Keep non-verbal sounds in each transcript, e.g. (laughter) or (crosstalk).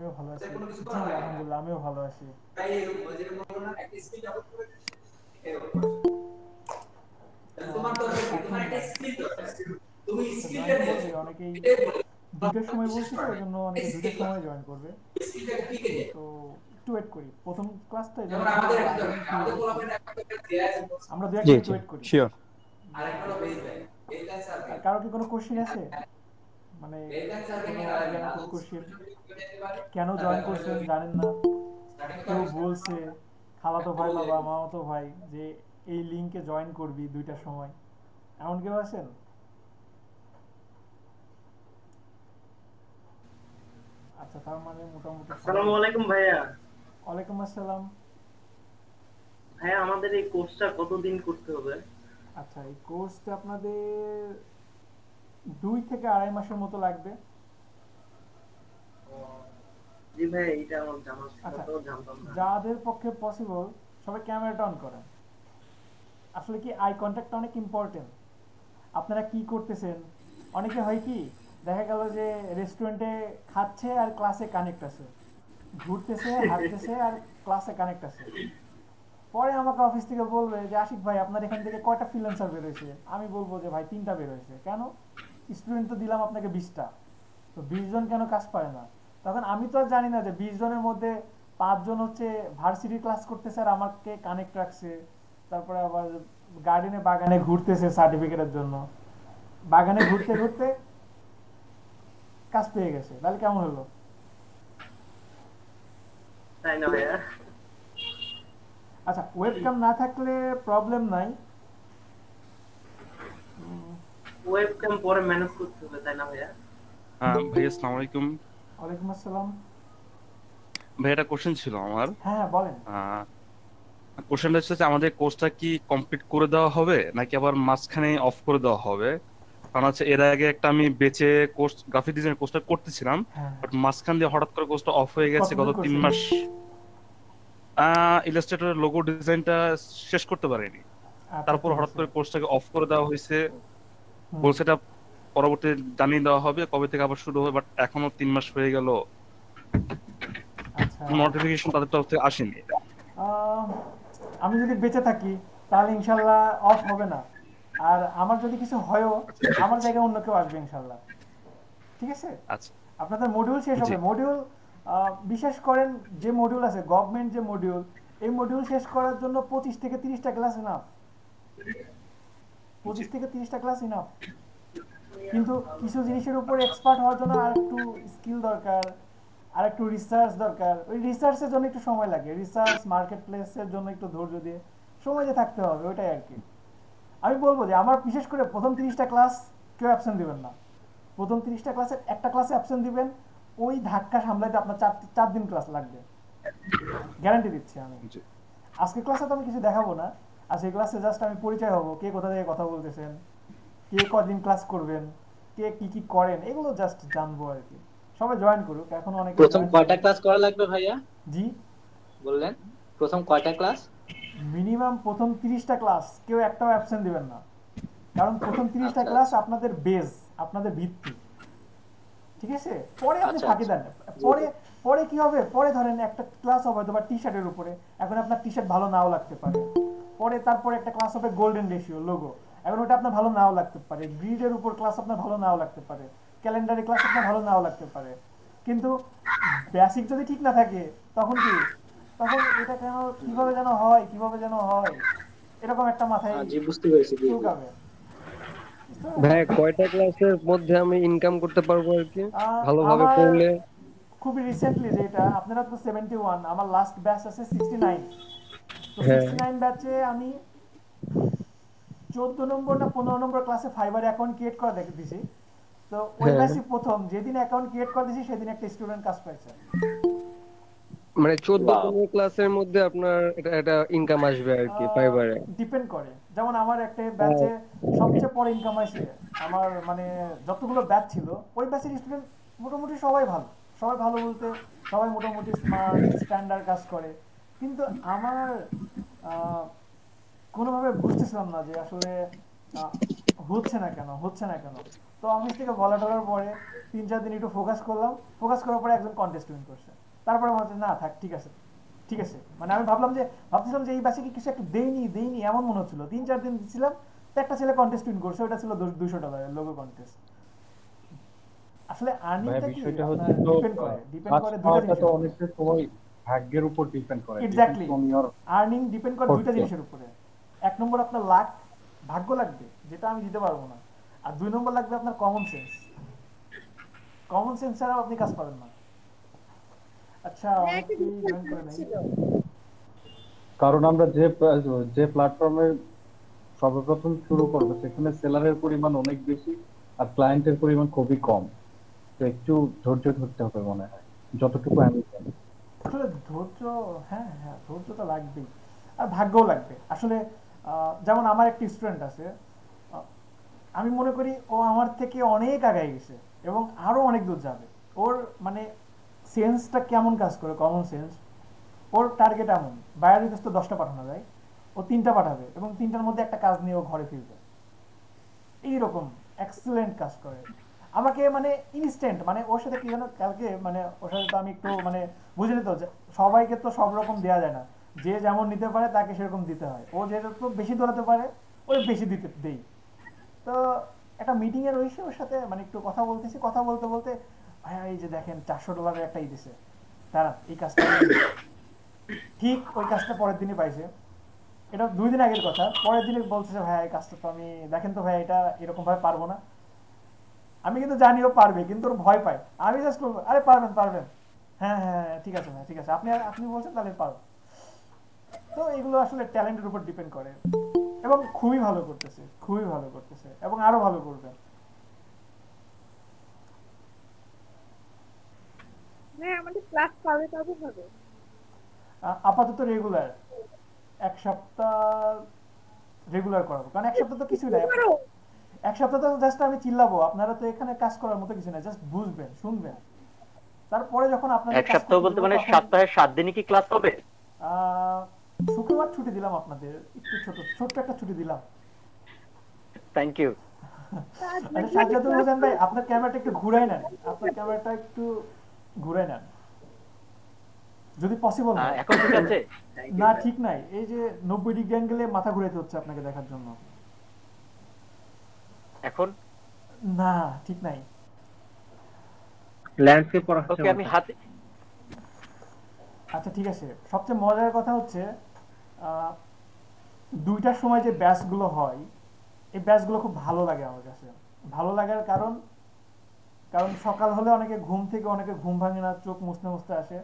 আমিও ভালো আছি। আলহামদুলিল্লাহ আমিও ভালো আছি। অনেকেই দুটোর সময় বলছি তো জন্য অনেকে দুটোর সময় জয়েন করবে। তো একটু ওয়েট করি। প্রথম ক্লাস তো আমরা দু ওয়েট করি। শিওর কারও কি কোনো কোশ্চেন আছে? মানে কেন জয়েন করছেন জানেন না। কেউ বলছে খালাতো ভাই বাবা মামাতো ভাই যে এই লিংকে জয়েন করবি দুইটার সময়। এমন কেউ আছেন? আচ্ছা তার মানে মোটামুটি আসসালামু আলাইকুম ভাইয়া। ওয়ালাইকুম আসসালাম। ভাইয়া আমাদের এই কোর্সটা কতদিন করতে হবে? আচ্ছা এই কোর্সটা আপনাদের দুই থেকে আড়াই মাসের মতো লাগবে। আচ্ছা যাদের পক্ষে পসিবল সবাই ক্যামেরাটা অন করেন। আসলে কি আই কন্ট্যাক্ট অনেক ইম্পর্টেন্ট আপনারা কি করতেছেন? অনেকে হয় কি দেখা গেল যে রেস্টুরেন্টে খাচ্ছে আর ক্লাসে কানেক্ট আছে। ঘুরতেছে হাঁটতেছে আর ক্লাসে কানেক্ট আছে। পরে আমাকে অফিস থেকে বলবে যে আশিক ভাই আপনার এখান থেকে কয়টা ফ্রিল্যান্সার বেরোয়েছে আমি বলব যে ভাই তিনটা বেরোয়েছে কেন? স্টুডেন্ট তো দিলাম আপনাকে বিশটা। তো বিশ জন কেন কাজ পারে না? তখন আমি তো আর জানি না যে বিশ জনের মধ্যে পাঁচজন হচ্ছে ভার্সিটি ক্লাস করতেছে আর আমাকে কানেক্ট রাখছে। তারপরে আবার গার্ডেনে বাগানে ঘুরতেছে সার্টিফিকেটের জন্য। বাগানে ঘুরতে ঘুরতে কাজ পেয়ে গেছে। তাহলে কেমন হলো? আচ্ছা ওয়েবক্যাম না থাকলে প্রবলেম নাই। ওয়েবক্যাম পরে ম্যানেজ করতে হবে তাই না ভাইয়া? হ্যাঁ ভাই আসসালামু আলাইকুম। ওয়ালাইকুম আসসালাম। ভাই একটা কোশ্চেন ছিল আমার। হ্যাঁ বলেন। কোশ্চেনটা হচ্ছে আমাদের কোর্সটা কি কমপ্লিট করে দেওয়া হবে নাকি আবার মাঝখানে অফ করে দেওয়া হবে? কারণ হচ্ছে এর আগে একটা আমি বেচে কোর্স গ্রাফিক ডিজাইন কোর্সটা করতেছিলাম বাট মাঝখান দিয়ে হঠাৎ করে কোর্সটা অফ হয়ে গেছে গত তিন মাস। ইলাস্ট্রেটরের লোগো ডিজাইনটা শেষ করতে পারিনি। তারপর হঠাৎ করে কোর্সটাকে অফ করে দেওয়া হয়েছে। বলছে এটা পরবর্তী জানিয়ে দেওয়া হবে কবে থেকে আবার শুরু হবে বাট এখনও তিন মাস হয়ে গেল। নোটিফিকেশন তাদের তরফ থেকে আসেনি। আমি যদি বেঁচে থাকি তাহলে ইনশাল্লাহ অফ হবে না। আর আমার যদি কিছু হয়ও আমার জায়গায় অন্য কেউ আসবে ইনশাল্লাহ। ঠিক আছে? আচ্ছা। আপনাদের মডিউল শেষ হবে। মডিউল বিশেষ করেন যে মডিউল আছে গভর্নমেন্ট যে মডিউল এই মডিউল শেষ করার জন্য পঁচিশ থেকে তিরিশটা ক্লাস ইনাফ পঁচিশ থেকে তিরিশটা ক্লাস ইনাফ কিন্তু কিছু জিনিসের উপর এক্সপার্ট হওয়ার জন্য আর একটু স্কিল দরকার আর একটু রিসার্চ দরকার। ওই রিসার্চের জন্য একটু সময় লাগে। রিসার্চ মার্কেট প্লেসের জন্য একটু ধৈর্য দিয়ে সময় দিয়ে থাকতে হবে ওইটাই আর কি। আমি বলব যে আমার বিশেষ করে প্রথম তিরিশটা ক্লাস কেউ অ্যাবসেন্ট দিবেন না। প্রথম তিরিশটা ক্লাসের একটা ক্লাসে অ্যাবসেন্ট দিবেন ওই ধাক্কা সামলাইতে আপনার চার চার দিন ক্লাস লাগবে। গ্যারান্টি দিচ্ছি আমি। আজকে ক্লাসে তো আমি কিছু দেখাবো না। আজকে ক্লাসে জাস্ট আমি পরিচয় হব। কে কোথা থেকে কথা বলতেছেন? কে কদিন ক্লাস করবেন? কে কি কি করেন? এগুলো জাস্ট জানব আর কি। সবাই জয়েন করুক এখন অনেক প্রথম কয়টা ক্লাস করা লাগবে ভাইয়া? জি? বললেন প্রথম কয়টা ক্লাস মিনিমাম প্রথম 30টা ক্লাস কেউ একটাও অ্যাবসেন্ট দিবেন না। কারণ প্রথম 30টা ক্লাস আপনাদের বেস আপনাদের ভিত্তি। ঠিক আছে? পরে আপনি ফাঁকি দেন। পরে পরে কি হবে? পরে ধরেন একটা ক্লাস হবে তোমার টি শার্টের উপরে। এখন আপনার টি শার্ট ভালো নাও লাগতে পারে। পরে তারপরে একটা ক্লাস হবে গোল্ডেন রেশিও লোগো এখন ওটা আপনার ভালো নাও লাগতে পারে। গ্রিডের উপর ক্লাস আপনার ভালো নাও লাগতে পারে। ক্যালেন্ডারে ক্লাস আপনার ভালো নাও লাগতে পারে। কিন্তু বেসিক যদি ঠিক না থাকে তখন কি? তখন এটা কেন কীভাবে যেন হয় কীভাবে যেন হয়? এরকম একটা মাথায় জি বুঝতে পেরেছি চুলকাবে। ভাই কয়টা ক্লাসের মধ্যে আমি ইনকাম করতে পারব আর কি? ভালোভাবে পড়লে? খুবই রিসেন্টলি যেটা আপনারা তো 71 আমার লাস্ট ব্যাচ আছে 69 তো 69 ব্যাচে আমি 14 নম্বর না 15 নম্বর ক্লাসে ফাইবার অ্যাকাউন্ট ক্রিয়েট করা দেখে দিছি। তো ওই ব্যাচে প্রথম যেদিন অ্যাকাউন্ট ক্রিয়েট করে দিছি সেদিন একটা স্টুডেন্ট কাজ পাইছে। মানে 14 15 ক্লাসের মধ্যে আপনার এটা এটা ইনকাম আসবে আর কি ফাইবারে ডিপেন্ড করে। যেমন আমার একটা ব্যাচে সবচেয়ে পরে ইনকাম আসে আমার মানে যতগুলো ব্যাচ ছিল ওই ব্যাচের স্টুডেন্ট মোটামুটি সবাই ভালো। সবাই ভালো বলতে সবাই মোটামুটি স্মার্ট স্ট্যান্ডার্ড কাজ করে। কিন্তু আমার কোনোভাবে বুঝতেছিলাম না যে আসলে হচ্ছে না কেন হচ্ছে না কেন। তো অফিস থেকে বলা টলার পরে তিন চার দিন একটু ফোকাস করলাম। ফোকাস করার পরে একজন কন্টেস্ট উইন করছে। তারপরে আমার না থাক ঠিক আছে ঠিক আছে। মানে আমি ভাবলাম যে ভাবছিলাম যে এই বাসে কি কিছু একটু দেইনি দেইনি এমন মনে হচ্ছিল। তিন চার দিন দিচ্ছিলাম তো একটা ছেলে কন্টেস্ট উইন করছে ওটা ছিল দুশো ডলারের লোগো কন্টেস্ট আসলে আর্নিংটা কি? বিষয়টা হচ্ছে তো ডিপেন্ড করে ডিপেন্ড করে দুটো পাওয়াটা ভাগ্যের উপর ডিপেন্ড করে on আর্নিং ডিপেন্ড করে দুইটা জিনিসের উপরে। এক নম্বর আপনার লাক ভাগ্য লাগবে যেটা আমি দিতে পারব না। আর দুই নম্বর লাগবে আপনার কমন সেন্স কমন সেন্স ছাড়াও আপনি কাজ পাবেন না। আচ্ছা হ্যাঁ। কারণ আমরা যে যে প্ল্যাটফর্মে সর্বপ্রথম শুরু করব সেখানে সেলারের পরিমাণ অনেক বেশি আর ক্লায়েন্টের পরিমাণ খুবই কম। তো একটু ধৈর্য ধরতে হবে মনে হয় যতটুকু আমি জানি। আসলে ধৈর্য হ্যাঁ হ্যাঁ ধৈর্য তো লাগবেই। আর ভাগ্যও লাগবে। আসলে যেমন আমার একটি স্টুডেন্ট আছে আমি মনে করি ও আমার থেকে অনেক আগায় গেছে এবং আরও অনেক দূর যাবে। ওর মানে সেন্সটা কেমন কাজ করে? কমন সেন্স ওর টার্গেট এমন। বায়ার রিকোয়েস্ট তো দশটা পাঠানো যায়। ও তিনটা পাঠাবে এবং তিনটার মধ্যে একটা কাজ নিয়ে ও ঘরে ফিরবে। এইরকম এক্সেলেন্ট কাজ করে। আমাকে মানে ইনস্ট্যান্ট মানে ওর সাথে কি যেন কালকে মানে ওর সাথে তো আমি একটু মানে বুঝে তো যে সবাইকে তো সব রকম দেওয়া যায় না। যে যেমন নিতে পারে তাকে সেরকম দিতে হয়। ও যেহেতু বেশি দৌড়াতে পারে, ওই বেশি দিতে দেই। তো একটা মিটিং এ রয়েছে ওর সাথে মানে একটু কথা বলতেছি। কথা বলতে বলতে ভাইয়া এই যে দেখেন, চারশো ডলারের একটা দিছে। তারা এই কাজটা ঠিক ওই কাজটা পরের দিনই পাইছে। এটা দুই দিন আগের কথা। পরের দিনে বলতেছে ভাইয়া এই কাজটা তো আমি দেখেন তো ভাইয়া এটা এরকম ভাবে পারব না। আমি কিন্তু জানি ও পারবে কিন্তু ওর ভয় পায়। আমি জাস্ট বলব আরে পারবেন পারবেন। হ্যাঁ হ্যাঁ হ্যাঁ, ঠিক আছে ভাই ঠিক আছে। আপনি আপনি বলছেন তাহলে পারো। তো এগুলো আসলে ট্যালেন্টের উপর ডিপেন্ড করে। এবং খুবই ভালো করতেছে খুবই ভালো করতেছে এবং আরও ভালো করবে। হ্যাঁ আমাদের ক্লাস কবে কবে হবে? আপাতত রেগুলার এক সপ্তাহ রেগুলার করাবো কারণ এক সপ্তাহ তো কিছুই নাই। এক সপ্তাহ তো জাস্ট আমি চিল্লাবো। আপনারা তো এখানে কাজ করার মতো কিছু না জাস্ট বুঝবেন শুনবেন। তারপরে যখন আপনাদের এক সপ্তাহ বলতে মানে সপ্তাহে সাত দিনই কি ক্লাস হবে? শুক্রবার ছুটি দিলাম আপনাদের একটু ছোট ছোট্ট একটা ছুটি দিলাম। থ্যাংক ইউ আচ্ছা সাজ্জাদুল হোসেন ভাই আপনার ক্যামেরাটা একটু ঘুরাই নেন আপনার ক্যামেরাটা একটু ঘুরাই নেন। যদি পসিবল হয়। এখন ঠিক আছে? না ঠিক নাই। এই যে নব্বই ডিগ্রি অ্যাঙ্গেলে মাথা ঘুরাইতে হচ্ছে আপনাকে দেখার জন্য। এখন? না ঠিক নাই। ল্যান্ডস্কেপ করা হচ্ছে ওকে আমি হাতে আচ্ছা ঠিক আছে। সবচেয়ে মজার কথা হচ্ছে দুইটার সময় যে ব্যাচগুলো হয় এই ব্যাচগুলো খুব ভালো লাগে আমার কাছে। ভালো লাগার কারণ কারণ সকাল হলে অনেকে ঘুম থেকে অনেকে ঘুম ভাঙে না চোখ মুছতে মুছতে আসে।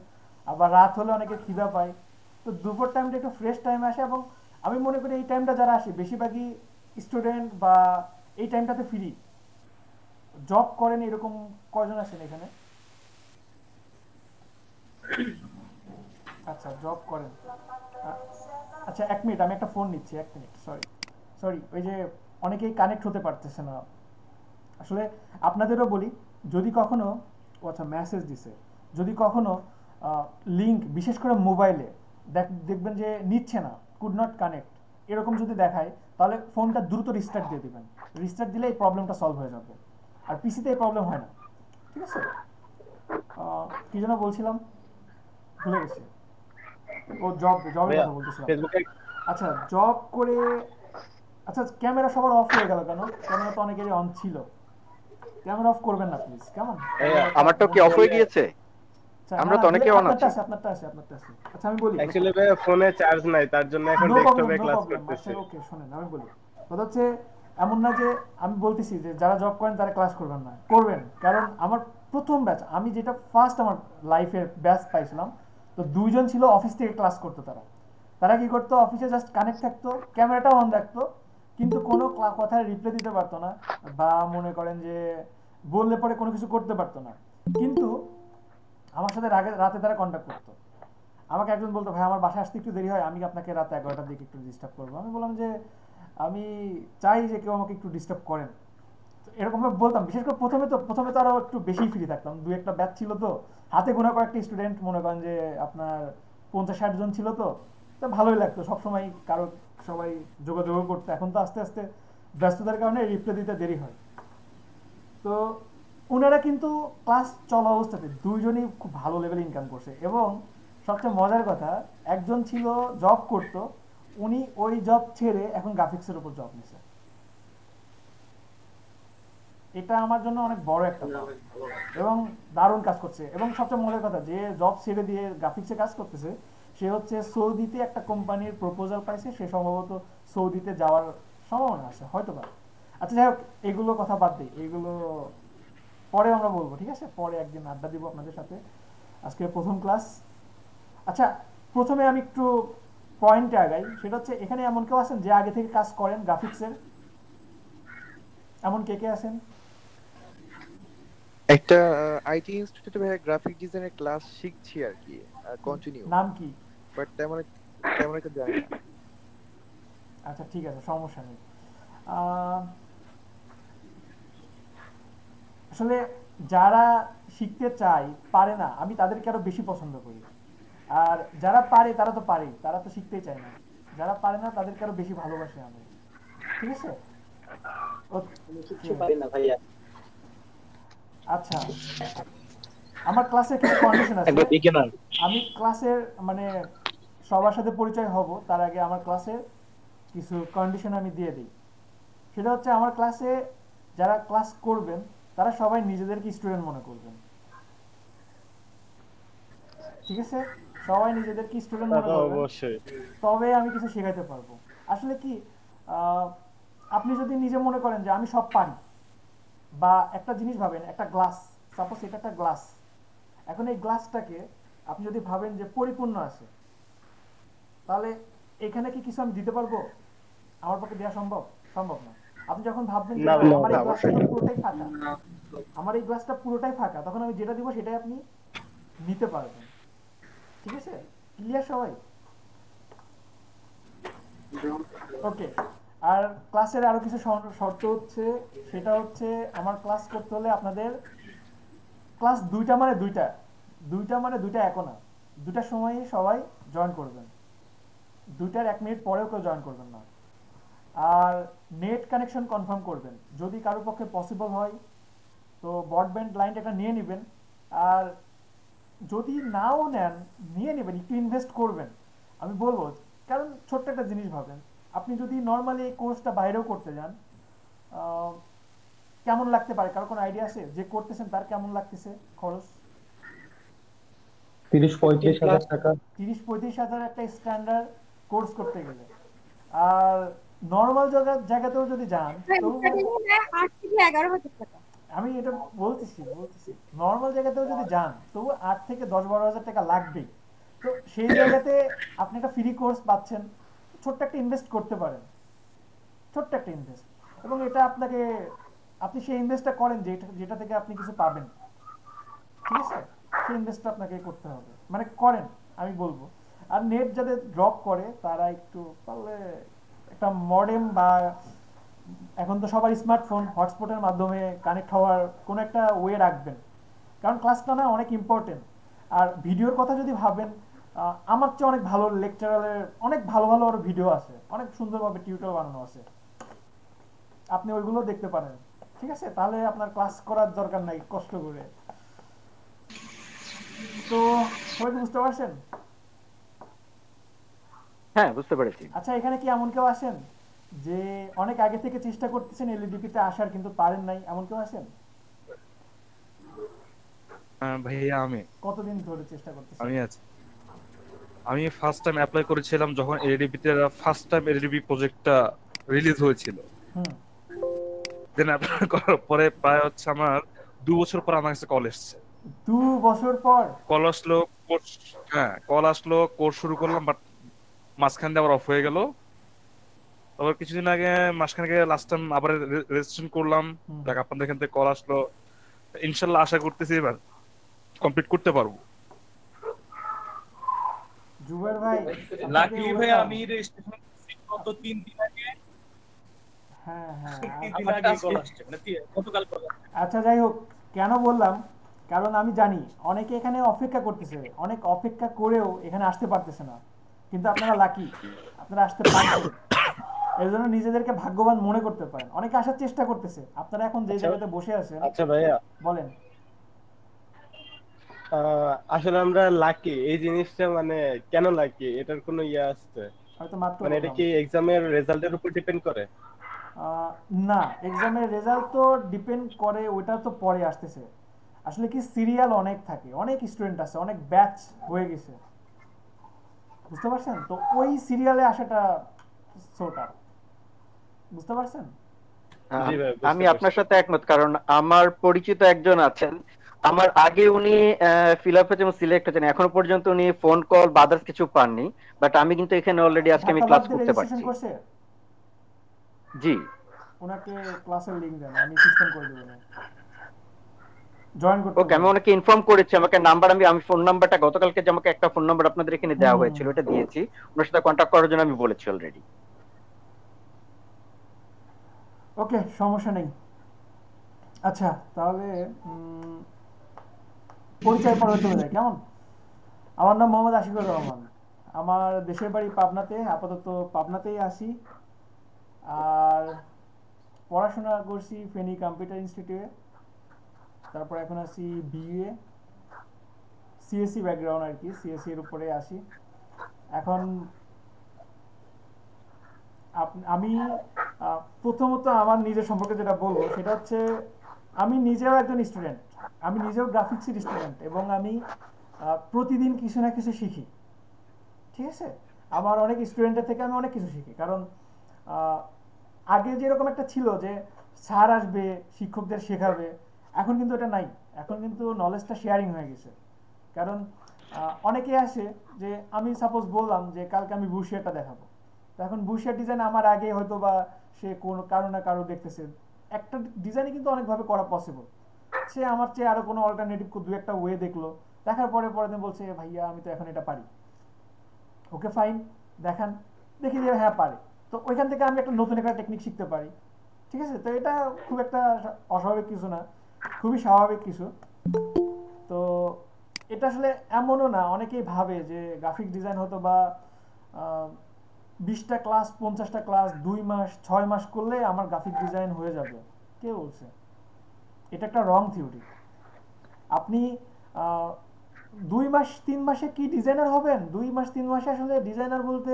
আবার রাত হলে অনেকে খিদা পায়। তো দুপুর টাইমটা একটু ফ্রেশ টাইম আসে এবং আমি মনে করি এই টাইমটা যারা আসে বেশিরভাগই স্টুডেন্ট বা এই টাইমটাতে ফ্রি জব করেন এরকম কয়জন আছেন এখানে? আচ্ছা জব করেন। আচ্ছা এক মিনিট আমি একটা ফোন নিচ্ছি, এক মিনিট সরি সরি ওই যে অনেকেই কানেক্ট হতে পারতেছে না। আসলে আপনাদেরও বলি, যদি কখনো, ও আচ্ছা মেসেজ দিছে। যদি কখনো লিংক বিশেষ করে মোবাইলে দেখ, দেখবেন যে নিচ্ছে না কুড নট কানেক্ট এরকম যদি দেখায়, তাহলে ফোনটা দ্রুত রিস্টার্ট দিয়ে দিবেন। রিস্টার্ট দিলে এই প্রবলেমটা সলভ হয়ে যাবে। আর পিসিতে এই প্রবলেম হয় না। ঠিক আছে? কি যেন বলছিলাম? ভুলে গেছি। ও জব জবের কথা বলতেছিলাম। আচ্ছা জব করে আচ্ছা ক্যামেরা সবার অফ হয়ে গেল কেন? ক্যামেরা তো অনেকেরই অন ছিল। ক্যামেরা অফ করবেন না প্লিজ কেমন? আমারটা কি অফ হয়ে গিয়েছে? আচ্ছা, আমরা তো না, অনেকেই on আপনারটা আছি। আছে আপনারটা আছে আপনারটা আছে। আচ্ছা আমি বলি। অ্যাকচুয়ালি ফোনে চার্জ নাই তার জন্য এখন ডেস্কটপে ক্লাস প্রবলেম করতেছি আচ্ছা ওকে শুনেন আমি বলি। কথা হচ্ছে এমন না যে আমি বলতেছি যে যারা জব করেন তারা ক্লাস করবেন না। করবেন, কারণ আমার প্রথম ব্যাচ আমি যেটা ফার্স্ট আমার লাইফের ব্যাচ পাইছিলাম, তো দুইজন ছিল অফিস থেকে ক্লাস করতো তারা। তারা কি করতো অফিসে জাস্ট কানেক্ট থাকতো ক্যামেরাটাও অন রাখতো, কিন্তু কোনো কথায় রিপ্লাই দিতে পারতো না, বা মনে করেন যে বললে পরে কোনো কিছু করতে পারতো না। কিন্তু আমার সাথে রাগে- রাতে তারা কন্ট্যাক্ট করতো। আমাকে একজন বলতো, ভাই, আমার বাসায় আসতে একটু দেরি হয়, আমি আপনাকে রাত এগারোটার দিকে একটু ডিস্টার্ব করব। আমি বললাম যে আমি চাই যে কেউ আমাকে একটু ডিস্টার্ব করেন। তো এরকম ভাবে বলতাম, বিশেষ করে প্রথমে তো প্রথমে তো আরও একটু বেশি ফ্রি থাকতাম। দু একটা ব্যাচ ছিল তো, হাতে গোনা কয়েকটা স্টুডেন্ট মনে করেন যে আপনার পঞ্চাশ ষাট জন ছিল তো, তা ভালোই লাগতো। সবসময় কারও, সবাই যোগাযোগ করতো। এখন তো আস্তে আস্তে ব্যস্ততার কারণে রিপ্লাই দিতে দেরি হয়। তো ওনারা কিন্তু ক্লাস চলা অবস্থাতে দুইজনই খুব ভালো লেভেলে ইনকাম করছে। এবং সবচেয়ে মজার কথা, একজন ছিল জব করতো উনি ওই জব ছেড়ে এখন গ্রাফিক্সের উপর জব নিছে। এটা আমার জন্য অনেক বড় একটা। এবং দারুণ কাজ করছে। এবং সবচেয়ে মজার কথা যে জব ছেড়ে দিয়ে গ্রাফিক্সে কাজ করতেছে সে হচ্ছে সৌদিতে একটা কোম্পানির প্রপোজাল পাইছে সে সম্ভবত সৌদিতে যাওয়ার সম্ভাবনা আছে হয়তো বা আচ্ছা যাই হোক এগুলো কথা বাদ দিই। এগুলো পরে আমরা বলব ঠিক আছে? পরে একদিন আড্ডা দিব আপনাদের সাথে। আজকে প্রথম ক্লাস আচ্ছা প্রথমে আমি একটু পয়েন্টে আগাই সেটা হচ্ছে এখানে এমন কেউ আছেন যে আগে থেকে কাজ করেন গ্রাফিক্সের এমন কে কে আছেন? একটা আইটি ইনস্টিটিউটে ভাই গ্রাফিক ডিজাইনের ক্লাস শিখছি আর কি কন্টিনিউ নাম কি? বাট তেমন তেমন একটা জানি না। আচ্ছা ঠিক আছে সমস্যা নেই। আসলে যারা শিখতে চায় পারে না আমি তাদেরকে আরও বেশি পছন্দ করি। আর যারা পারে তারা তো পারেই। তারা তো শিখতেই চায় না। যারা পারে না তাদেরকে আরও বেশি ভালোবাসি আমি। ঠিক আছে? পারি আচ্ছা। আমার ক্লাসে কিছু কন্ডিশন আছে। আমি ক্লাসের মানে সবার সাথে পরিচয় হব তার আগে আমার ক্লাসের কিছু কন্ডিশন আমি দিয়ে দিই। সেটা হচ্ছে আমার ক্লাসে যারা ক্লাস করবেন তারা সবাই নিজেদেরকে স্টুডেন্ট মনে করবেন। ঠিক আছে? সবাই নিজেদেরকে স্টুডেন্ট মনে করবেন? তবে আমি কিছু শেখাতে পারব। আসলে কি আপনি যদি নিজে মনে করেন যে আমি সব পারি বা একটা জিনিস ভাবেন একটা গ্লাস সাপোজ এটা একটা গ্লাস এখন এই গ্লাসটাকে আপনি যদি ভাবেন যে পরিপূর্ণ আছে তাহলে এখানে কি কিছু আমি দিতে পারব? আমার পক্ষে দেওয়া সম্ভব? সম্ভব না। আপনি যখন ভাববেন যে আমার এই গ্লাসটা পুরোটাই ফাঁকা আমার এই গ্লাসটা পুরোটাই ফাঁকা তখন আমি যেটা দিব সেটাই আপনি নিতে পারবেন। ঠিক আছে? ক্লিয়ার সবাই? ওকে আর ক্লাসের আরও কিছু শর্ত হচ্ছে, সেটা হচ্ছে আমার ক্লাস করতে হলে আপনাদের ক্লাস দুইটা মানে দুইটা দুইটা মানে দুইটা একও না। দুটার সময়ই সবাই জয়েন করবেন। দুইটার এক মিনিট পরেও কেউ জয়েন করবেন না। আর নেট কানেকশন কনফার্ম করবেন। যদি কারোর পক্ষে পসিবল হয়, তো ব্রডব্যান্ড লাইনটা একটা নিয়ে নেবেন। আর যদি নাও নেন নিয়ে নেবেন একটু ইনভেস্ট করবেন। আমি বলব কারণ ছোট্ট একটা জিনিস ভাবেন আপনি যদি নর্মালি এই কোর্সটা বাইরেও করতে যান কেমন লাগতে পারে? কারও কোনো আইডিয়া আছে যে করতেছেন তার কেমন লাগতেছে খরচ? তিরিশ পঁয়ত্রিশ হাজার টাকা। তিরিশ পঁয়ত্রিশ হাজার একটা স্ট্যান্ডার্ড কোর্স করতে গেলে। আর নর্মাল জায়গা জায়গাতেও যদি যান আট থেকে এগারো হাজার টাকা। আমি এটা বলতেছি বলতেছি। নর্মাল জায়গাতেও যদি যান, তবু আট থেকে দশ বারো হাজার টাকা লাগবেই তো সেই জায়গাতে আপনি একটা ফ্রি কোর্স পাচ্ছেন, ছোট্ট একটা ইনভেস্ট করতে পারেন। ছোট্ট একটা ইনভেস্ট এবং এটা আপনাকে, আপনি সেই ইনভেস্টটা করেন যেটা যেটা থেকে আপনি কিছু পাবেন। ঠিক আছে? সেই ইনভেস্টটা আপনাকে করতে হবে। মানে করেন, আমি বলব। আর নেট যাদের ড্রপ করে, তারা একটু পারলে একটা মডেম বা এখন তো সবার স্মার্টফোন হটস্পটের মাধ্যমে কানেক্ট হওয়ার কোনো একটা ওয়ে রাখবেন। কারণ ক্লাসটা না অনেক ইম্পর্টেন্ট আর ভিডিওর কথা যদি ভাবেন আমার চেয়ে অনেক ভালো লেকচারালের অনেক ভালো ভালো আরও ভিডিও আছে। অনেক সুন্দরভাবে টিউটোর বানানো আছে। আপনি ওইগুলো দেখতে পারেন। ঠিক আছে? তাহলে আপনার ক্লাস করার দরকার নাই কষ্ট করে। তো সবাই বুঝতে পারছেন? হ্যাঁ বুঝতে পেরেছি। আচ্ছা এখানে কি এমন কেউ আছেন? যে অনেক আগে থেকে চেষ্টা করতেছেন এলইডিপিতে আসার কিন্তু পারেন নাই। এমন কেউ আছেন? আহ, ভাইয়া আমি। কতদিন ধরে চেষ্টা করতেছেন? আমি আছি। আমি ফার্স্ট টাইম অ্যাপ্লাই করেছিলাম যখন ফার্স্ট টাইম প্রজেক্টটা রিলিজ হয়েছিল। হুম। দেন অ্যাপ্লাই (laughs) করার পরে প্রায় হচ্ছে আমার দু বছর পর আমার কাছে কল এসছে। দু বছর পর? কল আসলো কোর্স হ্যাঁ কল আসলো কোর্স শুরু করলাম বাট মাঝখান দিয়ে আবার অফ হয়ে গেল। তারপর কিছুদিন আগে মাঝখানে লাস্ট টাইম আবার রেজিস্ট্রেশন করলাম। দেখ আপনাদের এখান থেকে কল আসলো। ইনশাল্লাহ আশা করতেছি এবার কমপ্লিট করতে পারব। জুবের ভাই লাকিলি ভাই আমি রেজিস্ট্রেশন গত তিন দিন আগে। হ্যাঁ হ্যাঁ দিন আগে কল আসছে। মানে গতকাল কল আচ্ছা যাই হোক কেন বললাম? কারণ আমি জানি অনেকে এখানে অপেক্ষা করতেছে। অনেক অপেক্ষা করেও এখানে আসতে পারতেছে না। কিন্তু আপনারা লাকি আপনারা আসতে পারছেন। এই জন্য নিজেদেরকে ভাগ্যবান মনে করতে পারেন। অনেকে আসার চেষ্টা করতেছে। আপনারা এখন যে আচ্ছা। জায়গাতে বসে আছেন আচ্ছা ভাইয়া। বলেন। আসলে আমরা লাকি এই জিনিসটা মানে কেন লাকি এটার কোনো ইয়ে আছে? হয়তো মাত্র মানে এটা কি এক্সামের রেজাল্টের উপর ডিপেন্ড করে? না এক্সামের রেজাল্ট তো ডিপেন্ড করে ওটা তো পরে আসতেছে। আসলে কি সিরিয়াল অনেক থাকে অনেক স্টুডেন্ট আছে অনেক ব্যাচ হয়ে গেছে। বুঝতে পারছেন? তো ওই সিরিয়ালে আসাটা সোটা বুঝতে পারছেন? বুঝতে আমি আপনার সাথে একমত কারণ আমার পরিচিত একজন আছেন। আমার আগে উনি ফিল আপ এবং সিলেক্ট হয়েছেন। এখনও পর্যন্ত উনি ফোন কল বা others কিছু পাননি। বাট আমি কিন্তু এখানে অলরেডি আজকে আমি ক্লাস করতে পারছি। জি। ওনাকে ক্লাসের লিংক দেন আমি সিস্টেম করে দেবো জয়েন করতে ওকে আমি ওনাকে ইনফর্ম করেছি আমাকে নাম্বার আমি আমি ফোন নাম্বারটা গতকালকে যে আমাকে একটা ফোন নাম্বার আপনাদের এখানে দেওয়া হয়েছিল ওটা দিয়েছি। ওনার সাথে কন্ট্যাক্ট করার জন্য আমি বলেছি অলরেডি ওকে সমস্যা নেই। আচ্ছা তাহলে পরিচয় পর্বে চলে যায় কেমন? আমার নাম মোহাম্মদ আশিকুর রহমান। আমার দেশের বাড়ি পাবনাতে, আপাতত পাবনাতেই আসি আর পড়াশোনা করছি ফেনী কম্পিউটার ইনস্টিটিউটে। তারপর এখন আছি বিএ সিএসসি ব্যাকগ্রাউন্ড আর কি সিএসসি এর উপরে আসি এখন আমি প্রথমত আমার নিজের সম্পর্কে যেটা বলব, সেটা হচ্ছে আমি নিজেও একজন স্টুডেন্ট আমি নিজেও গ্রাফিক্সের স্টুডেন্ট এবং আমি প্রতিদিন কিছু না কিছু শিখি। ঠিক আছে? আমার অনেক স্টুডেন্টের থেকে আমি অনেক কিছু শিখি। কারণ আগে যেরকম একটা ছিল যে স্যার আসবে, শিক্ষকদের শেখাবে, এখন কিন্তু এটা নাই। এখন কিন্তু নলেজটা শেয়ারিং হয়ে গেছে। কারণ অনেকে আসে যে, আমি সাপোজ বললাম যে, কালকে আমি বুশিয়ারটা দেখাবো। এখন বুশিয়ার ডিজাইন আমার আগে হয়তো বা সে কোনো, কারও না কারও দেখতেছে। একটা ডিজাইনই কিন্তু অনেকভাবে করা পসিবল সে আমার চেয়ে আরও কোনো অল্টারনেটিভ দু একটা ওয়ে দেখল। দেখার পরে পরে দিন বলছে, ভাইয়া, আমি তো এখন এটা পারি। ওকে ফাইন দেখান। দেখি যে হ্যাঁ পারে। তো ওইখান থেকে আমি একটা নতুন একটা টেকনিক শিখতে পারি। ঠিক আছে? তো এটা খুব একটা অস্বাভাবিক কিছু না। খুবই স্বাভাবিক কিছু। তো এটা আসলে এমনও না। অনেকেই ভাবে যে গ্রাফিক ডিজাইন হতো বা বিশটা ক্লাস পঞ্চাশটা ক্লাস দুই মাস, ছয় মাস করলে আমার গ্রাফিক ডিজাইন হয়ে যাবে। কে বলছে? এটা একটা রং থিওরি আপনি দুই মাস, তিন মাসে কি ডিজাইনার হবেন? দুই মাস, তিন মাসে আসলে ডিজাইনার বলতে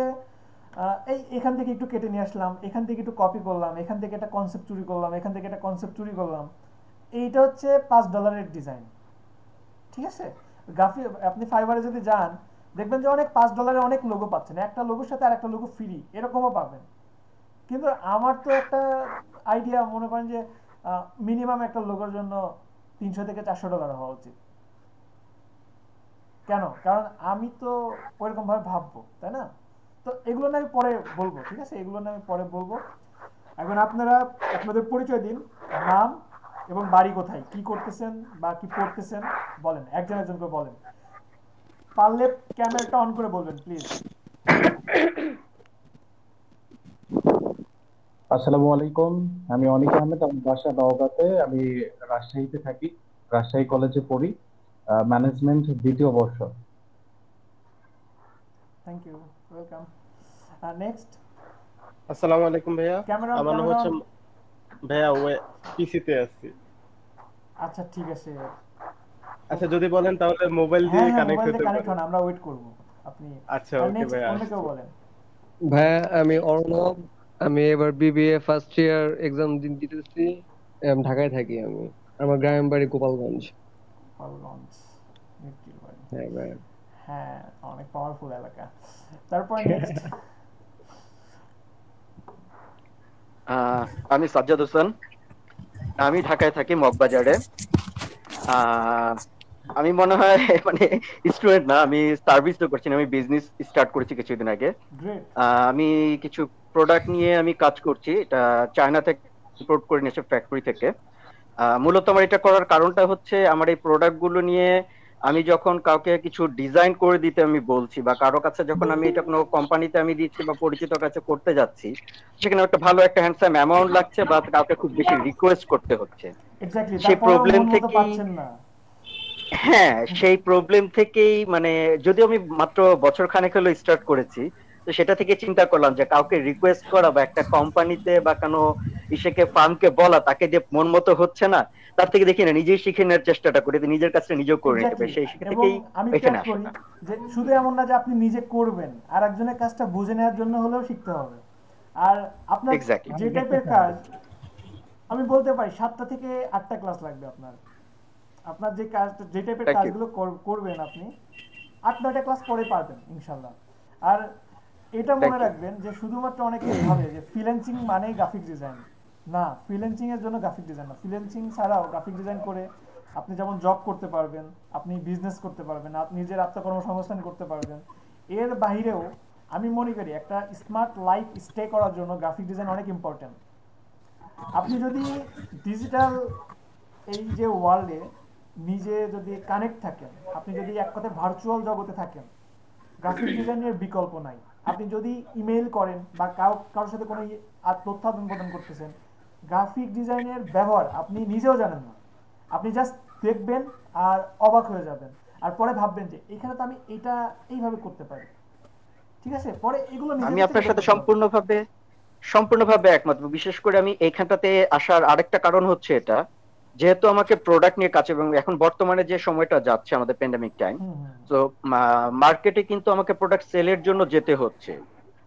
এই এখান থেকে একটু কেটে নিয়ে আসলাম, এখান থেকে একটু কপি করলাম, এখান থেকে একটা কনসেপ্ট চুরি করলাম, এখান থেকে একটা কনসেপ্ট চুরি করলাম। এইটা হচ্ছে পাঁচ ডলারের ডিজাইন ঠিক আছে? গ্রাফি আপনি ফাইবারে যদি যান দেখবেন যে অনেক পাঁচ ডলারে অনেক লোগো পাচ্ছেন। একটা লোগোর সাথে আর একটা লোগো ফ্রি এরকমও পাবেন। কিন্তু আমার তো একটা আইডিয়া মনে করেন যে মিনিমাম একটা লোগোর জন্য তিনশো থেকে চারশো ডলার হওয়া উচিত। কেন? কারণ আমি তো ওইরকম ভাবে ভাববো, তাই না? তো এগুলো না আমি পরে বলব, ঠিক আছে? এগুলো না আমি পরে বলব। এখন আপনারা, আপনাদের পরিচয় দিন, নাম এবং বাড়ি কোথায়, কি করতেছেন বা কি পড়তেছেন, বলেন, একজন একজন করে বলেন। পারলে ক্যামেরাটা অন করে বলবেন প্লিজ আসসালামু আলাইকুম। আমি অনিক আহমেদ আমার বাসা নওগাঁতে। আমি রাজশাহীতে থাকি রাজশাহী কলেজে পড়ি ম্যানেজমেন্ট দ্বিতীয় বর্ষ। থ্যাংক ইউ ওয়েলকাম নেক্সট আসসালামু আলাইকুম ভাইয়া। ক্যামেরা আমার নাম হচ্ছে ভাইয়া ওয়ে পিসিতে আছি। আচ্ছা ঠিক আছে। আচ্ছা যদি বলেন তাহলে মোবাইল দিয়ে হ্যাঁ হ্যাঁ কানেক্ট হতে কানেক্ট পারে আমরা ওয়েট করব। আপনি আচ্ছা ওকে অন্য কেউ বলেন? ভাইয়া আমি অর্ণব আমি এবার বিবিএ ফার্স্ট ইয়ার এক্সাম দিতেছি এম, ঢাকায় থাকি আমি। আমার গ্রামের বাড়ি গোপালগঞ্জ। বাড়ি। হ্যাঁ হ্যাঁ অনেক পাওয়ারফুল এলাকা। তারপর নেক্সট (laughs) আমি সাজ্জাদ হোসেন। আমি ঢাকায় থাকি মগবাজারে। আহ, আমি মনে হয় (laughs) মানে স্টুডেন্ট না আমি সার্ভিস তো করছি না আমি বিজনেস স্টার্ট করেছি কিছুদিন আগে। আমি কিছু প্রোডাক্ট নিয়ে আমি কাজ করছি এটা চায়না থেকে ইম্পোর্ট করে নিয়েছে ফ্যাক্টরি থেকে। মূলত আমার এটা করার কারণটা হচ্ছে আমার এই প্রোডাক্টগুলো নিয়ে আমি যখন কাউকে কিছু ডিজাইন করে দিতে আমি বলছি বা কারও কাছে যখন আমি এটা কোনো কোম্পানিতে আমি দিচ্ছি বা পরিচিত কাছে করতে যাচ্ছি সেখানে একটা ভালো একটা হ্যান্ডসাম অ্যামাউন্ট লাগছে বা কাউকে খুব বেশি রিকোয়েস্ট করতে হচ্ছে। সেই তারপর problem মন মতো থেকেই- পাচ্ছেন না হ্যাঁ সেই প্রবলেম থেকেই মানে যদিও আমি মাত্র বছর খানেক হলো স্টার্ট করেছি তো সেটা থেকে চিন্তা করলাম যে কাউকে রিকোয়েস্ট করা বা একটা কোম্পানিতে বা কোনো ইসেকে ফার্মকে বলা তাকে যে মন মতো হচ্ছে না তার থেকে দেখি না নিজেই শিখে নেওয়ার চেষ্টাটা করি নিজের কাছে নিজেও করে নিতে পারি সেই শিখে থেকেই এখানে ট্যাগ যে শুধু এমন না যে আপনি নিজে করবেন আর একজনের কাজটা বুঝে নেওয়ার জন্য হলেও শিখতে হবে। আর আপনার যে টাইপের কাজ আমি বলতে পারি সাতটা থেকে আটটা ক্লাস লাগবে আপনার। আপনার যে কাজ যে টাইপের কাজগুলো কর- করবেন আপনি আট নয়টা ক্লাস পরে পারবেন ইনশাল্লাহ আর এটা মনে রাখবেন যে শুধুমাত্র অনেকে ভাবে যে ফ্রিল্যান্সিং মানেই গ্রাফিক ডিজাইন না ফ্রিল্যান্সিং এর জন্য গ্রাফিক ডিজাইন না। ফ্রিল্যান্সিং ছাড়াও গ্রাফিক ডিজাইন করে আপনি যেমন জব করতে পারবেন আপনি বিজনেস করতে পারবেন আপনি নিজের আত্মকর্মসংস্থান করতে পারবেন। এর বাইরেও আমি মনে করি একটা স্মার্ট লাইফ স্টে করার জন্য গ্রাফিক ডিজাইন অনেক ইম্পর্টেন্ট আপনি যদি ডিজিটাল এই যে ওয়ার্ল্ডে নিজে যদি কানেক্ট থাকেন আপনি যদি এক কথায় ভার্চুয়াল জগতে থাকেন গ্রাফিক ডিজাইনের বিকল্প নাই। আপনি যদি ইমেল করেন বা কারও কারোর সাথে কোনো তথ্য আদান প্রদান করতেছেন গ্রাফিক ডিজাইনের ব্যবহার আপনি নিজেও জানেন না। আপনি জাস্ট দেখবেন আর অবাক হয়ে যাবেন। আর পরে ভাববেন যে এখানে তো আমি এটা এইভাবে করতে পারি। ঠিক আছে? পরে এগুলো আমি আপনার সাথে। সম্পূর্ণভাবে সম্পূর্ণভাবে একমত। বিশেষ করে আমি এইখানটাতে আসার আরেকটা কারণ হচ্ছে এটা। যেহেতু আমাকে প্রোডাক্ট নিয়ে কাজ এবং এখন বর্তমানে যে সময়টা যাচ্ছে আমাদের প্যান্ডামিক টাইম। তো মার্কেটে কিন্তু আমাকে প্রোডাক্ট সেলের জন্য যেতে হচ্ছে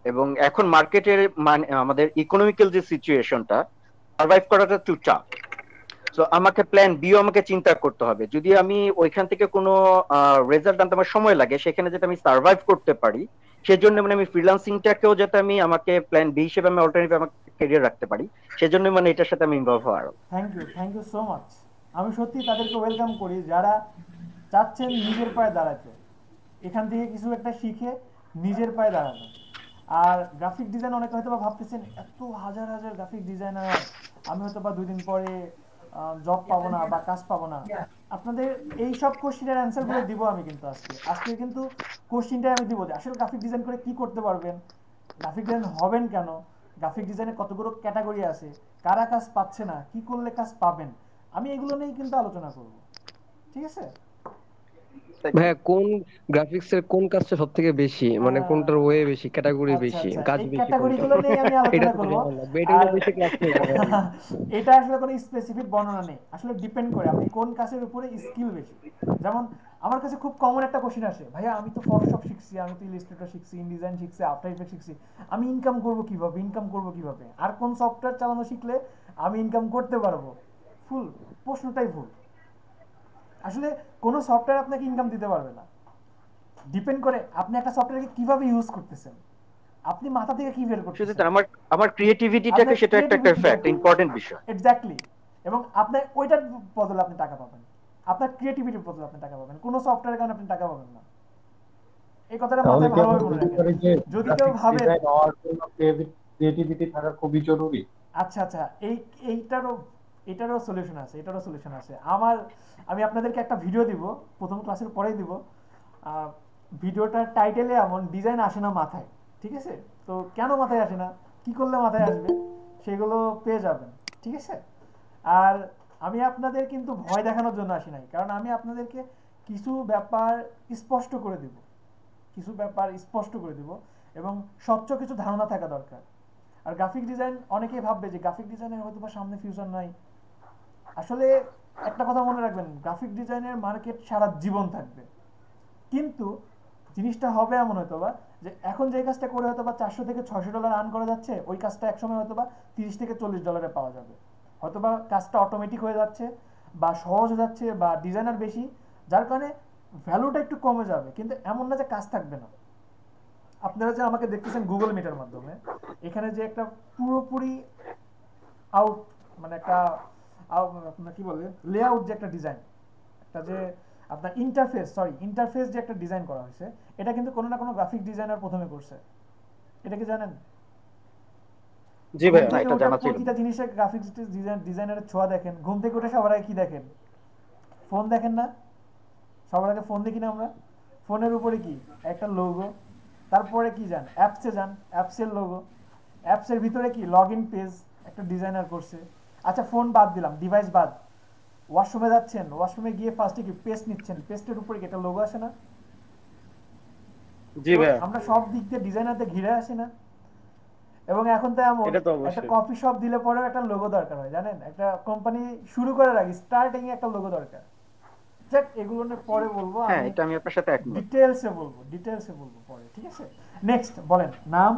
এবং এখন মার্কেটের মানে আমাদের ইকোনমিক্যাল যে সিচুয়েশনটা সার্ভাইভ করাটা একটু চাপ তো আমাকে প্ল্যান বিও আমাকে চিন্তা করতে হবে। যদি আমি ওইখান থেকে কোনো রেজাল্ট আনতে আমার সময় লাগে, সেখানে যাতে আমি সার্ভাইভ করতে পারি, সেজন্য মানে আমি ফ্রিল্যান্সিংটাকেও যাতে আমি আমাকে প্ল্যান বি হিসেবে আমি অল্টারনেটিভ আমার ক্যারিয়ার রাখতে পারি, সেজন্য মানে এটার সাথে আমি ইনভলভ হওয়ার thank you thank you so much আমি সত্যি তাদেরকে ওয়েলকাম করি, যারা চাচ্ছেন নিজের পায়ে দাঁড়াতে। এখান থেকে কিছু একটা শিখে নিজের পায়ে দাঁড়ানো। আর গ্রাফিক ডিজাইন অনেকে হয়তো বা ভাবতেছেন, এত হাজার হাজার গ্রাফিক ডিজাইনার আমি হয়তো বা দুই দিন পরে জব পাবো না বা কাজ পাবো না। আপনাদের এই সব কোশ্চেনের অ্যানসারগুলো দিব আমি কিন্তু আজকে। আজকে কিন্তু কোশ্চেনটাই আমি দিব যে আসলে গ্রাফিক ডিজাইন করে কি করতে পারবেন? গ্রাফিক ডিজাইন হবেন কেন? গ্রাফিক ডিজাইনে কতগুলো ক্যাটাগরি আছে? কারা কাজ পাচ্ছে না? কি করলে কাজ পাবেন? আমি এগুলো নিয়েই কিন্তু আলোচনা করব। ঠিক আছে? ভাইয়া কোন গ্রাফিক্স এর কোন কাজটা সব থেকে বেশি? মানে কোনটার ওয়ে বেশি? ক্যাটাগরি আচ্ছা, বেশি? আচ্ছা, কাজ বেশি ক্যাটাগরিগুলো কোনটা? নিয়ে আমি (laughs) আলোচনা করব। এটা বেশি ক্লাস (laughs) এটা আসলে কোনো স্পেসিফিক বর্ণনা নেই। আসলে ডিপেন্ড করে আপনি কোন কাজের উপরে স্কিল বেশি। যেমন আমার কাছে খুব কমন একটা কোশ্চেন আসে ভাইয়া আমি তো ফটোশপ শিখছি আমি তো ইলাস্ট্রেটর শিখছি ইনডিজাইন শিখছি আফটার ইফেক্ট শিখছি আমি ইনকাম করব কীভাবে ইনকাম করব কীভাবে? আর কোন সফটওয়্যার চালানো শিখলে আমি ইনকাম করতে পারব? ফুল প্রশ্নটাই ভুল আসলে কোনো সফটওয়্যার আপনাকে ইনকাম দিতে পারবে না। ডিপেন্ড করে আপনি একটা সফটওয়্যারকে কীভাবে ইউজ করতেছেন। আপনি মাথা থেকে কি বের করতেছেন? তাই, আমার আমার ক্রিয়েটিভিটিটাকে সেটা একটা একটা ফ্যাক্ট ইম্পর্টেন্ট বিষয়। এক্স্যাক্টলি এবং আপনার ওইটার বদলে আপনি টাকা পাবেন। আপনার ক্রিয়েটিভিটির বদলে আপনি টাকা পাবেন। কোনো সফটওয়্যারের কারণে আপনি টাকা পাবেন না। এই কথাটা মাথায় ভালোভাবে মনে রাখেন। যদি কেউ ভাবে ক্রিয়েটিভিটি থাকা খুবই জরুরি? আচ্ছা আচ্ছা। এই এইটারও এটারও সলিউশন আছে, এটারও সলিউশন আছে। আমার, আমি আপনাদেরকে একটা ভিডিও দিব, প্রথম ক্লাসের পরেই দিব। ভিডিওটার টাইটেলে এমন ডিজাইন আসে না মাথায় ঠিক আছে? তো কেন মাথায় আসে না? কি করলে মাথায় আসবে? সেগুলো পেয়ে যাবেন, ঠিক আছে? আর আমি আপনাদের কিন্তু ভয় দেখানোর জন্য আসি নাই, কারণ আমি আপনাদেরকে কিছু ব্যাপার স্পষ্ট করে দেব। কিছু ব্যাপার স্পষ্ট করে দেব এবং স্বচ্ছ কিছু ধারণা থাকা দরকার। আর গ্রাফিক ডিজাইন অনেকেই ভাববে যে গ্রাফিক ডিজাইনের হয়তো বা সামনে ফিউচার নাই। আসলে একটা কথা মনে রাখবেন গ্রাফিক ডিজাইনের মার্কেট সারা জীবন থাকবে। কিন্তু জিনিসটা হবে এমন হয়তো বা যে এখন যে কাজটা করে হয়তো বা চারশো থেকে ছশো ডলার আর্ন করা যাচ্ছে, ওই কাজটা একসময় হয়তো বা তিরিশ থেকে চল্লিশ ডলারে পাওয়া যাবে। হয়তো বা কাজটা অটোমেটিক হয়ে যাচ্ছে বা সহজ হয়ে যাচ্ছে বা ডিজাইনার বেশি, যার কারণে ভ্যালুটা একটু কমে যাবে। কিন্তু এমন না যে কাজ থাকবে না। আপনারা যে আমাকে দেখতেছেন গুগল মিটার মাধ্যমে, এখানে যে একটা পুরোপুরি আউট মানে একটা আপনার কি বলে লেআউট যে একটা ডিজাইন একটা যে আপনার ইন্টারফেস সরি ইন্টারফেস যে একটা ডিজাইন করা হয়েছে এটা কিন্তু কোনো না কোনো গ্রাফিক ডিজাইনার প্রথমে করছে। এটা কি জানেন? জি ভাই ঘুম থেকে এটা জানা ছিল। প্রতিটা গ্রাফিক্স ডিজাইন ডিজাইনারের ছোঁয়া দেখেন ঘুম থেকে উঠে সবার আগে কি দেখেন? ফোন দেখেন না? সবার আগে ফোন দেখি না আমরা? ফোনের উপরে কি? একটা লোগো তারপরে কি যান? অ্যাপসে যান অ্যাপসের লোগো অ্যাপসের ভিতরে কি? লগ ইন পেজ একটা ডিজাইনার করছে। আচ্ছা ফোন বাদ দিলাম ডিভাইস বাদ। ওয়াশরুমে যাচ্ছেন ওয়াশরুমে গিয়ে ফার্স্টে কি পেস্ট নিচ্ছেন? পেস্টের উপরে কি একটা লোগো আসে না? জি ভাইয়া। আমরা সব দিক দিয়ে ডিজাইনারদের ঘিরে আসি না। এবং এখন তো এমন এটা তো একটা কফি শপ দিলে পরে একটা লোগো দরকার হয় জানেন? একটা কোম্পানি শুরু করার আগে স্টার্টিং এ একটা লোগো দরকার। যাক এগুলো নিয়ে পরে বলব হ্যাঁ এটা আমি আপনার সাথে একমত। ডিটেলসে বলব ডিটেলসে বলব পরে ঠিক আছে? নেক্সট বলেন নাম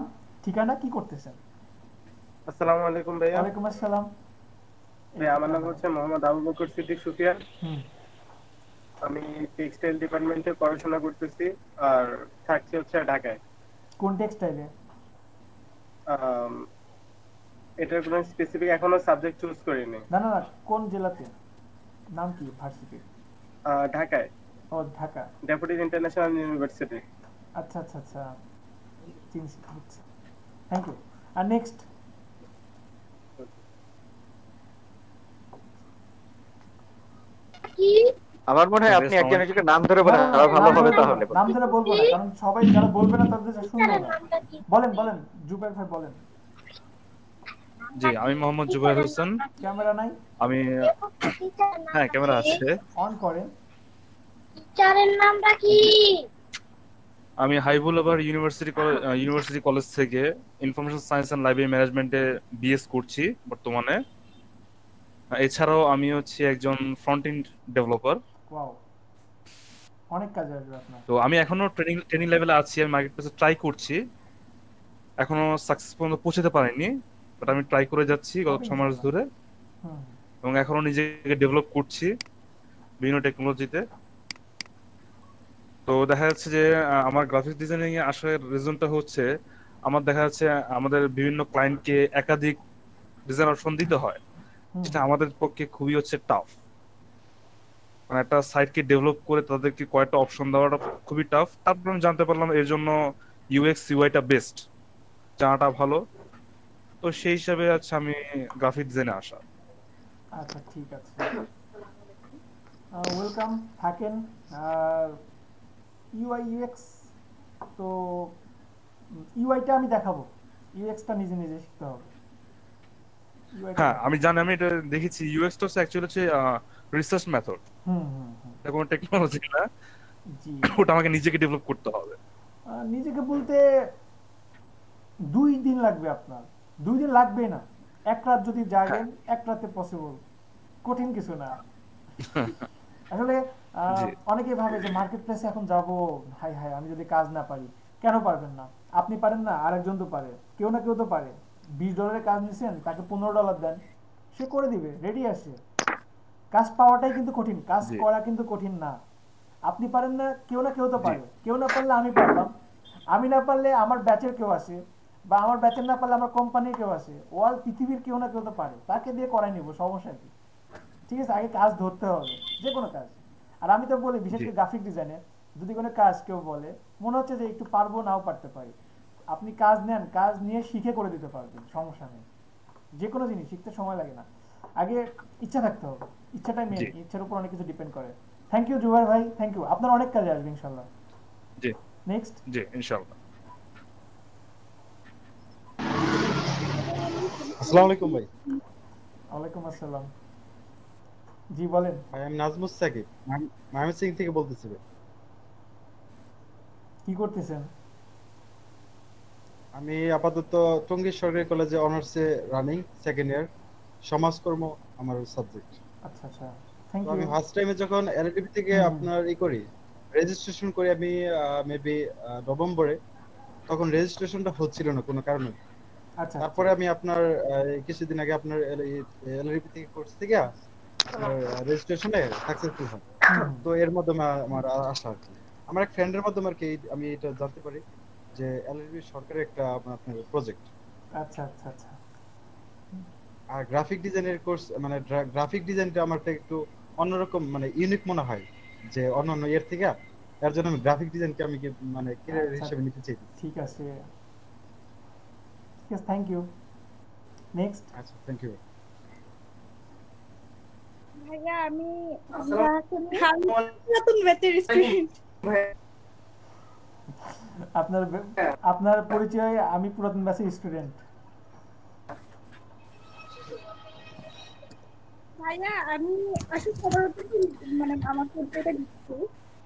ঠিকানা কি করতেছেন? আসসালামু আলাইকুম ভাইয়া। ওয়ালাইকুম আসসালাম। ভাইয়া আমার নাম হচ্ছে মোহাম্মদ আবু বকর সিদ্দিক সুফিয়ান। আমি টেক্সটাইল ডিপার্টমেন্টে পড়াশোনা করতেছি আর থাকছি হচ্ছে ঢাকায়। কোন টেক্সটাইলে? এটার কোনো স্পেসিফিক এখনও সাবজেক্ট চুজ করিনি। না না না কোন জেলাতে? নাম কি ভার্সিটি? ঢাকায়। ও ঢাকা। ডেপুটি ইন্টারন্যাশনাল ইউনিভার্সিটি আচ্ছা আচ্ছা আচ্ছা থ্যাংক ইউ আর নেক্সট আমার মনে হয় আপনি একজন একজনের নাম ধরে বলেন আরও ভালো হবে তাহলে। নাম ধরে বলব না কারণ সবাই যারা বলবে না তাদের শুনব না। বলেন বলেন জুবের ভাই বলেন। জি আমি মোহাম্মদ জুবাইর হোসেন। ক্যামেরা নাই? আমি হ্যাঁ ক্যামেরা আছে। অন করেন টিচারের নামটা কি? আমি হাইবুল আবার ইউনিভার্সিটি ইউনিভার্সিটি কলেজ থেকে ইনফরমেশন সায়েন্স এন্ড লাইব্রেরি ম্যানেজমেন্টে বিএস করছি বর্তমানে। এছাড়াও আমি হচ্ছে একজন ফ্রন্ট এন্ড ডেভেলপার ওয়াও অনেক কাজে আসবে আপনার। তো আমি এখনও ট্রেনিং ট্রেনিং লেভেলে আছি আমি মার্কেট প্লেসে ট্রাই করছি। এখনও সাকসেস পর্যন্ত পৌঁছাতে পারিনি বাট আমি ট্রাই করে যাচ্ছি গত ছ মাস ধরে। এবং এখনও নিজেকে ডেভেলপ করছি বিভিন্ন টেকনোলজিতে তো দেখা যাচ্ছে যে আমার গ্রাফিক্স ডিজাইনিং এ আসার রিজনটা হচ্ছে আমার দেখা যাচ্ছে আমাদের বিভিন্ন ক্লায়েন্টকে একাধিক ডিজাইন অপশন দিতে হয়। যেটা আমাদের পক্ষে খুবই হচ্ছে টাফ মানে একটা সাইটকে ডেভেলপ করে তাদেরকে কয়েকটা অপশন দেওয়াটা খুবই টাফ তারপর আমি জানতে পারলাম এর জন্য ইউএক্স ইউআইটা বেস্ট জানাটা ভালো। তো সেই হিসাবে হচ্ছে আমি গ্রাফিক ডিজাইনে আসা। আচ্ছা ঠিক আছে। ওয়েলকাম থাকেন। আর ইউআই ইউএক্স তো ইউআইটা আমি দেখাবো। ইউএক্সটা নিজে নিজে শিখতে হবে। হ্যাঁ আমি জানি আমি এটা দেখেছি। ইউএক্স টা অ্যাকচুয়ালি হচ্ছে রিসার্চ মেথড হুম হুম এটা কোনো টেকনোলজি না। জি। ওটা আমাকে নিজেকে ডেভেলপ করতে হবে। নিজেকে বলতে দুই দিন লাগবে আপনার। দুই দিন লাগবে না। এক রাত যদি জাগেন এক রাতে পসিবল কঠিন কিছু না। (laughs) আসলে। অনেকেই ভাবে যে মার্কেট প্লেসে এখন যাব হাই হাই আমি যদি কাজ না পারি কেন পারবেন না? আপনি পারেন না আরেকজন তো পারে। কেউ না কেউ তো পারে। বিশ ডলারের কাজ নিছেন তাকে পনেরো ডলার দেন সে করে দিবে রেডি আসে কাজ পাওয়াটাই কিন্তু কঠিন কাজ করা কিন্তু কঠিন না। আপনি পারেন না কেউ না কেউ তো পারে। কেউ না পারলে আমি পারলাম আমি না পারলে আমার ব্যাচের কেউ আসে বা আমার ব্যাচের না পারলে আমার কোম্পানির কেউ আসে ওয়াল পৃথিবীর কেউ না কেউ তো পারে। তাকে দিয়ে করাই নিব সমস্যা কি? ঠিক আছে আগে কাজ ধরতে হবে যে কোনো কাজ। আর আমি তো বলি বিশেষ করে গ্রাফিক ডিজাইনের যদি কোনো কাজ কেউ বলে মনে হচ্ছে যে একটু পারব নাও পারতে পারি। আপনি কাজ নেন কাজ নিয়ে শিখে করে দিতে পারবেন সমস্যা নেই। যে কোনো জিনিস শিখতে সময় লাগে না। আগে ইচ্ছা থাকতে হবে। ইচ্ছাটাই মেন জি। ইচ্ছার উপর অনেক কিছু ডিপেন্ড করে। থ্যাংক ইউ জুবাই ভাই থ্যাংক ইউ আপনার অনেক কাজে আসবে ইনশাল্লাহ। জি। নেক্সট জি ইনশাআল্লাহ আসসালামু আলাইকুম ভাই। ওয়ালাইকুম আসসালাম। জি বলেন। ভাই আমি নাজমুস সাকিব। ময়মনসিং থেকে বলতেছি ভাই। কি করতেছেন? আমি আপাতত টঙ্গী সরকারি কলেজে অনার্সে রানিং সেকেন্ড ইয়ার সমাজকর্ম আমার সাবজেক্ট আচ্ছা আচ্ছা। থ্যাংক তো আমি ফার্স্ট টাইমে যখন এলএলবি থেকে আপনার ই করি রেজিস্ট্রেশন করি আমি মেবি নভেম্বরে তখন রেজিস্ট্রেশনটা হচ্ছিল না কোনো কারণে। আচ্ছা তারপরে আমি আপনার কিছুদিন আগে আপনার এলএলবি থেকে কোর্স থেকে রেজিস্ট্রেশনে সাকসেসফুল হয় তো এর মাধ্যমে আমার আ- আসা আর কি। আমার এক ফ্রেন্ডের মাধ্যমে আর কি আমি এটা জানতে পারি। যে এলএলবি সরকারের একটা আপনার প্রজেক্ট আচ্ছা আচ্ছা আচ্ছা। আর গ্রাফিক ডিজাইনের কোর্স মানে গ্রাফিক ডিজাইনটা আমার কাছে একটু অন্যরকম মানে ইউনিক মনে হয় যে অন্যান্য এর থেকে। এর জন্য আমি গ্রাফিক ডিজাইনকে আমি কি মানে ক্যারিয়ার আচ্ছা। হিসেবে নিতে চাই। ঠিক আছে। ঠিক আছে থ্যাংক ইউ নেক্সট আচ্ছা থ্যাংক ইউ ভাইয়া আমি আমি নতুন ব্যাচের স্টুডেন্ট আপনার আপনার পরিচয় আমি পুরাতন ব্যাচের স্টুডেন্ট ভাইয়া আমি আসলে সাধারণত মানে আমার পরিচয়টা দিচ্ছি।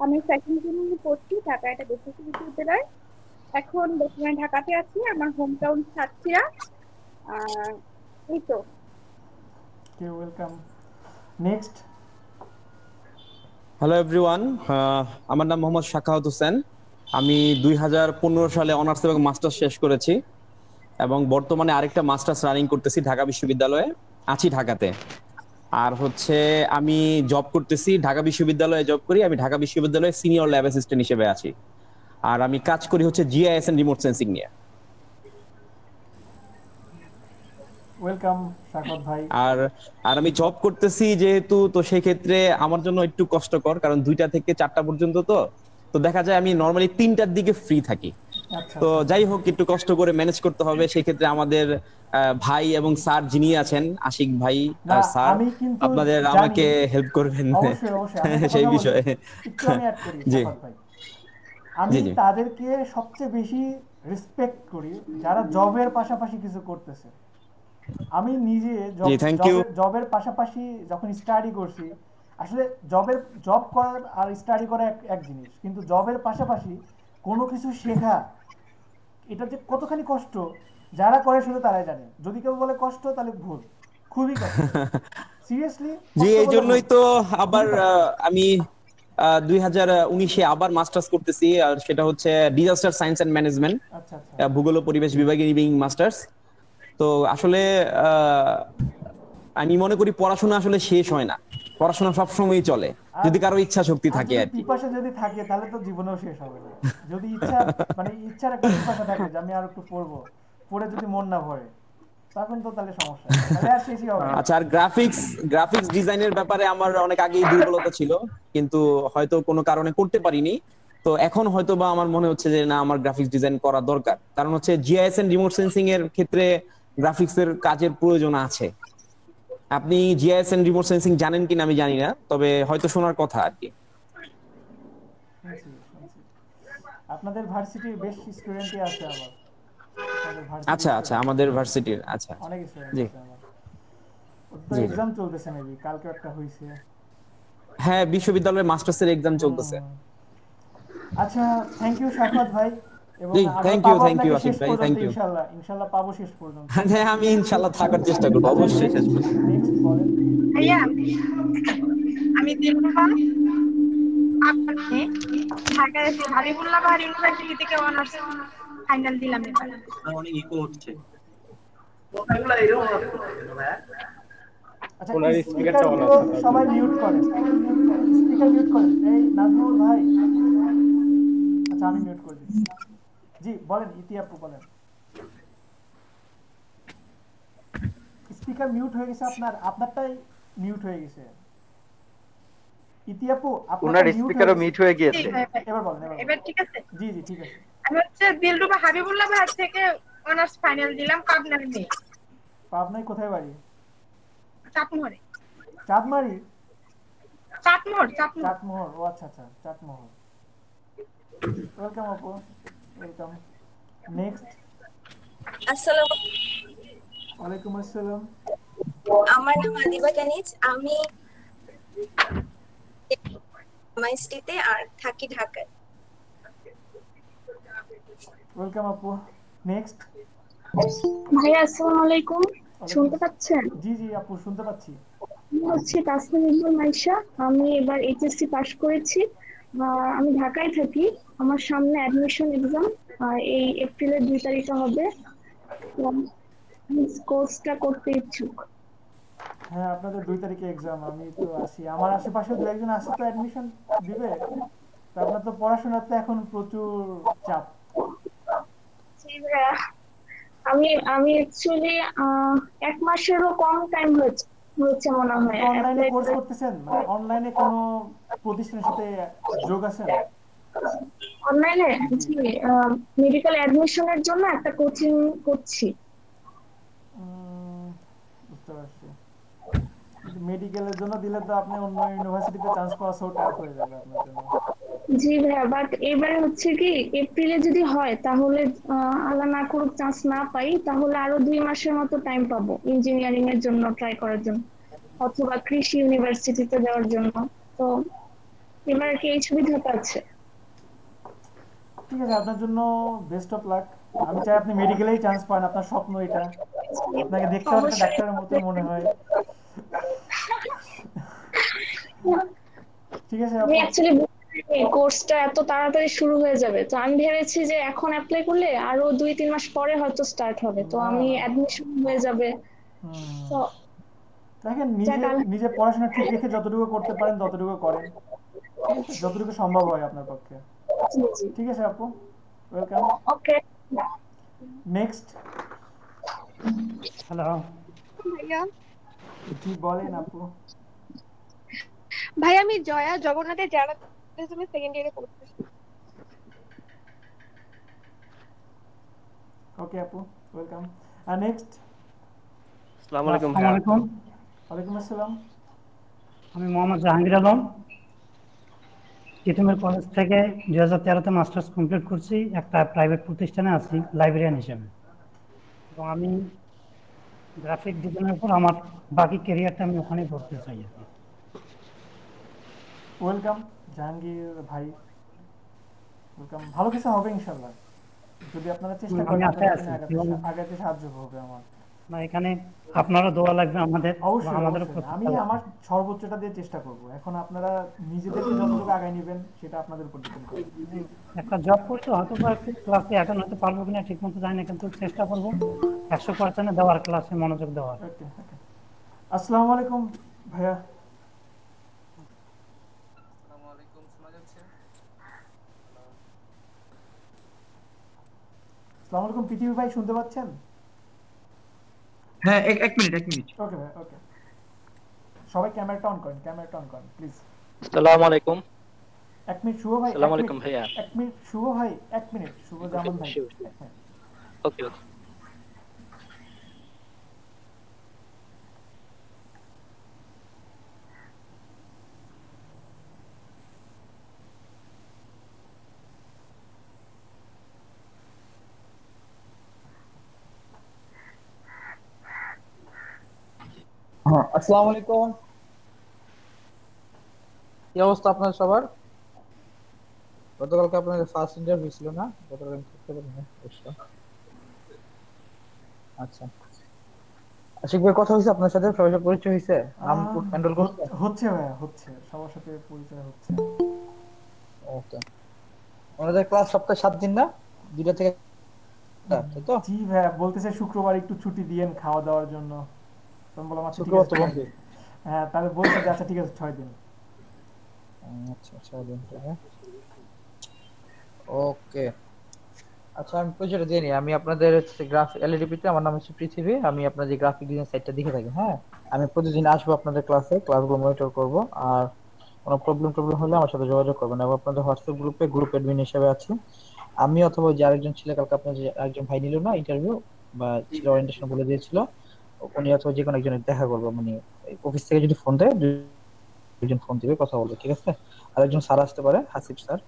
আমি সেকেন্ড ইয়ারে পড়ছি ঢাকা বেসরকারি বিশ্ববিদ্যালয়। এখন বর্তমানে ঢাকাতে আছি আমার হোম টাউন সাতক্ষীরা। আর এই তো। ওয়েলকাম নেক্সট হ্যালো এভরিওয়ান আমার নাম মোহাম্মদ শাখাওয়াত হোসেন। আমি দুই হাজার পনেরো সালে অনার্স এবং মাস্টার্স শেষ করেছি এবং বর্তমানে আরেকটা মাস্টার্স রানিং করতেছি ঢাকা বিশ্ববিদ্যালয়ে আছি ঢাকাতে। আর হচ্ছে আমি জব করতেছি ঢাকা বিশ্ববিদ্যালয়ে জব করি আমি ঢাকা বিশ্ববিদ্যালয়ে সিনিয়র ল্যাব অ্যাসিস্ট্যান্ট হিসেবে আছি। আর আমি কাজ করি হচ্ছে জিআইএস এন্ড রিমোট সেন্সিং নিয়ে। ওয়েলকাম শাকত ভাই। আর আর আমি জব করতেছি যেহেতু তো সেই ক্ষেত্রে আমার জন্য একটু কষ্টকর কারণ দুইটা থেকে চারটা পর্যন্ত তো তো দেখা যায় আমি নর্মালি তিনটার দিকে ফ্রি থাকি। আচ্ছা। তো যাই হোক একটু কষ্ট করে ম্যানেজ করতে হবে। সেই ক্ষেত্রে আমাদের ভাই এবং স্যার যিনি আছেন আশিক ভাই আর স্যার আপনাদের আমাকে হেল্প করবেন। (laughs) সেই বিষয়ে। জি। আমি। তাদেরকে সবচেয়ে বেশি রেসপেক্ট করি যারা জবের পাশাপাশি কিছু করতেছে। আমি নিজে জবের পাশাপাশি যখন স্টাডি করছি আসলে জবের জব করার আর স্টাডি করা এক এক জিনিস। কিন্তু জবের পাশাপাশি কোনো কিছু শেখা এটা যে কতখানি কষ্ট যারা করে শুধু তারাই জানে। যদি কেউ বলে কষ্ট তাহলে ভুল। খুবই কষ্ট। (laughs) সিরিয়াসলি জি এই জন্যই তো আবার আমি দুই হাজার উনিশে আবার মাস্টার্স করতেছি আর সেটা হচ্ছে ডিজাস্টার সায়েন্স অ্যান্ড ম্যানেজমেন্ট ভূগোল ও পরিবেশ বিভাগে নিবিং মাস্টার্স তো আসলে আমি মনে করি পড়াশোনা আসলে শেষ হয় না। পড়াশোনা সবসময়ই চলে। যদি কারও ইচ্ছা শক্তি থাকে আর কি। পিপাসা যদি থাকে তাহলে তো জীবনেও শেষ হবে না। যদি ইচ্ছা মানে ইচ্ছার একটা পিপাসা থাকে যে আমি আর একটু পড়ব পড়ে যদি মন না ভরে তখন তো তাহলে সমস্যা তাহলে আর শেষই হবে। আচ্ছা আর গ্রাফিক্স গ্রাফিক্স ডিজাইনের ব্যাপারে আমার অনেক আগেই দুর্বলতা ছিল কিন্তু হয়তো কোনো কারণে করতে পারিনি। তো এখন হয়তো বা আমার মনে হচ্ছে যে না আমার গ্রাফিক্স ডিজাইন করা দরকার। কারণ হচ্ছে জিআইএস এন্ড রিমোট সেন্সিং এর ক্ষেত্রে গ্রাফিক্স এর কাজের প্রয়োজন আছে। আপনি জিআইএস এন্ড রিমোট সেন্সিং জানেন কিনা আমি জানি না তবে হয়তো শোনার কথা আর কি। আপনাদের ভার্সিটির বেশ স্টুডেন্টই আছে আমার আমাদের আচ্ছা আচ্ছা আমাদের ভার্সিটির আচ্ছা অনেক জি। জি। এক্সাম চলতেছে মেবি কালকে একটা হয়েছে হ্যাঁ বিশ্ববিদ্যালয়ের মাস্টার্সের এক্সাম চলতেছে। আচ্ছা থ্যাংক ইউ শাকত ভাই। জি, thank you, পাবো thank আশিক ভাই, thank you. ইনশাআল্লাহ ইনশাআল্লাহ পাবো শেষ পর্যন্ত। হ্যাঁ আমি ইনশাল্লাহ থাকার চেষ্টা করব অবশ্যই। শেষ পর্যন্ত। ভাইয়া আমি দিলরুবা আপনি ঢাকায় হাবিবুল্লাহ বাহার ইউনিভার্সিটি থেকে অনার্স ফাইনাল দিলাম এবার। অনেক ইকো হচ্ছে। আচ্ছা ওনার স্পিকারটা অন আছে সবাই মিউট করেন স্পিকার মিউট করেন এই নাজমুল ভাই। আচ্ছা আমি মিউট করে। জি বলেন ইতি আপু বলেন। স্পিকার মিউট হয়ে গেছে আপনার আপনারটাই মিউট হয়ে গেছে। ইতি আপু mute স্পিকারও মিট হয়ে গিয়েছে। ভাই, ভাই। এবার বলেন এবার ঠিক আছে। জি জি ঠিক আছে। আমি হচ্ছে দিলরুবা হাবিবুল্লাহ বাহার থেকে অনার্স ফাইনাল দিলাম পাবনার মেয়ে। পাবনায় কোথায় বাড়ি? চাটমোহরে চাঁদমারি? চাটমোহর চাটমোহর চাটমোহর ও আচ্ছা আচ্ছা চাটমোহর ওয়েলকাম আপু। ওয়েলকাম নেক্সট আসসালামু ওয়ালাইকুম আসসালাম আমার নাম আদিবা কানিজ। আমি এমআইএসটিতে আর থাকি ঢাকায়। ওয়েলকাম আপু। নেক্সট ভাইয়া আসসালামু আলাইকুম। শুনতে পাচ্ছেন? জি জি আপু শুনতে পাচ্ছি। আমি হচ্ছে তাসমিন ইকবাল মাইশা। আমি এবার এইচএসসি পাশ করেছি। আমি ঢাকায় থাকি। আমার সামনে অ্যাডমিশন এক্সাম এই এপ্রিলের দুই তারিখে হবে। কোর্সটা করতে ইচ্ছুক। হ্যাঁ আপনাদের দুই তারিখে এক্সাম আমি তো আসি আমার আশেপাশে দু একজন আসে তো অ্যাডমিশন দিবে। তো আপনার তো পড়াশোনার তো এখন প্রচুর চাপ। আমি আমি অ্যাকচুয়ালি এক মাসেরও কম টাইম হয়েছে হচ্ছে মনে হয়। অনলাইনে কোর্স করতেছেন? মানে অনলাইনে কোনো প্রতিষ্ঠানের সাথে যোগ আছেন? অনলাইনে জি মেডিকেল অ্যাডমিশনের জন্য একটা কোচিং করছি। বুঝতে পারছি। মেডিকেলের জন্য দিলে তো আপনি অন্য ইউনিভার্সিটিতে চান্স পাওয়া সো টাফ হয়ে যাবে আপনার জন্য। জি ভাইয়া বাট এবারে হচ্ছে কি এপ্রিলে যদি হয় তাহলে আল্লাহ না করুক চান্স না পাই তাহলে আরও দুই মাসের মতো টাইম পাবো ইঞ্জিনিয়ারিং এর জন্য ট্রাই করার জন্য। অথবা কৃষি ইউনিভার্সিটিতে যাওয়ার জন্য। তো এবার কি এই সুবিধাটা আছে। ঠিক আছে আপনার জন্য বেস্ট অফ লাক আমি চাই আপনি মেডিকেলেই চান্স পান আপনার স্বপ্ন এটা। আপনাকে দেখতে অবশ্যই। ডাক্তারের মতো মনে হয়। ঠিক আছে আমি অ্যাকচুয়ালি কোর্সটা এত তাড়াতাড়ি শুরু হয়ে যাবে। তো আমি ভেবেছি যে এখন অ্যাপ্লাই করলে আরও দুই তিন মাস পরে হয়তো স্টার্ট হবে। তো আমি অ্যাডমিশন হয়ে যাবে। তো দেখেন নিজে নিজে পড়াশোনা ঠিক রেখে যতটুকু করতে পারেন ততটুকু করেন। যতটুকু সম্ভব হয় আপনার পক্ষে। ঠিক আছে আপু ওয়েলকাম ওকে নেক্সট হ্যালো ভাইয়া। কি বলেন আপু। ভাই আমি জয়া জগন্নাথের জার্নালিজমের সেকেন্ড ইয়ারে পড়তেছি ওকে আপু ওয়েলকাম আর নেক্সট আসসালামু আলাইকুম আসসালামু আলাইকুম। ওয়ালাইকুম আসসালাম। আমি মোহাম্মদ জাহাঙ্গীর আলম। চিটুমের কলেজ থেকে দুই হাজার তেরোতে মাস্টার্স কমপ্লিট করছি একটা প্রাইভেট প্রতিষ্ঠানে আছি লাইব্রেরিয়ান হিসেবে। এবং আমি গ্রাফিক ডিজাইনের উপর আমার বাকি ক্যারিয়ারটা আমি ওখানেই করতে চাই আর কি। ওয়েলকাম জাহাঙ্গীর ভাই। ওয়েলকাম ভালো কিছু হবে ইনশাল্লাহ যদি আপনারা চেষ্টা করেন আগাতে সাহায্য হবে আমার। না এখানে আপনারও দোয়া লাগবে আমাদের অবশ্যই আমাদের আমি আমার সর্বোচ্চটা দিয়ে চেষ্টা করব। এখন আপনারা নিজেদেরকে যতটুকু আগায় নেবেন সেটা আপনাদের উপর ডিপেন্ড করে একটা জব করতে হয়তো বা ক্লাসে এখন হয়তো পারব কিনা ঠিক মতো জানি না কিন্তু চেষ্টা করব। একশো পার্সেন্টে দেওয়ার ক্লাসে মনোযোগ দেওয়ার। ওকে ওকে। আসসালামু আলাইকুম ভাইয়া। আসসালামু আলাইকুম পৃথিবী ভাই শুনতে পাচ্ছেন? হ্যাঁ এক এক মিনিট এক মিনিট। ওকে ভাই ওকে সবাই ক্যামেরাটা অন করেন ক্যামেরাটা অন করেন প্লিজ আসসালামু আলাইকুম। এক মিনিট শুভ ভাই আসসালামু আলাইকুম ভাইয়া। এক মিনিট শুভ ভাই এক মিনিট শুভ জামান ভাই। ওকে ওকে হ্যাঁ আসসালামু আলাইকুম। কি অবস্থা আপনার সবার? গতকালকে আপনাদের ফার্স্ট ইন্টারভিউ ছিল না? গতকাল আমি করতে পারি না আচ্ছা। আশিক ভাই কথা হয়েছে আপনার সাথে? সবার সাথে পরিচয় হয়েছে? নাম হ্যান্ডেল করতে হচ্ছে- হচ্ছে ভাইয়া হচ্ছে। সবার সাথে পরিচয় হচ্ছে। ওকে। আমাদের ক্লাস সপ্তাহে সাত দিন না? দুইটা থেকে তো জি ভাইয়া বলতেছে শুক্রবার একটু ছুটি দিয়েন খাওয়া দাওয়ার জন্য। তো আমি বললাম আচ্ছা ঠিক আছে। হ্যাঁ তাহলে বলছে যে আচ্ছা ঠিক আছে ছয় দিন। আচ্ছা ছয় দিন ওকে। আচ্ছা আমি পরিচয়টা দিয়ে নিই। আমি আপনাদের হচ্ছে গ্রাফ এলইডিপিতে আমার নাম হচ্ছে পৃথিবী। আমি আপনাদের গ্রাফিক ডিজাইন সাইটটা দেখে থাকি হ্যাঁ? আমি প্রতিদিন আসব আপনাদের ক্লাসে ক্লাসগুলো মনিটর করব। আর কোনো প্রবলেম টবলেম হলে আমার সাথে যোগাযোগ করবেন। এবং আপনাদের হোয়াটসঅ্যাপ গ্রুপে গ্রুপ অ্যাডমিন হিসেবে আছি। আমি অথবা যে আরেকজন ছিল কালকে আপনার যে আরেকজন ভাই নিল না ইন্টারভিউ বা ছিল ওরিয়েন্টেশন বলে দিয়েছিল উনি অথবা যে কোনো একজনের দেখা করব মানে অফিস থেকে যদি ফোন দেয় দুজন ফোন দিবে কথা বলবে ঠিক আছে? আর একজন স্যার আসতে পারে হাসিব স্যার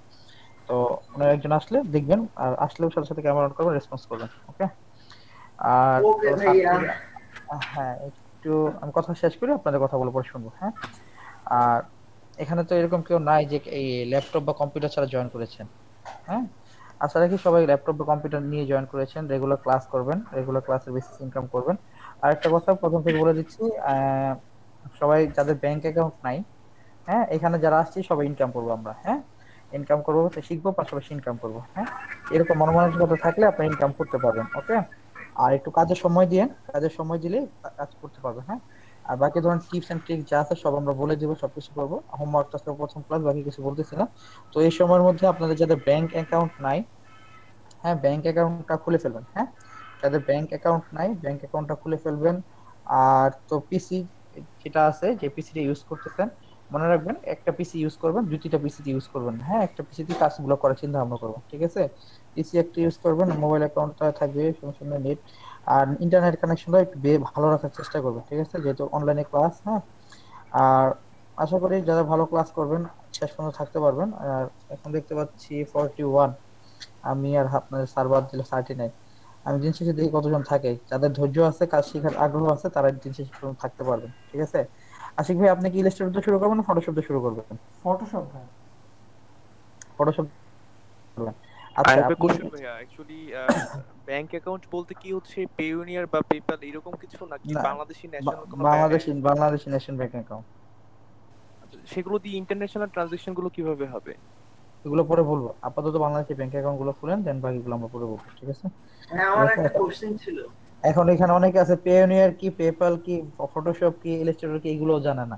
তো ওনার একজন আসলে দেখবেন আর আসলেও সাথে সাথে ক্যামেরা অন করবেন রেসপন্স করবেন ওকে আর হ্যাঁ একটু আমি কথা শেষ করে আপনাদের কথা কথাগুলো পরে শুনব হ্যাঁ? আর এখানে তো এরকম কেউ নাই যে এই ল্যাপটপ বা কম্পিউটার ছাড়া জয়েন করেছেন হ্যাঁ? আশা রাখি সবাই ল্যাপটপ বা কম্পিউটার নিয়ে জয়েন করেছেন রেগুলার ক্লাস করবেন রেগুলার ক্লাসের বেসিস ইনকাম করবেন। আর একটা কথা প্রথম থেকে বলে দিচ্ছি সবাই যাদের ব্যাংক অ্যাকাউন্ট নাই হ্যাঁ এখানে যারা আসছি সবাই ইনকাম করব আমরা হ্যাঁ? ইনকাম করব শিখব, পাশাপাশি ইনকাম করব হ্যাঁ? এরকম মনোমানসিকতা থাকলে আপনি ইনকাম করতে পারবেন ওকে আর একটু কাজের সময় দিয়ে কাজের সময় দিলে কাজ করতে পারবেন হ্যাঁ? আর বাকি ধরুন টিপস এন্ড ট্রিক যা আছে সব আমরা বলে দিব, সবকিছু করব। হোমওয়ার্কটা তো প্রথম ক্লাস বাকি কিছু বলতেছি না তো এই সময়ের মধ্যে আপনাদের যাদের ব্যাংক অ্যাকাউন্ট নাই হ্যাঁ ব্যাংক অ্যাকাউন্টটা খুলে ফেলবেন হ্যাঁ? যাদের ব্যাংক অ্যাকাউন্ট নাই ব্যাংক অ্যাকাউন্টটা খুলে ফেলবেন। আর তো পিসি যেটা আছে, যে পিসিটা ইউজ করতেছেন, মনে রাখবেন একটা পিসি ইউজ করবেন দুইটা পিসি ইউজ করবেন। হ্যাঁ একটা পিসিতে কাজগুলো করার চিন্তা ভাবনা করবেন, ঠিক আছে? পিসি একটা ইউজ করবেন মোবাইল অ্যাকাউন্টটা থাকবে সমস্যা নেই নেট আর ইন্টারনেট কানেকশনটা একটু ভালো রাখার চেষ্টা করবেন, ঠিক আছে? যেহেতু অনলাইনে ক্লাস হ্যাঁ? আর আশা করি যারা ভালো ক্লাস করবেন, শেষ পর্যন্ত থাকতে পারবেন। আর এখন দেখতে পাচ্ছি ফর্টি ওয়ান আমি আর আপনার সার্ভার দিলে থার্টি নাইন আমি দিন শেষে দেখি কতজন থাকে যাদের ধৈর্য আছে কাজ শেখার আগ্রহ আছে তারা দিন শেষে পর্যন্ত থাকতে পারবেন ঠিক আছে? আশিক ভাই আপনি কি ইলাস্ট্রেটর দিয়ে শুরু করবেন না ফটোশপ দিয়ে শুরু করবেন? ফটোশপ ভাই। ফটোশপ আচ্ছা আপনি কোশ্চেন ভাইয়া অ্যাকচুয়ালি ব্যাংক অ্যাকাউন্ট বলতে কি হচ্ছে পেইওনিয়ার বা পেপ্যাল এরকম কিছু নাকি না, বাংলাদেশি ন্যাশনাল কোনো Bangladeshi Bangladeshi national bank account সেগুলো দিয়ে ইন্টারন্যাশনাল ট্রানজাকশনগুলো কীভাবে হবে? এগুলো পরে বলব। আপাতত বাংলাদেশি ব্যাংক অ্যাকাউন্টগুলো খুলেন দেন বাকিগুলো আমরা পরে বলব ঠিক আছে? হ্যাঁ আমার একটা কোশ্চেন ছিল। এখন এখানে অনেকে আছে পেওনিয়ার কি পেপাল কি ফটোশপ কি ইলাস্ট্রেটর কি এগুলো জানে না।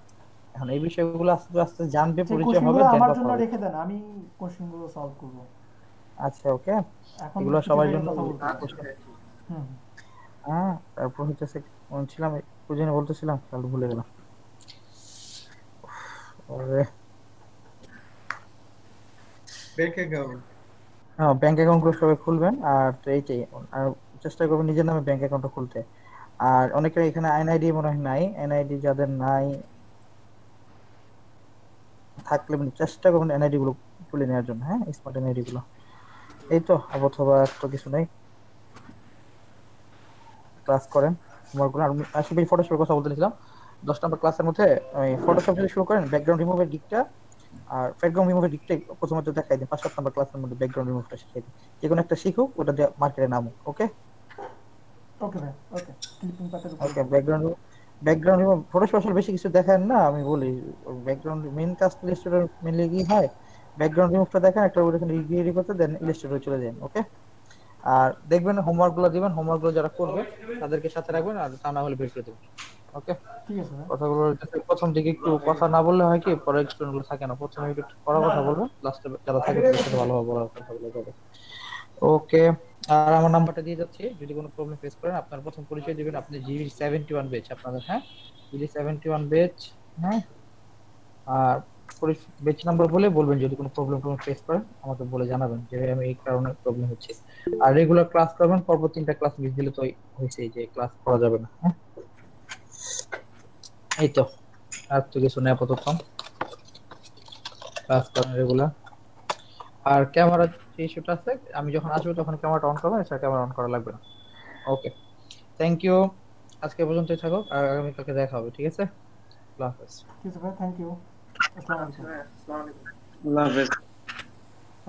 এখন এই বিষয়গুলো আস্তে আস্তে জানবে পরিচয় হবে আমার জন্য রেখে দেন আমি কোশ্চেনগুলো সলভ করব। আচ্ছা ওকে। এগুলো সবার জন্য হ্যাঁ তারপর হচ্ছে ছিলাম প্রয়োজনে বলতেছিলাম তাহলে ভুলে গেলাম। আরে ব্যাংক অ্যাকাউন্ট হ্যাঁ ব্যাংক সবাই খুলবেন, আর এইটাই, আর চেষ্টা করবেন নিজের নামে ব্যাংক খুলতে। আর এখানে এনআইডি মনে হয় নাই এনআইডি যাদের নাই, থাকলে মানে চেষ্টা করবেন এনআইডি গুলো নেওয়ার জন্য হ্যাঁ স্মার্ট এনআইডি গুলো। এই তো অথবা তো কিছু নেই। ক্লাস করেন আর আসলে ফটোশপের কথা বলতেছিলাম দশ নম্বর ক্লাসের মধ্যে ফটোশপ যদি শুরু করেন ব্যাকগ্রাউন্ড রিমুভের দিকটা আর ব্যাকগ্রাউন্ড রিমুভের প্রথমত দেখাই দিন পাঁচ সাত নম্বর ক্লাসের মধ্যে ব্যাকগ্রাউন্ড রিমুভটা শিখাই দিন যে কোনো একটা শিখুক ওটা দিয়ে মার্কেটে নামুক ওকে ওকে ভাই ওকে ক্লিপিং পাতের okay background background remove Photoshop আসলে বেশি কিছু দেখান না আমি বলি ব্যাকগ্রাউন্ড মেইন কাজ ইলাস্ট্রেটর মেনলি কি হয়। ব্যাকগ্রাউন্ড রিমুভটা দেখেন একটা ওখানে রিডিও করতে দেন ইলাস্ট্রেটর চলে যান ওকে আর দেখবেন হোমওয়ার্কগুলো দিবেন হোমওয়ার্কগুলো যারা করবে তাদেরকে সাথে রাখবেন আর তা না হলে বের করে দেবেন। ওকে ঠিক আছে কথাগুলো প্রথম দিকে একটু কথা না বললে হয় কি পরে এক্সপ্লেনগুলো থাকে না। প্রথমে একটু কড়া কথা বলবেন লাস্টে যারা থাকে তাদের সাথে ভালোভাবে বলার কথাগুলো বলবে ওকে আর আমার নাম্বারটা দিয়ে যাচ্ছি যদি কোনো প্রবলেম ফেস করেন আপনার প্রথম পরিচয় দিবেন আপনি জিবি সেভেন্টি ওয়ান বেচ আপনাদের হ্যাঁ? জিবি সেভেন্টি ওয়ান বেচ হ্যাঁ? আর নাম্বার বলে বলবেন, যদি কোনো প্রবলেম ফেস করেন, আমাকে বলে জানাবেন যে, আমি এই কারণে প্রবলেম হচ্ছে। আর রেগুলার ক্লাস করবেন, পরপর তিনটা ক্লাস মিস দিলে তো হয়েছে যে ক্লাস করা যাবে না হ্যাঁ? এই তো, আর তো কিছু নেই ক্লাস করেন রেগুলার আর ক্যামেরা যে ইস্যুটা আছে, আমি যখন আসব তখন ক্যামেরাটা অন করবেন, এছাড়া ক্যামেরা অন করা লাগবে না। ওকে থ্যাংক ইউ আজকে পর্যন্তই থাকুক, আর আগামীকালকে দেখা হবে, ঠিক আছে? হাফেজ। ঠিক আছে ভাই থ্যাংক ইউ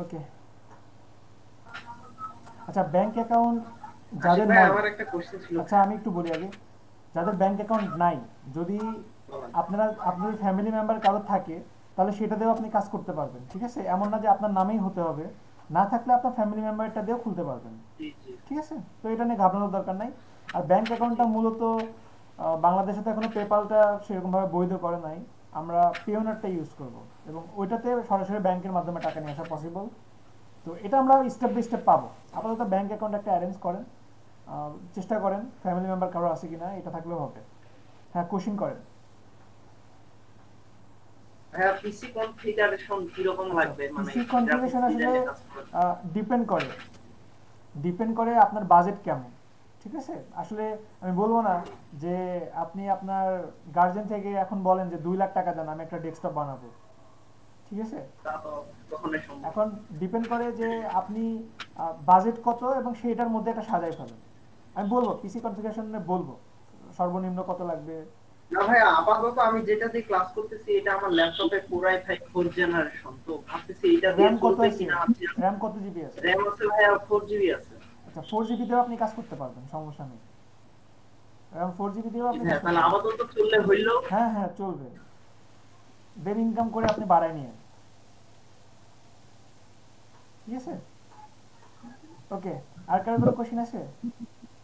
ওকে আচ্ছা ব্যাংক অ্যাকাউন্ট যাদের নাই আমার একটা কোশ্চেন ছিল। আচ্ছা আমি একটু বলি আগে। যাদের ব্যাংক অ্যাকাউন্ট নাই যদি আপনারা আপনার ফ্যামিলি মেম্বার কারোর থাকে তাহলে সেটা দিয়েও আপনি কাজ করতে পারবেন ঠিক আছে? এমন না যে আপনার নামেই হতে হবে। না থাকলে আপনার ফ্যামিলি মেম্বারটা দিয়েও খুলতে পারবেন। ঠিক আছে? তো এটা নিয়ে ঘাবড়ানোর দরকার নাই। আর ব্যাংক অ্যাকাউন্টটা মূলত বাংলাদেশে তো এখনও পেপালটা সেরকমভাবে বৈধ করে নাই। আমরা পিওনারটা ইউজ করব এবং ওইটাতে সরাসরি ব্যাংকের মাধ্যমে টাকা নিয়ে আসা পসিবল তো এটা আমরা স্টেপ বাই স্টেপ পাবো। আপাতত ব্যাংক অ্যাকাউন্ট একটা অ্যারেঞ্জ করেন। চেষ্টা করেন ফ্যামিলি মেম্বার কারও আছে কিনা এটা থাকলেও হবে। হ্যাঁ কোশ্চিন করেন। হ্যাঁ পিসি কনফিগারেশন কীরকম লাগবে? মানে আসলে? ডিপেন্ড করে। ডিপেন্ড করে আপনার বাজেট কেমন। ঠিক আছে? আসলে আমি বলব না যে আপনি আপনার গার্জেন থেকে এখন বলেন যে দুই লাখ টাকা দেন আমি একটা ডেস্কটপ বানাবো। ঠিক আছে। এখন ডিপেন্ড করে যে আপনি বাজেট কত এবং সেইটার মধ্যে একটা সাজাই ফেলেন। আমি বলব পিসি কনফিগারেশনে বলব সর্বনিম্ন কত লাগবে? না ভাই আপাতত আমি যেটা দিয়ে ক্লাস করতেছি এটা আমার ল্যাপটপে পুরাই ভাই ফোর জেনারেশন তো ভাবতেছি এটা র্যাম কত আছে? র্যাম কত জিবি আছে? র্যাম আছে ভাই ফোর জিবি আছে। আচ্ছা ফোর জিবি দিয়েও আপনি কাজ করতে পারবেন সমস্যা নেই। ফোর জিবি দিয়েও আপনি হ্যাঁ তাহলে আপাতত চললে হইল। হ্যাঁ হ্যাঁ চলবে। দেন ইনকাম করে আপনি বাড়ায় নিয়ে ঠিক আছে? ওকে আর কারও কোনো কোশ্চেন আছে?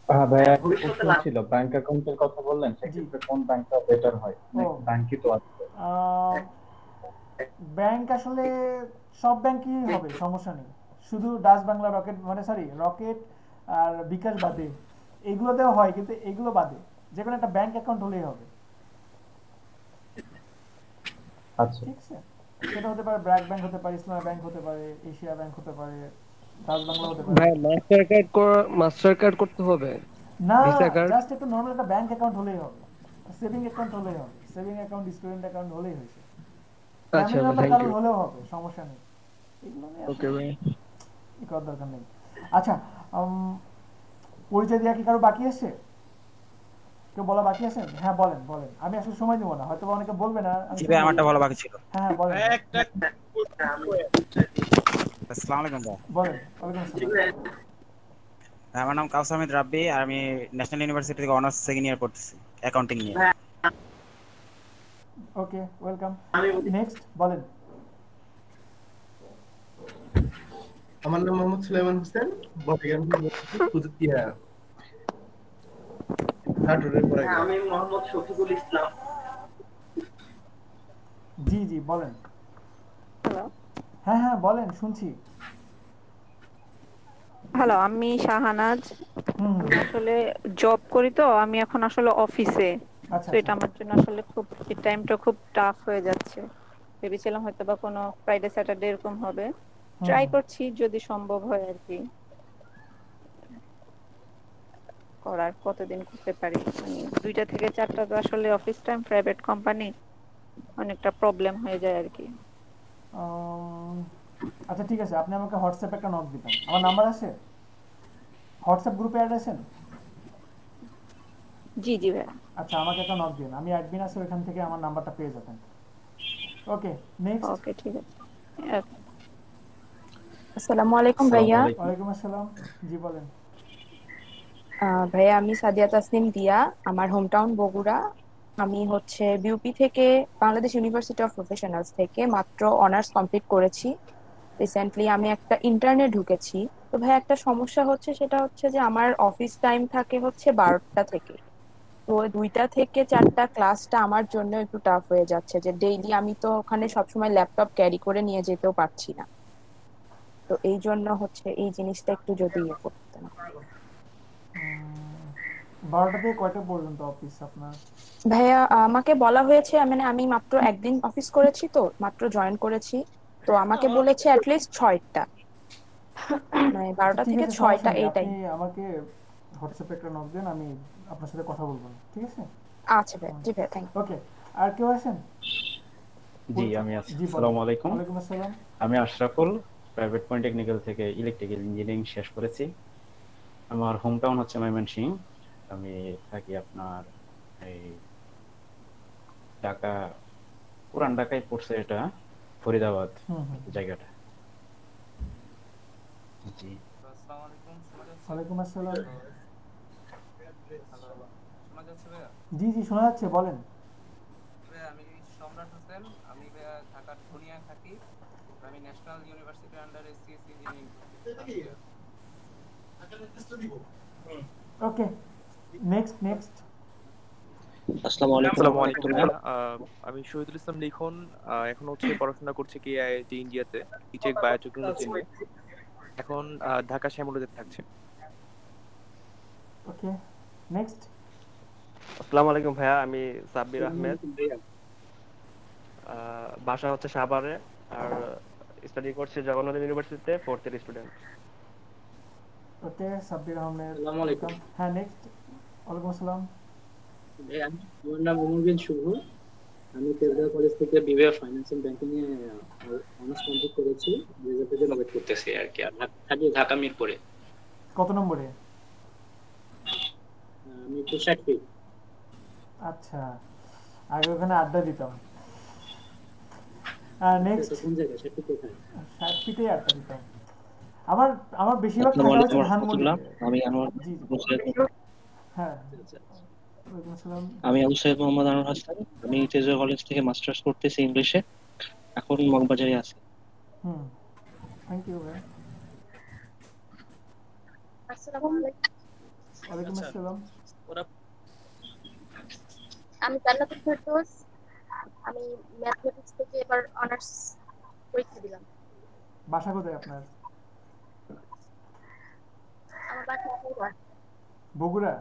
হ্যাঁ ভাইয়া ভবিষ্যতে প্রশ্ন লাভ- ছিল ব্যাংক অ্যাকাউন্টের কথা বললেন সেক্ষেত্রে কোন ব্যাংকটা বেটার হয়? ব্যাংকই তো আছে ব্যাংক আসলে সব ব্যাংকই হবে সমস্যা নেই। শুধু ডাচ বাংলা রকেট মানে সরি রকেট আর বিকাশ বাদে এগুলোতেও হয় কিন্তু এগুলো বাদে। যে কোনো একটা ব্যাংক অ্যাকাউন্ট হলেই হবে। আচ্ছা। ঠিক আছে? সেটা হতে পারে ব্র্যাক ব্যাংক হতে পারে ইসলামী ব্যাংক হতে পারে এশিয়া ব্যাংক হতে পারে ডাচ হতে পারে। ভাই মাস্টার কার্ড মাস্টার কার্ড করতে হবে? না জাস্ট একটা নর্মাল একটা ব্যাংক অ্যাকাউন্ট হলেই হবে। সেভিং অ্যাকাউন্ট হলেই হবে। সেভিং অ্যাকাউন্ট স্টুডেন্ট অ্যাকাউন্ট হলেই হয়েছে। আচ্ছা থ্যাংক ইউ হলেও হবে সমস্যা নেই। এগুলো নিয়ে ওকে ভাই ই করার দরকার নেই। আচ্ছা পরিচয় দেওয়া কি কারও বাকি আছে? কেউ বলা বাকি আছে? হ্যাঁ বলেন বলেন। আমি আসলে সময় দেবো না হয়তো অনেকে বলবে না আমি জি ভাই আমারটা বলা বাকি ছিল। হ্যাঁ হ্যাঁ বলেন। আসসালামু আলাইকুম বলেন ওয়ালাইকুম আসসালাম। আমার নাম কাউসার আহমেদ রাব্বি আর আমি ন্যাশনাল ইউনিভার্সিটি থেকে অনার্স সেকেন্ড ইয়ার পড়তেছি অ্যাকাউন্টিং নিয়ে। Okay welcome. নেক্সট বলেন। আমার নাম মোহাম্মদ সুলাইমান হোসেন হ্যাঁ, আমি মোহাম্মদ শফিকুল ইসলাম। জি জি বলেন। হ্যাঁ হ্যাঁ বলেন শুনছি। হ্যালো আমি শাহানাজ। আসলে জব করি তো আমি এখন আসলে অফিসে আচ্ছা তো এটা আমার জন্য আসলে খুব টাইমটা খুব টাফ হয়ে যাচ্ছে। ভেবেছিলাম হয়তো বা কোনো ফ্রাইডে স্যাটারডে এরকম হবে। ট্রাই করছি যদি সম্ভব হয় আর কি। করার কতদিন করতে পারি? মানে দুইটা থেকে চারটা তো আসলে অফিস টাইম প্রাইভেট কোম্পানি অনেকটা প্রবলেম হয়ে যায় আর কি। আচ্ছা ঠিক আছে আপনি আমাকে হোয়াটসঅ্যাপে একটা নক দিবেন। আমার নাম্বার আছে? হোয়াটসঅ্যাপ গ্রুপে অ্যাড আছেন? জি জি ভাই আচ্ছা আমাকে একটা নক দিন। আমি অ্যাডমিন আছি ওইখান থেকে আমার নাম্বারটা পেয়ে যাবেন। ওকে নেক্সট ওকে ঠিক আছে। আসসালামু আলাইকুম ভাইয়া। ওয়ালাইকুম আসসালাম। জি বলেন। আহ, ভাইয়া আমি সাদিয়া তাসনিম দিয়া আমার হোম টাউন বগুড়া। আমি হচ্ছে বিউপি থেকে বাংলাদেশ ইউনিভার্সিটি অফ প্রফেশনালস থেকে মাত্র অনার্স কমপ্লিট করেছি। রিসেন্টলি আমি একটা ইন্টারনে ঢুকেছি। তো ভাই একটা সমস্যা হচ্ছে সেটা হচ্ছে যে আমার অফিস টাইম থাকে হচ্ছে বারোটা থেকে। তো দুইটা থেকে চারটা ক্লাসটা আমার জন্য একটু টাফ হয়ে যাচ্ছে যে ডেইলি আমি তো ওখানে সবসময় ল্যাপটপ ক্যারি করে নিয়ে যেতেও পারছি না। তো এই জন্য হচ্ছে এই জিনিসটা একটু যদি ইয়ে করতেন। বারোটা থেকে কয়টা পর্যন্ত অফিস আপনার? ভাইয়া আমাকে বলা হয়েছে মানে আমি মাত্র একদিন অফিস করেছি তো মাত্র জয়েন করেছি। তো আমাকে বলেছে অ্যাটলিস্ট ছয়টা। মানে বারোটা থেকে ছয়টা সমস্যা নেই। এই টাইম আমাকে হোয়াটসঅ্যাপে একটা নক দেন আমি আপনার সাথে কথা বলব। ঠিক আছে? আচ্ছা ভাই জি ভাই থ্যাংক ওকে আর কেউ আছেন? জি আমি আছি। জি, বলেন। আসসালামু আলাইকুম। আসসালাম। আমি আশরাফুল। প্রাইভেট পলিটেকনিক্যাল থেকে ইলেকট্রিক্যাল ইঞ্জিনিয়ারিং শেষ করেছি। আমার হোম টাউন হচ্ছে ময়মনসিং। আমি থাকি আপনার এই ঢাকা পুরান ঢাকায় পড়ছে এটা ফরিদাবাদ। জায়গাটা। জি। ওয়ালাইকুম আসসালাম জি জি শোনা যাচ্ছে বলেন আমি সম্রাট হোসেন আমি ভাইয়া ঢাকার ধনিয়ায় থাকি আমি ন্যাশনাল ইউনিভার্সিটির আন্ডারে CSC engineering okay next next আসসালামু আলাইকুম। আমি শহীদুল ইসলাম লিখন। এখন হচ্ছে পড়াশোনা করছি কি আইআইটি ইন্ডিয়াতে ইটেক বায়োটেকনোলজি এখন আহ, ঢাকা শ্যামলীতে থাকছে। ওকে নেক্সট আসসালামু আলাইকুম ভাইয়া আমি সাব্বির আহমেদ। আহ, বাসা হচ্ছে সাভারে আর স্টাডি করছি জগন্নাথ ইউনিভার্সিটিতে fourth year student okay Sabbir Ahmed. আসসালামু আলাইকুম। হ্যাঁ নেক্সট ওয়ালাইকুম আসসালাম। আমি- আমার নাম ওমর বিন শুভ। আমি তেজগাঁও কলেজ থেকে বিবিএ ফাইন্যান্স এন্ড ব্যাংকিং এ অনার্স কমপ্লিট করেছি। রেজাল্টের জন্য ওয়েট করতেছি আর কি আর থাকি ঢাকা মিরপুরে। কত নম্বরে? মিরপুর ষাটটি আচ্ছা। আগে ওখানে আড্ডা দিতাম। আর নেক্সট কোন জায়গায়? ষাটটি কোথায়? ষাট ফিটেই আড্ডা আমার আমার বেশিরভাগ থাকা হচ্ছে ধানমন্ডি। আমি আবু সাইদ হ্যাঁ। আমি আবু সাইদ মোহাম্মদ আনোয়ার হাসান। আমি তেজগাঁও কলেজ থেকে মাস্টার্স করতেছি ইংলিশে এখন মগবাজারে আছি। হুম। থ্যাংক ইউ ভাই। আসসালামু আলাইকুম। ওয়ালাইকুম আসসালাম। আমি জান্নাতুল ফেরদৌস। আমি ম্যাথমেটিক্স থেকে এবার অনার্স পরীক্ষা দিলাম। বাসা কোথায় আপনার? আমার বাসা আগারগা বগুড়া?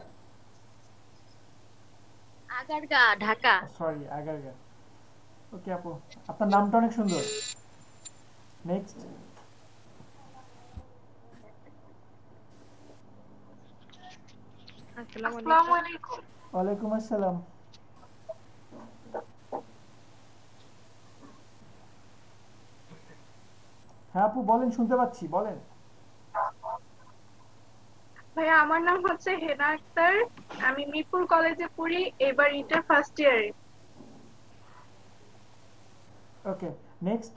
আগারগা ঢাকা। সরি আগারগা। ওকে আপু আপনার নামটা অনেক সুন্দর। নেক্সট আসসালামু আলাইকুম। ওয়ালাইকুম আসসালাম। হ্যাঁ আপু বলেন শুনতে পাচ্ছি বলেন। ভাইয়া আমার নাম হচ্ছে হেনা আক্তার। আমি মিরপুর কলেজে পড়ি এবার ইন্টার ফার্স্ট ইয়ারে ওকে নেক্সট।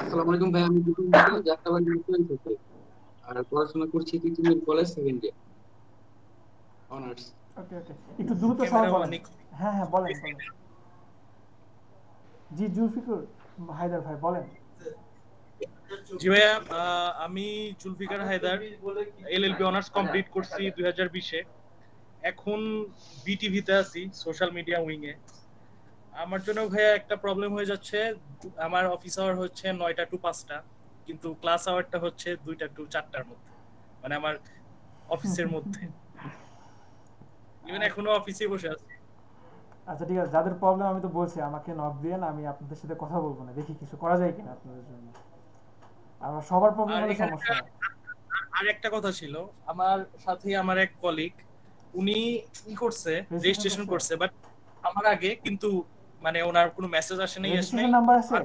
আসসালামু আলাইকুম ভাই আমি দুটো যাত্রাবাড়ি মিরপুর থেকে আর পড়াশোনা করছি Titumir college second year honours okay okay একটু দ্রুত সবাই বলেন। হ্যাঁ হ্যাঁ বলেন বলেন। জি জুলফিকুর হায়দার ভাই বলেন। জি ভাইয়া আমি Zulfiqar Haider LLB honours complete করছি এখন বিটিভিতে আছি, সোশ্যাল মিডিয়া উইং এ আমার জন্য ভাইয়া একটা প্রবলেম হয়ে যাচ্ছে, আমার অফিস আওয়ার হচ্ছে টু কিন্তু ক্লাস আওয়ারটা হচ্ছে টু চারটার মধ্যে মানে আমার অফিসের মধ্যে। ইভেন এখনও অফিসে বসে আছি। আচ্ছা ঠিক আছে, যাদের প্রবলেম আমি তো বলছি, আমাকে নক দিয়েন আমি আপনাদের সাথে কথা বলব না, দেখি কিছু করা যায় কিনা আপনাদের জন্য। আমার সবার প্রবলেম হলে সমস্যা। আর একটা কথা ছিল আমার সাথে আমার এক কলিগ উনি ই করছে রেজিস্ট্রেশন করছে। বাট আমার আগে কিন্তু মানে ওনার কোনো মেসেজ আসে নাই আসে নাই। নাম্বার আছে?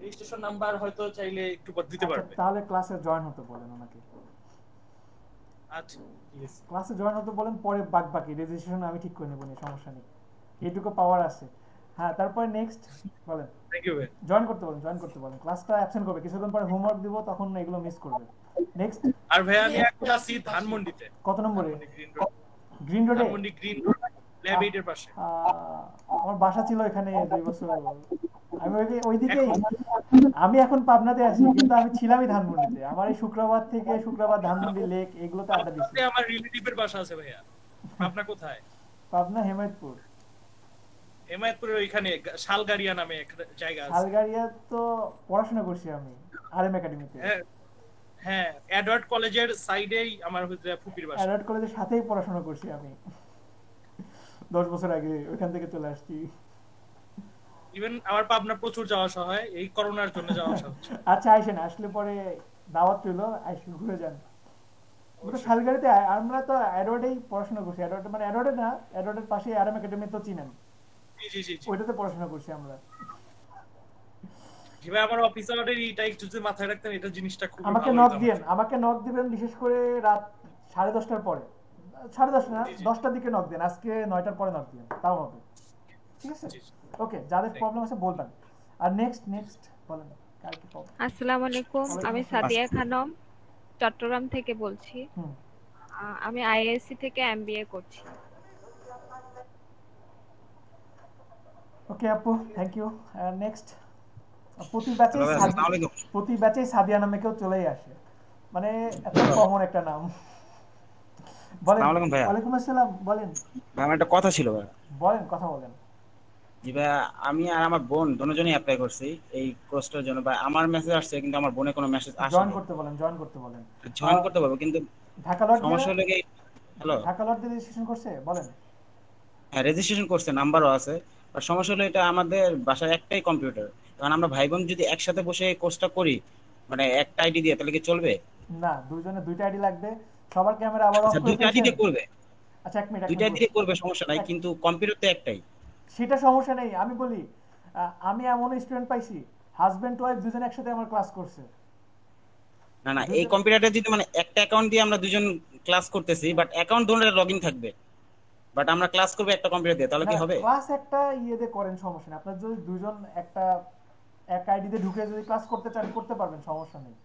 রেজিস্ট্রেশন নাম্বার হয়তো চাইলে একটু পর দিতে আচ্ছা, পারবে। তাহলে ক্লাসে জয়েন হতে বলেন ওনাকে। আচ্ছা ক্লাসে জয়েন হতে বলেন পরে বাক বাকি রেজিস্ট্রেশন আমি ঠিক করে নেব নি সমস্যা নেই। এটুকু পাওয়ার আছে। হ্যাঁ তারপরে নেক্সট বলেন। থ্যাংক ইউ ভাই জয়েন করতে বলেন জয়েন করতে বলেন। ক্লাসটা অ্যাবসেন্ট করবে। কিছুক্ষণ পরে হোমওয়ার্ক দিব তখন এগুলো মিস করবে। নেক্সট আর ভাই আমি এখন আছি ধানমন্ডিতে। কত নম্বরে? গ্রিন রোডে ধানমন্ডি গ্রিন রোড ল্যাব এইটের পাশে। আমার বাসা ছিল এখানে দুই বছর আমি ওই- ওইদিকেই। আমি এখন পাবনাতে আছি কিন্তু আমি ছিলামই ধানমন্ডিতে। আমার এই শুক্রবার থেকে শুক্রবার ধানমন্ডি লেক এগুলোতে আড্ডা দিচ্ছি। আমার রিলেটিভের বাসা আছে ভাইয়া। আপনার কোথায়? পাবনা হেমায়তপুর। হেমায়তপুরের ওইখানে শালগাড়িয়া নামে একটা জায়গা আছে। হালগারিয়া তো পড়াশোনা করছি আমি আর এম একাডেমিতে। হ্যাঁ হ্যাঁ এডওয়ার্ড কলেজের সাইডেই আমার হচ্ছে ফুপির বাসা। কলেজের সাথেই পড়াশোনা করছি আমি। দশ বছর আগে ওইখান থেকে চলে আসছি। ইভেন আমার পাবনা প্রচুর যাওয়া আসা হয় এই করোনার জন্য যাওয়া আসা হচ্ছে। (laughs) আচ্ছা আইসেন আসলে পরে দাওয়াত রইল আইসেন ঘুরে যান। ওটা শালগাড়িতে আমরা তো অ্যাডওয়ার্ডেই পড়াশোনা করছি। অ্যাডওয়ার্ড মানে অ্যাডওয়ার্ডে না অ্যাডওয়ার্ডের পাশে আর এম একাডেমি তো চিনেন। ওইটাতে পড়াশোনা করছি আমরা। ভাই আমার অফিস আওয়ারের একটু যদি মাথায় রাখতেন এটা জিনিসটা খুব আমাকে নক দিবেন আমাকে নক দিবেন বিশেষ করে রাত সাড়ে দশটার পরে। সাড়ে দশটা না দশটার দিকে নক দেন আজকে নয়টার পরে নক দিবেন তাও হবে। ঠিক আছে? ওকে যাদের প্রবলেম আছে বলবেন। আর নেক্সট নেক্সট বলেন আসসালামু আলাইকুম আমি সাদিয়া খানম চট্টগ্রাম থেকে বলছি। আমি আইএসসি থেকে এমবিএ করছি। ওকে আপু থ্যাংক ইউ নেক্সট প্রতি ব্যাচে। প্রতি ব্যাচে সাদিয়া নামে কেউ চলেই আসে মানে এত কমন একটা নাম বলেন। ওয়ালাইকুম আসসালাম বলেন ভাই আমার একটা কথা ছিল ভাই বলেন কথা বলেন জি ভাই আমি আর আমার বোন দুজনেই অ্যাপ্লাই করছি। এই কোর্সটার জন্য ভাই আমার মেসেজ আসছে কিন্তু আমার বোনের কোনো মেসেজ জয়েন আসেনি করতে বলেন জয়েন করতে বলেন। জয়েন করতে পারব কিন্তু ঢাকা লট সমস্যা হলো হ্যালো ঢাকা লট রেজিস্ট্রেশন করছে? বলেন। হ্যাঁ রেজিস্ট্রেশন করছে নাম্বারও আছে। আর সমস্যা হলো এটা আমাদের বাসায় একটাই কম্পিউটার কারণ আমরা ভাই বোন যদি একসাথে বসে কোর্সটা করি মানে একটা আইডি দিয়ে তাহলে কি চলবে? না দুইজনে দুইটা আইডি লাগবে। সবার ক্যামেরা আবার অফ আচ্ছা দুইটা আইডি দিয়ে করবে? আচ্ছা এক মিনিট দুইটা আইডি দিয়ে করবে সমস্যা নাই কিন্তু কম্পিউটার তো একটাই। সেটা সমস্যা নেই আমি বলি আমি এমন স্টুডেন্ট পাইছি হাজবেন্ড ওয়াইফ দুজন একসাথে আমার ক্লাস করছে। না না এই কম্পিউটারটা যদি মানে একটা অ্যাকাউন্ট দিয়ে আমরা দুজন ক্লাস করতেছি বাট অ্যাকাউন্ট দুজনের লগইন থাকবে। বাট আমরা ক্লাস করব একটা কম্পিউটার দিয়ে তাহলে কি হবে? ক্লাস একটা ইয়েতে করেন সমস্যা নেই। আপনার যদি দুজন একটা এক আইডিতে ঢুকে যদি ক্লাস করতে চান করতে পারবেন সমস্যা নেই।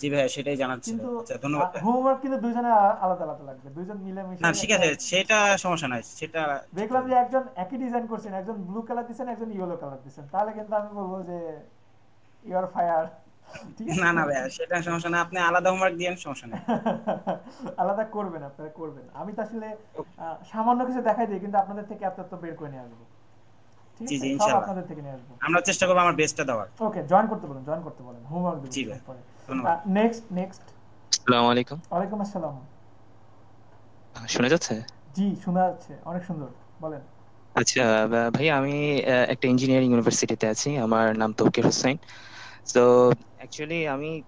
জি ভাই সেটাই কিন্তু আচ্ছা ধন্যবাদ। হোমওয়ার্ক কিন্তু দুজনে আলাদা আলাদা লাগবে। দুজন মিলে মিশে না ঠিক আছে সেটা সমস্যা নাই সেটা দেখলাম যে একজন একই ডিজাইন করছেন একজন ব্লু কালার দিছেন একজন ইয়েলো কালার দিছেন। তাহলে কিন্তু আমি বলব যে ইউর ফায়ার ঠিক আছে (laughs) না না ভাই সেটা সমস্যা না। আপনি আলাদা হোমওয়ার্ক দিয়েন সমস্যা নাই। (laughs) আলাদা করবেন আপনারা করবেন। আমি তো আসলে সামান্য কিছু দেখাই দিই কিন্তু আপনাদের থেকে এত বের করে নিয়ে আসব। জি জি ইনশাআল্লাহ আপনাদের থেকে নিয়ে আসব। আমরা চেষ্টা করব আমার বেস্টটা দেওয়ার। ওকে জয়েন করতে বলুন জয়েন করতে বলেন হোমওয়ার্ক জি ভাই, ধন্যবাদ। নেক্সট নেক্সট আসসালামু আলাইকুম। ওয়ালাইকুম আসসালাম। শোনা যাচ্ছে? জি শোনা যাচ্ছে অনেক সুন্দর। বলেন। আচ্ছা ভা- ভাইয়া আমি একটা ইঞ্জিনিয়ারিং ইউনিভার্সিটিতে আছি। আমার নাম তৌকির হোসেন। তো অ্যাকচুয়ালি আমি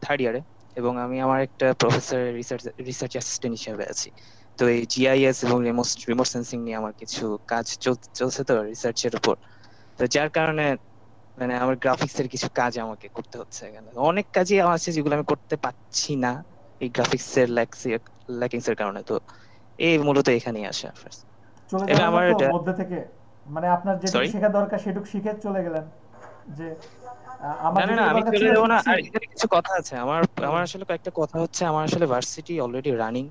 থার্ড ইয়ারে এবং আমি আমার একটা প্রফেসর রিসার্চ রিসার্চ অ্যাসিস্ট্যান্ট হিসেবে আছি। তো এই জিআইএস এবং রিমোট রিমোট সেন্সিং নিয়ে আমার কিছু কাজ চলছে তো রিসার্চের উপর। তো যার কারণে মানে আমার গ্রাফিক্স এর কিছু কাজ আমাকে করতে হচ্ছে এখানে। অনেক কাজই আমার আছে যেগুলো আমি করতে পারছি না এই গ্রাফিক্স এর ল্যাকিংস এর কারণে। তো এই মূলত এখানেই আসা first। চলে আমার এটা- মধ্যে থেকে। মানে আপনার Sorry? শেখা দরকার সেটুকু শিখে চলে গেলেন। যে না না আমি চলে যাব না। আর এখানে কিছু কথা আছে। আমার আমার আসলে কয়েকটা কথা হচ্ছে। আমার আসলে ভার্সিটি অলরেডি রানিং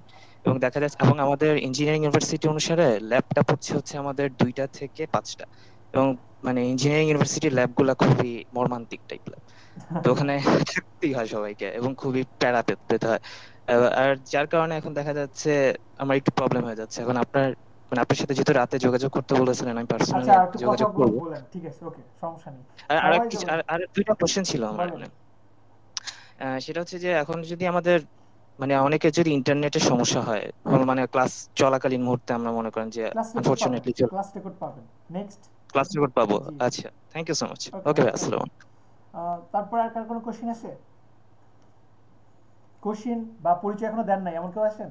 এবং দেখা যাচ্ছে এবং আমাদের ইঞ্জিনিয়ারিং ইউনিভার্সিটি অনুসারে ল্যাবটা পড়ছে হচ্ছে আমাদের দুইটা থেকে পাঁচটা। এবং মানে ইঞ্জিনিয়ারিং ইউনিভার্সিটির ল্যাবগুলো খুবই মর্মান্তিক টাইপ ল্যাব তো ওখানে থাকতেই হয় সবাইকে এবং খুবই প্যারা পেতে হয়। আর যার কারণে এখন দেখা যাচ্ছে আমার একটু প্রবলেম হয়ে যাচ্ছে। এখন আপনার মানে আপনার সাথে যেহেতু রাতে যোগাযোগ করতে বলেছিলেন আমি পার্সোনালি আচ্ছা যোগাযোগ করব। বলেন ঠিক আছে ওকে সমস্যা নেই। আর আর কিছু আর দুইটা কোশ্চেন ছিল আমার। সেটা হচ্ছে যে এখন যদি আমাদের মানে অনেকের যদি ইন্টারনেটের সমস্যা হয় মানে ক্লাস চলাকালীন মুহূর্তে আমরা মনে করেন যে আনফরচুনেটলি ক্লাস রেকর্ড পাবেন নেক্সট ক্লাস রেকর্ড পাবো। আচ্ছা thank you so much okay ভাই আসসালাম তারপর আর কার কোনো কোশ্চেন আছে? কোশ্চেন বা পরিচয় এখনও দেন নাই এমন কেউ আছেন?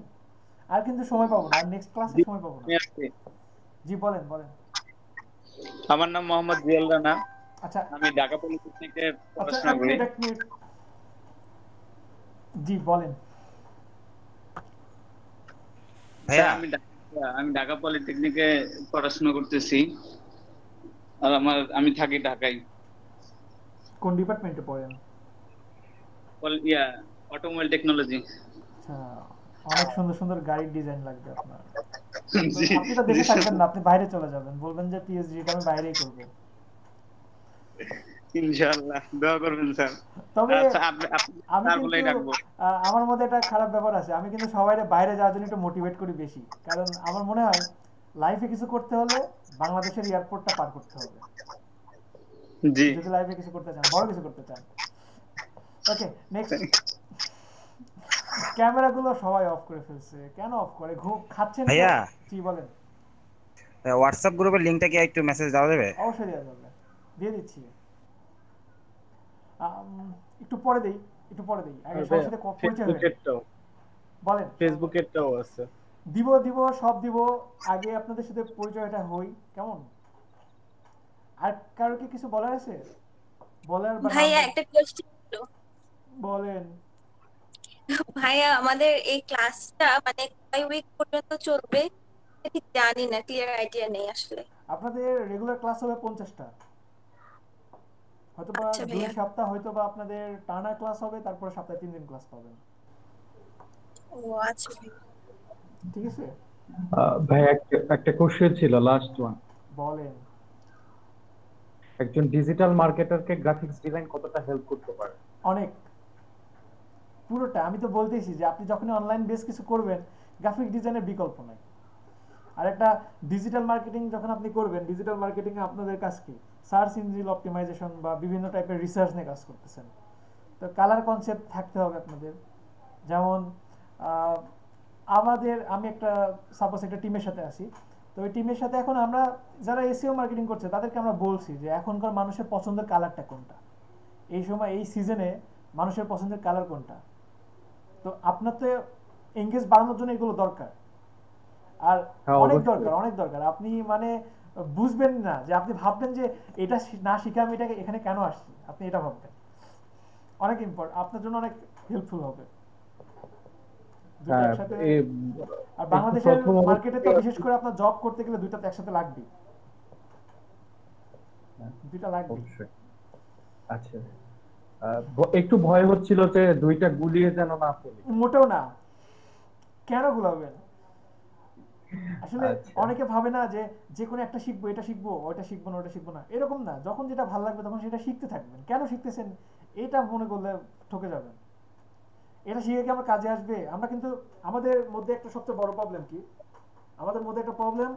আর কিন্তু সময় পাবো না নেক্সট ক্লাসে সময় পাবো না। জি বলেন বলেন। আমার নাম মোহাম্মদ জিয়াল রানা। আচ্ছা। আমি ঢাকা পলিটেকনিকে আচ্ছা পড়াশোনা করি। জি বলেন। স্যার, আমি আমি ঢাকা পলিটেকনিকে পড়াশোনা করতেছি। আর আমার আমি থাকি ঢাকায়। কোন ডিপার্টমেন্টে পড়েন? ইয়া অটোমোবাইল টেকনোলজি আচ্ছা অনেক সুন্দর সুন্দর গাড়ির ডিজাইন লাগবে আপনার। আপনি তো দেশে থাকবেন না আপনি বাইরে চলে যাবেন। বলবেন যে টা আমি বাইরেই করব। ইনশাআল্লাহ দোয়া করবেন স্যার। তবে আচ্ছা আমি কিন্তু আমার মধ্যে একটা খারাপ ব্যাপার আছে। আমি কিন্তু সবাই বাইরে যাওয়ার জন্য একটু মোটিভেট করি বেশি। কারণ আমার মনে হয় লাইফে কিছু করতে হলে বাংলাদেশের এয়ারপোর্টটা পার করতে হবে। জি। যদি লাইফে কিছু করতে চান বড় কিছু করতে চান। ওকে নেক্সট ক্যামেরাগুলো সবাই অফ করে ফেলছে। কেন অফ করে? ঘুম খাচ্ছেন ভাইয়া। কি বলেন। হোয়াটসঅ্যাপ গ্রুপের লিংকটা কি একটু মেসেজ দেওয়া যাবে? অবশ্যই দেওয়া যাবে। দিয়ে দিচ্ছি। একটু পরে দেই একটু পরে দেই। আগে সবার সাথে পরিচয়। ফেসবুকেরটাও বলেন। ফেসবুকেরটাও আছে। দিব দিব সব দিব। আগে আপনাদের সাথে পরিচয়টা হই কেমন? আর কারও কি কিছু বলার আছে? বলার ভাইয়া একটা কোয়েশ্চেন ছিল। বলেন। ভাইয়া আমাদের এই ক্লাসটা মানে কয় উইক পর্যন্ত চলবে? ঠিক জানি না ক্লিয়ার আইডিয়া নেই আসলে। আপনাদের রেগুলার ক্লাস হবে পঞ্চাশটা। হয়তো বা আচ্ছা দুই সপ্তাহ হয়তো বা আপনাদের টানা ক্লাস হবে তারপরে সপ্তাহে তিন দিন ক্লাস পাবেন। ও আচ্ছা ঠিক আছে? ভাই একটা একটা কোশ্চেন ছিল লাস্ট ওয়ান বলেন। একজন ডিজিটাল মার্কেটারকে গ্রাফিক্স ডিজাইন কতটা হেল্প করতে পারে? অনেক। পুরোটা, আমি তো বলতেইছি যে আপনি যখনই অনলাইন বেস কিছু করবেন গ্রাফিক ডিজাইনের বিকল্প নাই। আর একটা ডিজিটাল মার্কেটিং যখন আপনি করবেন ডিজিটাল মার্কেটিং এ আপনাদের কাজ কি? সার্চ ইঞ্জিন অপটিমাইজেশন বা বিভিন্ন টাইপের রিসার্চ নিয়ে কাজ করতেছেন। তো কালার কনসেপ্ট থাকতে হবে আপনাদের। যেমন আমাদের, আমি একটা সাপোজ একটা টিমের সাথে আছি। তো ওই টিমের সাথে এখন আমরা, যারা এসিও মার্কেটিং করছে, তাদেরকে আমরা বলছি যে এখনকার মানুষের পছন্দের কালারটা কোনটা? এই সময়, এই সিজনে মানুষের পছন্দের কালার কোনটা? তো আপনার তো এঙ্গেজ বাড়ানোর জন্য এগুলো দরকার। আর হ্যাঁ, অনেক। দরকার অনেক দরকার। আপনি মানে বুঝবেন না যে আপনি ভাববেন যে এটা না শিখে আমি এটাকে এখানে কেন আসছি? আপনি এটা ভাববেন। অনেক ইম্পর্টেন্ট আপনার জন্য অনেক হেল্পফুল হবে। হ্যাঁ, আর বাংলাদেশের মার্কেটে তো বিশেষ করে আপনার জব করতে গেলে দুইটা তো একসাথে লাগবেই। দুইটা লাগবে আচ্ছা। একটু ভয় হচ্ছিল যে দুইটা গুলিয়ে যেন না পড়ি মোটেও না। কেন গুলাবেন আসলে আচ্ছা। অনেকে ভাবে না যে যে কোনো একটা শিখব এটা শিখব ওটা শিখব না ওটা শিখব না। এরকম না। যখন যেটা ভালো লাগবে তখন সেটা শিখতে থাকবেন। কেন শিখতেছেন? এটা মনে করলে ঠকে যাবেন। এটা শিখে কি আমার কাজে আসবে? আমরা কিন্তু আমাদের মধ্যে একটা সবচেয়ে বড় প্রবলেম কি? আমাদের মধ্যে একটা প্রবলেম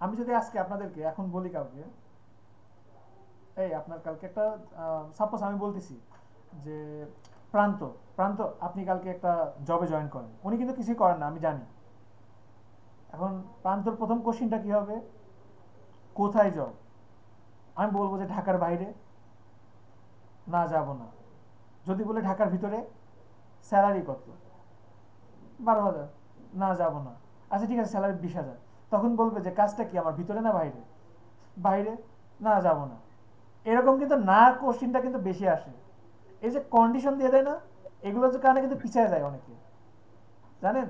আমি যদি আজকে আপনাদেরকে এখন বলি কাউকে এই আপনার কালকে একটা সাপোজ আমি বলতেছি যে প্রান্ত প্রান্ত, আপনি কালকে একটা জবে জয়েন করেন। উনি কিন্তু কিছুই করেন না, আমি জানি। এখন প্রান্তর প্রথম কোশ্চিনটা কি হবে? কোথায় জব আমি বলব যে ঢাকার বাইরে। না, যাব না। যদি বলে ঢাকার ভিতরে স্যালারি কত? বারো হাজার। না, যাব না। আচ্ছা ঠিক আছে স্যালারি বিশ হাজার। তখন বলবে যে, কাজটা কি আমার ভিতরে না বাইরে? বাইরে? না, যাব না। এরকম কিন্তু না কোশ্চিনটা কিন্তু বেশি আসে। এই যে কন্ডিশন দিয়ে দেয় না, এগুলোর কারণে কিন্তু পিছিয়ে যায় অনেকে। জানেন?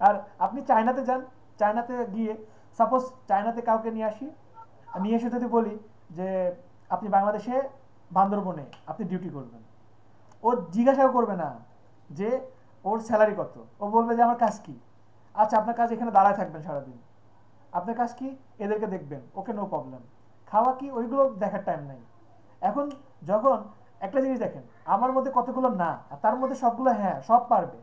আর আপনি চায়নাতে যান, চায়নাতে গিয়ে সাপোজ চায়নাতে কাউকে নিয়ে আসি, নিয়ে এসে যদি বলি যে, আপনি বাংলাদেশে বান্দরবনে আপনি ডিউটি করবেন। ও জিজ্ঞাসাও করবে না যে, ওর স্যালারি কত? ও বলবে যে, আমার কাজ কি? আচ্ছা আপনার কাজ এখানে দাঁড়ায় থাকবেন সারাদিন। আপনার কাজ কি? এদেরকে দেখবেন। ওকে নো প্রবলেম খাওয়া কি? ওইগুলো দেখার টাইম নাই। এখন যখন একটা জিনিস দেখেন আমার মধ্যে কতগুলো না আর তার মধ্যে সবগুলো হ্যাঁ সব পারবে।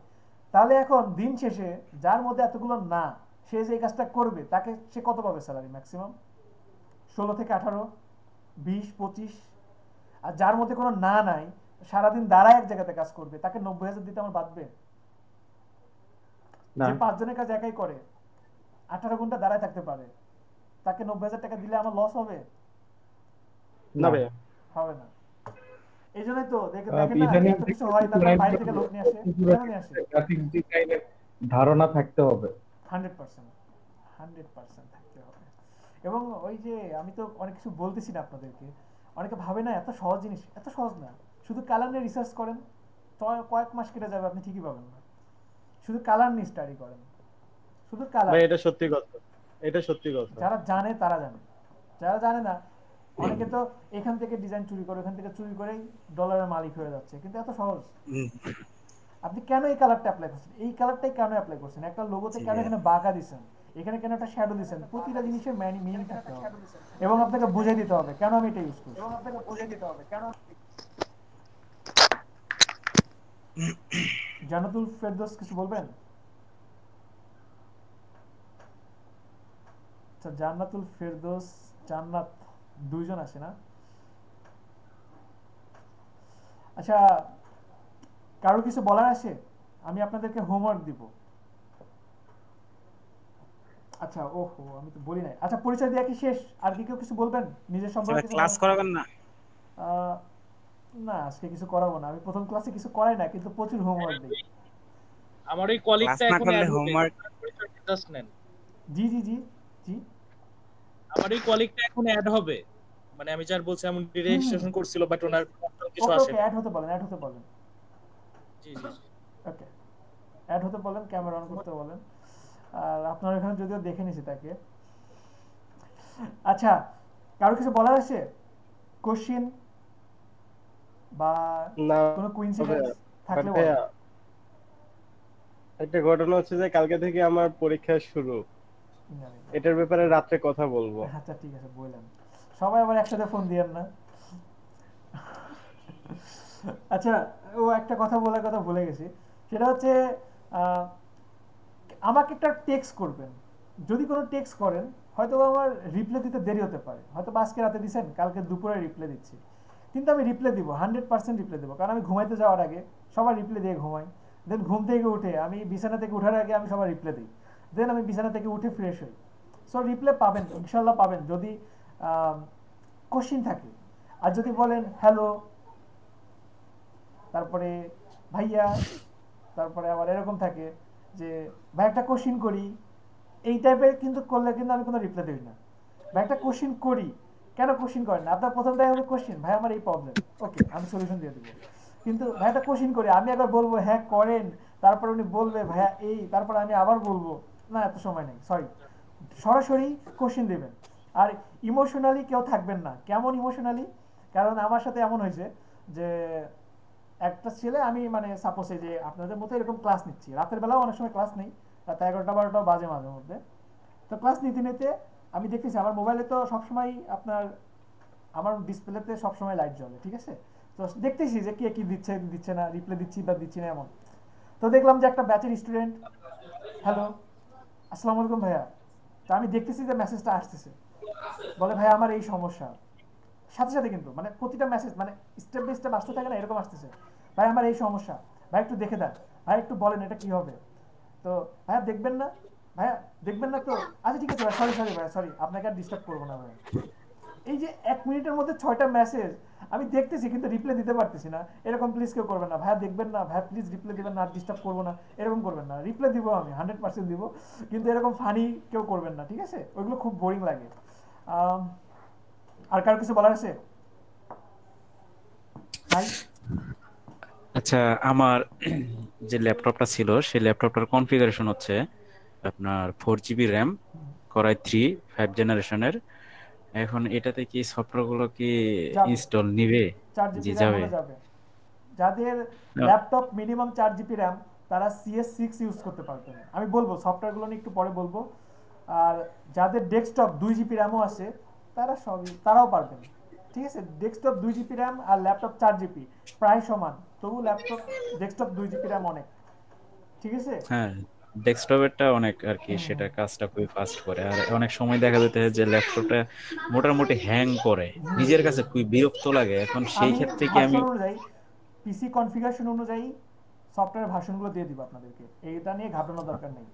তাহলে এখন দিন শেষে যার মধ্যে এতগুলো না সে যে কাজটা করবে তাকে সে কত পাবে স্যালারি ম্যাক্সিমাম ষোলো থেকে আঠারো বিশ পঁচিশ। আর যার মধ্যে কোনো না নাই সারাদিন দাঁড়ায় এক জায়গাতে কাজ করবে তাকে নব্বই হাজার দিতে আমার বাঁধবে যে পাঁচজনের কাজ একাই করে আঠারো ঘণ্টা দাঁড়ায় থাকতে পারে তাকে নব্বই হাজার টাকা দিলে আমার লস হবে? না ভাইয়া। হবে না। এই জন্যই তো দেখেন না এত কিছু হয় তারপর বাইরে থেকে লোক নিয়ে আসে। কেন নিয়ে আসে? গ্রাফিক ডিজাইনের ধারণা থাকতে হবে। থাকতে এবং ওই যে আমি তো অনেক কিছু বলতেছি না আপনাদেরকে। অনেকে ভাবে না এত সহজ জিনিস এত সহজ না। শুধু কালার নিয়ে রিসার্চ করেন কয়েক মাস কেটে যাবে আপনি ঠিকই পাবেন না। শুধু কালার নিয়ে স্টাডি করেন। শুধু কালার ভাই এটা সত্যি কথা। এটা সত্যি কথা। যারা জানে তারা জানে। যারা জানে না অনেকে তো এখান থেকে ডিজাইন চুরি করে ওখান থেকে চুরি করেই ডলারের মালিক হয়ে যাচ্ছে কিন্তু এত সহজ। আপনি কেন এই কালারটা অ্যাপ্লাই করছেন? এই কালারটাই কেন অ্যাপ্লাই করছেন? একটা লোগোতে কেন এখানে বাঁকা দিছেন? এখানে কেন একটা শ্যাডো দিছেন? প্রতিটা জিনিসের ম্যানি মিনিং থাকতে হবে। এবং আপনাকে বুঝিয়ে দিতে হবে কেন আমি এটা ইউজ করছি? এবং আপনাকে বুঝিয়ে দিতে হবে কেন জানাতুল ফেরদৌস কিছু বলবেন? আচ্ছা জান্নাতুল ফেরদৌস জান্নাত দুইজন আছে না? আচ্ছা কারও কিছু বলার আছে? আমি আপনাদেরকে হোমওয়ার্ক দিব। আচ্ছা ওহো আমি তো বলি নাই। আচ্ছা পরিচয় দেওয়া কি শেষ? আর কি কেউ কিছু বলবেন? নিজের সম্পর্কে ক্লাস করাবেন না? আহ, না আজকে কিছু করাবো না। আমি প্রথম ক্লাসে কিছু করাই না কিন্তু প্রচুর হোমওয়ার্ক দিই। আমার ওই কলিগটা এখন। নেন। জি জি জি জি। আমার এই কলিগটা এখন অ্যাড হবে। মানে আমি যার বলছিলাম রেজিস্ট্রেশন করছিল বাট ওনার কিছু আসে ওকে অ্যাড হতে বলেন অ্যাড হতে বলেন জি জি। ওকে অ্যাড হতে বলেন ক্যামেরা অন করতে বলেন আর আপনার এখানে যদিও দেখে নিছি তাকে। আচ্ছা কারও কিছু বলার আছে? কোশ্চেন বা না কোনো কোইন্সিডেন্স থাকলে ভাইয়া বলেন। একটা ঘটনা হচ্ছে যে কালকে থেকে আমার পরীক্ষা শুরু। এটার ব্যাপারে রাত্রে কথা বলব। আচ্ছা ঠিক আছে, বললাম। সবাই আবার একসাথে ফোন দিয়েন না। আচ্ছা ও একটা কথা বলার কথা ভুলে গেছি। সেটা হচ্ছে আমাকে একটা টেক্সট করবেন। যদি কোনো টেক্সট করেন হয়তো আমার রিপ্লাই দিতে দেরি হতে পারে। হয়তো আজকে রাতে দিছেন, কালকে দুপুরে রিপ্লাই দিচ্ছি। কিন্তু আমি রিপ্লাই দিব হান্ড্রেড পার্সেন্ট রিপ্লাই দেবো। কারণ আমি ঘুমাইতে যাওয়ার আগে সবার রিপ্লাই দিয়ে ঘুমাই। দেন ঘুম থেকে উঠে, আমি বিছানা থেকে ওঠার আগে আমি সবার রিপ্লাই দিই। দেন আমি বিছানা থেকে উঠে ফ্রেশ হই। সো রিপ্লে পাবেন ইনশাল্লাহ পাবেন যদি কোশ্চিন থাকে। আর যদি বলেন হ্যালো তারপরে, ভাইয়া, তারপরে আবার এরকম থাকে যে, ভাই, একটা কোশ্চিন করি। এই টাইপের কিন্তু করলে কিন্তু আমি কোনো রিপ্লাই দিই না। ভাই, একটা কোশ্চিন করি। কেন কোশ্চিন করেন না? আপনার প্রথমটাই হবে কোশ্চিন ভাই, আমার এই প্রবলেম ওকে আমি সলিউশন দিয়ে দেবো। কিন্তু, ভাই, একটা কোশ্চিন করি। আমি একবার বলব হ্যাঁ করেন। তারপর উনি বলবে, ভাইয়া, এই, তারপর আমি আবার বলব না, এত সময় নেই সরি সরাসরি কোশ্চিন দেবেন। আর ইমোশনালি কেউ থাকবেন না। কেমন ইমোশনালি কারণ আমার সাথে এমন হয়েছে যে, একটা ছেলে আমি মানে সাপোজ যে আপনাদের মতো এরকম ক্লাস নিচ্ছি। রাতের বেলাও অনেক সময় ক্লাস নেই, রাত এগারোটা, বারোটা বাজে মাঝে মধ্যে। তো ক্লাস নিতে নিতে আমি দেখতেছি, আমার মোবাইলে তো সবসময় আপনার, আমার ডিসপ্লেতে সবসময় লাইট জ্বলে, ঠিক আছে? তো দেখতেছি যে কে কি দিচ্ছে দিচ্ছে না রিপ্লাই দিচ্ছি বা দিচ্ছি না এমন। তো দেখলাম যে একটা ব্যাচের স্টুডেন্ট হ্যালো আসসালামু আলাইকুম ভাইয়া। তো আমি দেখতেছি যে মেসেজটা আসতেছে। বলে ভাই আমার এই সমস্যা। সাথে সাথে কিন্তু মানে প্রতিটা মেসেজ মানে স্টেপ বাই স্টেপ আসতে থাকে না, এরকম আসতেছে। ভাই, আমার এই সমস্যা। ভাই, একটু দেখে দেন। ভাই, একটু বলেন এটা কি হবে? তো, ভাইয়া, দেখবেন না? ভাইয়া, দেখবেন না তো? আচ্ছা ঠিক আছে ভাই সরি সরি ভাইয়া সরি আপনাকে আর ডিস্টার্ব করব না ভাই এই যে এক মিনিটের মধ্যে ছয়টা মেসেজ আমি দেখতেছি কিন্তু রিপ্লাই দিতে পারতেছি না। এরকম প্লিজ কেউ করবেন না। ভাইয়া দেখবেন না, ভাইয়া প্লিজ রিপ্লাই দিবেন না ডিস্টার্ব করব না। এরকম করবেন না। রিপ্লাই দিব আমি হান্ড্রেড পার্সেন্ট দিব। কিন্তু এরকম ফানি কেউ করবেন না, ঠিক আছে? ওইগুলো খুব বোরিং লাগে। আর কারও কিছু বলার আছে? আচ্ছা আমার যে ল্যাপটপটা ছিল, সেই ল্যাপটপটার কনফিগারেশন হচ্ছে আপনার four GB RAM core i three five জেনারেশনের এখন এটাতে কি সফটওয়্যারগুলো কি ইনস্টল নিবে? জি যাবে। যাদের ল্যাপটপ মিনিমাম চার জিবি র্যাম তারা সিএস সিক্স ইউজ করতে পারবেন আমি বলব সফটওয়্যারগুলো নিয়ে একটু পরে বলব। আর যাদের ডেস্কটপ দুই জিবি র্যামও আছে তারা সবই তারাও পারবেন ঠিক আছে? ডেস্কটপ দুই জিবি র্যাম আর ল্যাপটপ চার জিবি প্রায় সমান। তবু ল্যাপটপ ডেস্কটপ দুই জিবি র্যাম অনেক। ঠিক আছে? হ্যাঁ। ডেস্কটপেরটা অনেক আর কি সেটা কাজটা খুবই ফাস্ট করে। আর অনেক সময় দেখা যেতে যে ল্যাপটপটা মোটামুটি হ্যাং করে। নিজের কাছে খুবই বিরক্ত লাগে। এখন সেই ক্ষেত্রে কি আমি পিসি কনফিগারেশন অনুযায়ী সফটওয়্যার ভার্সনগুলো দিয়ে দিব আপনাদেরকে। এইটা নিয়ে ঘাবড়ানোর দরকার নেই।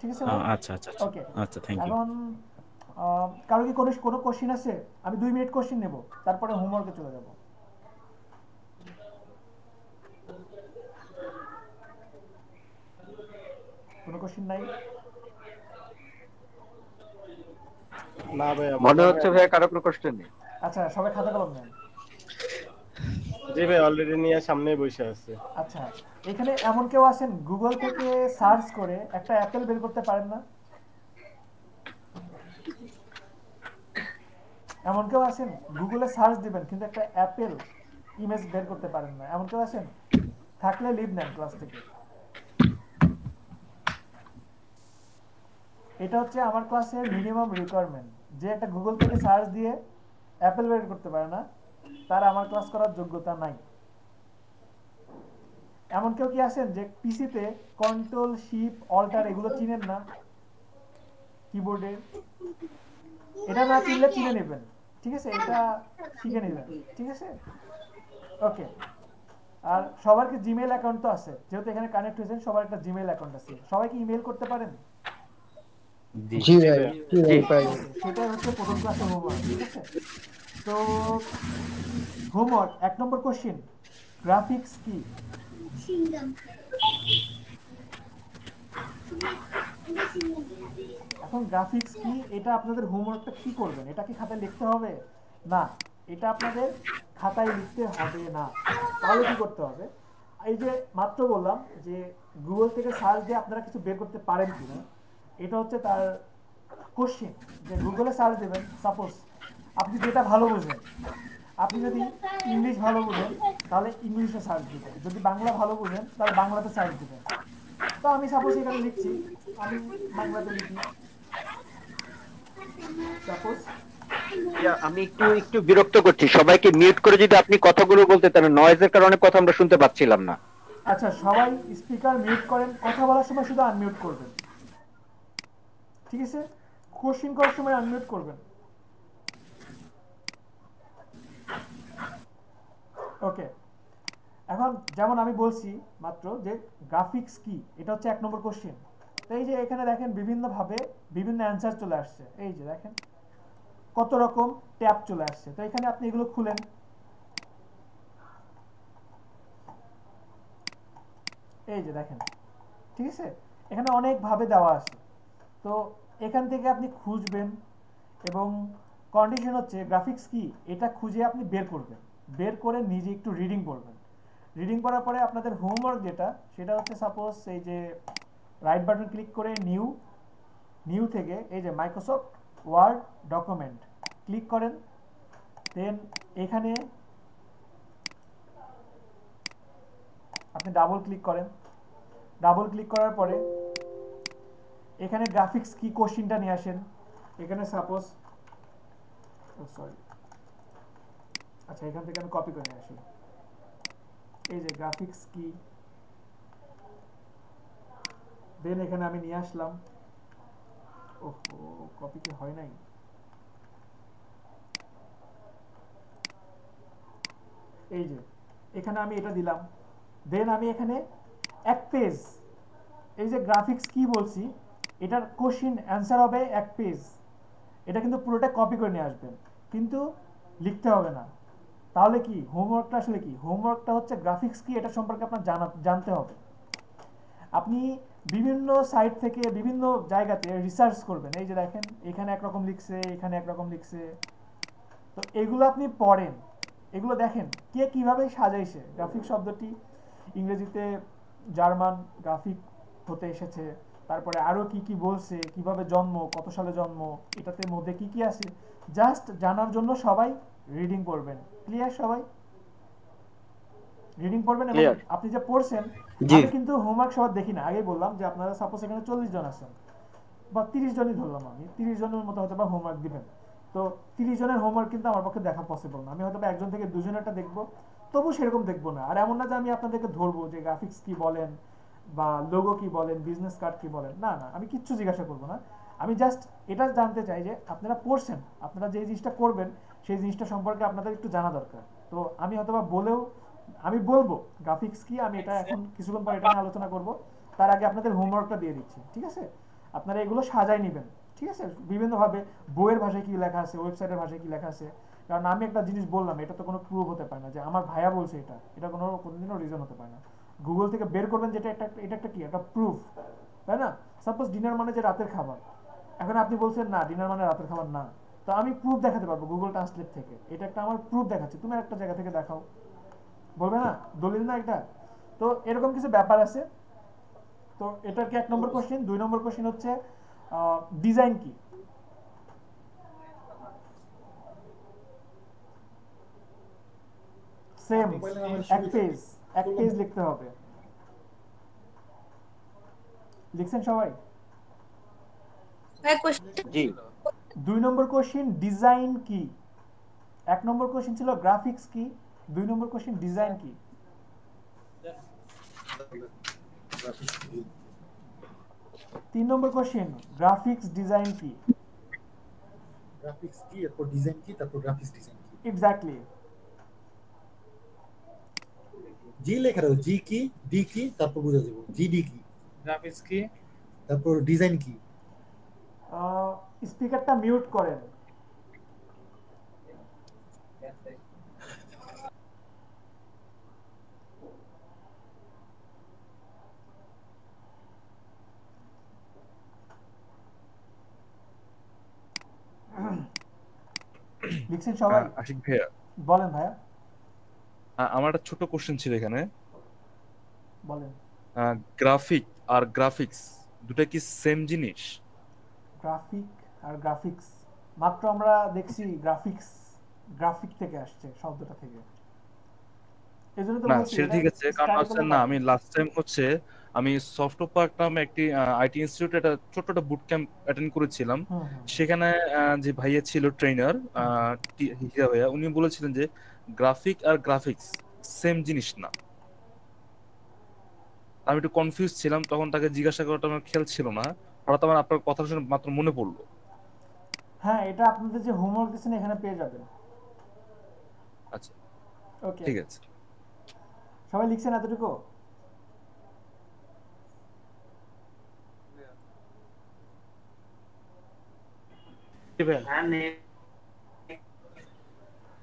ঠিক আছে? আচ্ছা আচ্ছা আচ্ছা। ওকে আচ্ছা থ্যাংক ইউ এখন কারও কি কোনো কোনো কোশ্চেন আছে? আমি দুই মিনিট কোশ্চেন নেব তারপরে হোমওয়ার্কে চলে যাব। কোনো কোশ্চেন নাই? না ভাই মনে হচ্ছে ভাই কারও কোনো কোশ্চেন নেই। আচ্ছা সবাই খাতা কলম নেন। জি ভাই অলরেডি নিয়ে সামনেই বসে আছে। আচ্ছা এখানে এমন কেউ আছেন? গুগল থেকে সার্চ করে একটা অ্যাপেল বের করতে পারেন না? এমন কেউ আছেন? গুগলে সার্চ দিবেন কিন্তু একটা অ্যাপেল ইমেজ বের করতে পারেন না। এমন কেউ আছেন? থাকলে লিভ নেন ক্লাস থেকে। এটা হচ্ছে আমার ক্লাসের মিনিমাম রিকোয়ারমেন্ট যে একটা গুগল থেকে সার্চ দিয়ে অ্যাপেল বের করতে পারে না, তার আমার ক্লাস করার যোগ্যতা নাই। এমন কেউ কি আছেন যে পিসিতে কন্ট্রোল শিপ অল্টার এগুলো চিনেন না? কিবোর্ডে এটা না চিনলে চিনে নেবেন। ঠিক আছে? এটা শিখে নেবেন। ঠিক আছে? ওকে আর সবার কি জিমেইল অ্যাকাউন্ট তো আছে? যেহেতু এখানে কানেক্ট হয়েছেন, সবার একটা জিমেইল অ্যাকাউন্ট আছে। সবাই কি ইমেল করতে পারেন? জি। ভাই জি ভাই সেটা হচ্ছে প্রথম ক্লাসের হোমওয়ার্ক ঠিক আছে? তো হোমওয়ার্ক এক নম্বর কোশ্চেন গ্রাফিক্স কি? এখন গ্রাফিক্স কি? এটা আপনাদের হোমওয়ার্কটা কি করবেন? এটা কি খাতায় লিখতে হবে? না এটা আপনাদের খাতায় লিখতে হবে না। তাহলে কি করতে হবে? এই যে মাত্র বললাম যে গুগল থেকে সার্চ দিয়ে আপনারা কিছু বের করতে পারেন কিনা। এটা হচ্ছে তার কোশ্চেন যে গুগলে সার্চ দেবেন সাপোজ আপনি যেটা ভালো বোঝেন আপনি যদি ইংলিশ ভালো বোঝেন তাহলে ইংলিশে সার্চ দিবেন। যদি বাংলা ভালো বোঝেন তাহলে বাংলাতে সার্চ দেবেন। তো আমি সাপোজ এখানে লিখছি আমি বাংলাতে লিখি। সাপোজ আমি একটু একটু বিরক্ত করছি। সবাইকে মিউট করে যদি আপনি কথাগুলো বলতে তাহলে নয়েজের কারণে কথা আমরা শুনতে পাচ্ছিলাম না। আচ্ছা সবাই স্পিকার মিউট করেন কথা বলার সময় শুধু আনমিউট করবেন। ঠিক আছে? কোশ্চিন করার সময় আনমিউট করবেন। ওকে এখন যেমন আমি বলছি মাত্র যে গ্রাফিক্স কি, এটা হচ্ছে এক নম্বর কোশ্চেন তো এই যে এখানে দেখেন বিভিন্নভাবে বিভিন্ন অ্যান্সার চলে আসছে। এই যে দেখেন, কত রকম ট্যাব চলে আসছে। তো এখানে আপনি এগুলো খুলেন। এই যে দেখেন, ঠিক আছে? এখানে অনেক ভাবে দেওয়া আছে। তো এখান থেকে আপনি খুঁজবেন এবং কন্ডিশন হচ্ছে গ্রাফিক্স কি? এটা খুঁজে আপনি বের করবেন। বের করে নিজে একটু রিডিং করবেন। রিডিং করার পরে আপনাদের হোমওয়ার্ক যেটা, সেটা হচ্ছে সাপোজ এই যে রাইট বাটন ক্লিক করে নিউ নিউ থেকে এই যে মাইক্রোসফট ওয়ার্ড ডকুমেন্ট ক্লিক করেন। দেন এখানে আপনি ডাবল ক্লিক করেন। ডাবল ক্লিক করার পরে এখানে গ্রাফিক্স কি কোশ্চিনটা নিয়ে আসেন। এখানে সাপোজ সরি আচ্ছা এখান থেকে আমি কপি করে আসি। এই যে গ্রাফিক্স কি দেন এখানে আমি নিয়ে আসলাম। ওহো কপি কি হয় নাই? এই যে, এখানে আমি এটা দিলাম। দেন আমি এখানে এক পেজ এই যে গ্রাফিক্স কি বলছি এটার কোশ্চিন অ্যান্সার হবে এক পেজ এটা কিন্তু পুরোটা কপি করে নিয়ে আসবেন কিন্তু লিখতে হবে না। তাহলে কি? হোমওয়ার্কটা আসলে কি? হোমওয়ার্কটা হচ্ছে গ্রাফিক্স কি? এটা সম্পর্কে আপনার জানা, জানতে হবে। আপনি বিভিন্ন সাইট থেকে বিভিন্ন জায়গাতে রিসার্চ করবেন। এই যে দেখেন, এখানে একরকম লিখছে, এখানে একরকম লিখছে। তো এগুলো আপনি পড়েন। এগুলো দেখেন, কে কীভাবে সাজাইছে? গ্রাফিক শব্দটি ইংরেজিতে জার্মান গ্রাফিক হতে এসেছে। তারপরে আরও কি কি বলছে কীভাবে জন্ম কত সালে জন্ম এটাতে মধ্যে কি কি আছে? জাস্ট জানার জন্য সবাই রিডিং পড়বেন। ক্লিয়ার সবাই? রিডিং পড়বেন এবং আপনি যে পড়ছেন আমি কিন্তু হোমওয়ার্ক সবার দেখি না। আগেই বললাম যে আপনারা সাপোজ এখানে চল্লিশ জন আছেন বা তিরিশ জনই ধরলাম আমি। তিরিশ জনের মতো হয়তো বা হোমওয়ার্ক দিবেন। তো তিরিশ জনের হোমওয়ার্ক কিন্তু আমার পক্ষে দেখা পসিবল না। আমি হয়তো বা একজন থেকে দুজনেরটা দেখব তবু সেরকম দেখব না। আর এমন না যে আমি আপনাদেরকে ধরবো যে গ্রাফিক্স কি বলেন বা লোগো কি বলেন বিজনেস কার্ড কি বলেন না না আমি কিচ্ছু জিজ্ঞাসা করব না। আমি জাস্ট এটা জানতে চাই যে আপনারা পড়ছেন আপনারা যে জিনিসটা করবেন সেই জিনিসটা সম্পর্কে আপনাদের একটু জানা দরকার। তো আমি হয়তো বা বলেও আমি বলব গ্রাফিক্স কি আমি এটা এখন কিছুক্ষণ পর এটা আলোচনা করব। তার আগে আপনাদের হোমওয়ার্কটা দিয়ে দিচ্ছি ঠিক আছে? আপনারা এগুলো সাজাই নেবেন ঠিক আছে? বিভিন্নভাবে বইয়ের ভাষায় কি লেখা আছে ওয়েবসাইটের ভাষায় কি লেখা আছে। কারণ আমি একটা জিনিস বললাম এটা তো কোনো প্রুফ হতে পারে না যে আমার ভাইয়া বলছে এটা। এটা কোনো কোনোদিনও রিজন হতে পারে না। গুগল থেকে বের করবেন যেটা একটা, এটা একটা কি? একটা প্রুফ তাই না? সাপোজ ডিনার মানে যে রাতের খাবার। এখন আপনি বলছেন, না ডিনার মানে রাতের খাবার না। তো আমি প্রুফ দেখাতে পারব গুগল ট্রান্সলেট থেকে। এটা একটা আমার প্রুফ দেখাচ্ছে। তুমি একটা জায়গা থেকে দেখাও। বলবে না? দলিল না এটা? তো এরকম কিছু ব্যাপার আছে। তো এটার কি এক নম্বর কোশ্চেন দুই নম্বর কোশ্চেন হচ্ছে ডিজাইন কি? সেম এক পেজ এক পেজ লিখতে হবে। লিখছেন সবাই? জি। দুই নম্বর কোশ্চেন ডিজাইন কি? এক নম্বর কোশ্চেন ছিল গ্রাফিক্স কি? দুই নম্বর কোশ্চেন ডিজাইন কি? তিন নম্বর কোশ্চেন গ্রাফিক্স ডিজাইন কি? গ্রাফিক্স কি এরপর ডিজাইন কি তারপর গ্রাফিক্স ডিজাইন কি? এক্স্যাক্টলি জি লেখা রয়েছে জি কি ডি কি তারপর বুঝা যাবে জি ডি কি? গ্রাফিক্স কি? তারপর ডিজাইন কি? স্পিকারটা মিউট করেন। (coughs) লিখছেন সবাই? আশিক ভাইয়া। বলেন ভাইয়া। আমার একটা ছোট কোশ্চেন ছিল এখানে। বলেন। গ্রাফিক আর গ্রাফিক্স দুটা কি সেম জিনিস? গ্রাফিক আর গ্রাফিক্স মাত্র আমরা দেখছি গ্রাফিক্স গ্রাফিক থেকে আসছে শব্দটা থেকে। না সেটা ঠিক আছে কারণ হচ্ছে না আমি লাস্ট টাইম হচ্ছে আমি সফটওয়্যার পার্ক নামে একটি আইটি ইনস্টিটিউট একটা ছোট্ট একটা বুট ক্যাম্প অ্যাটেন্ড করেছিলাম। সেখানে যে ভাইয়া ছিল ট্রেনার হিরা ভাইয়া উনি বলেছিলেন যে গ্রাফিক আর গ্রাফিক্স সেম জিনিস না। আমি একটু কনফিউজ ছিলাম তখন তাকে জিজ্ঞাসা করাটা আমার খেয়াল ছিল না। হঠাৎ আমার আপনার কথা শুনে মাত্র মনে পড়ল। হ্যাঁ এটা আপনাদের যে হোমওয়ার্ক দিচ্ছেন এখানে পেয়ে যাবেন। আচ্ছা। ওকে ঠিক আছে। সবাই লিখছেন এতটুকু?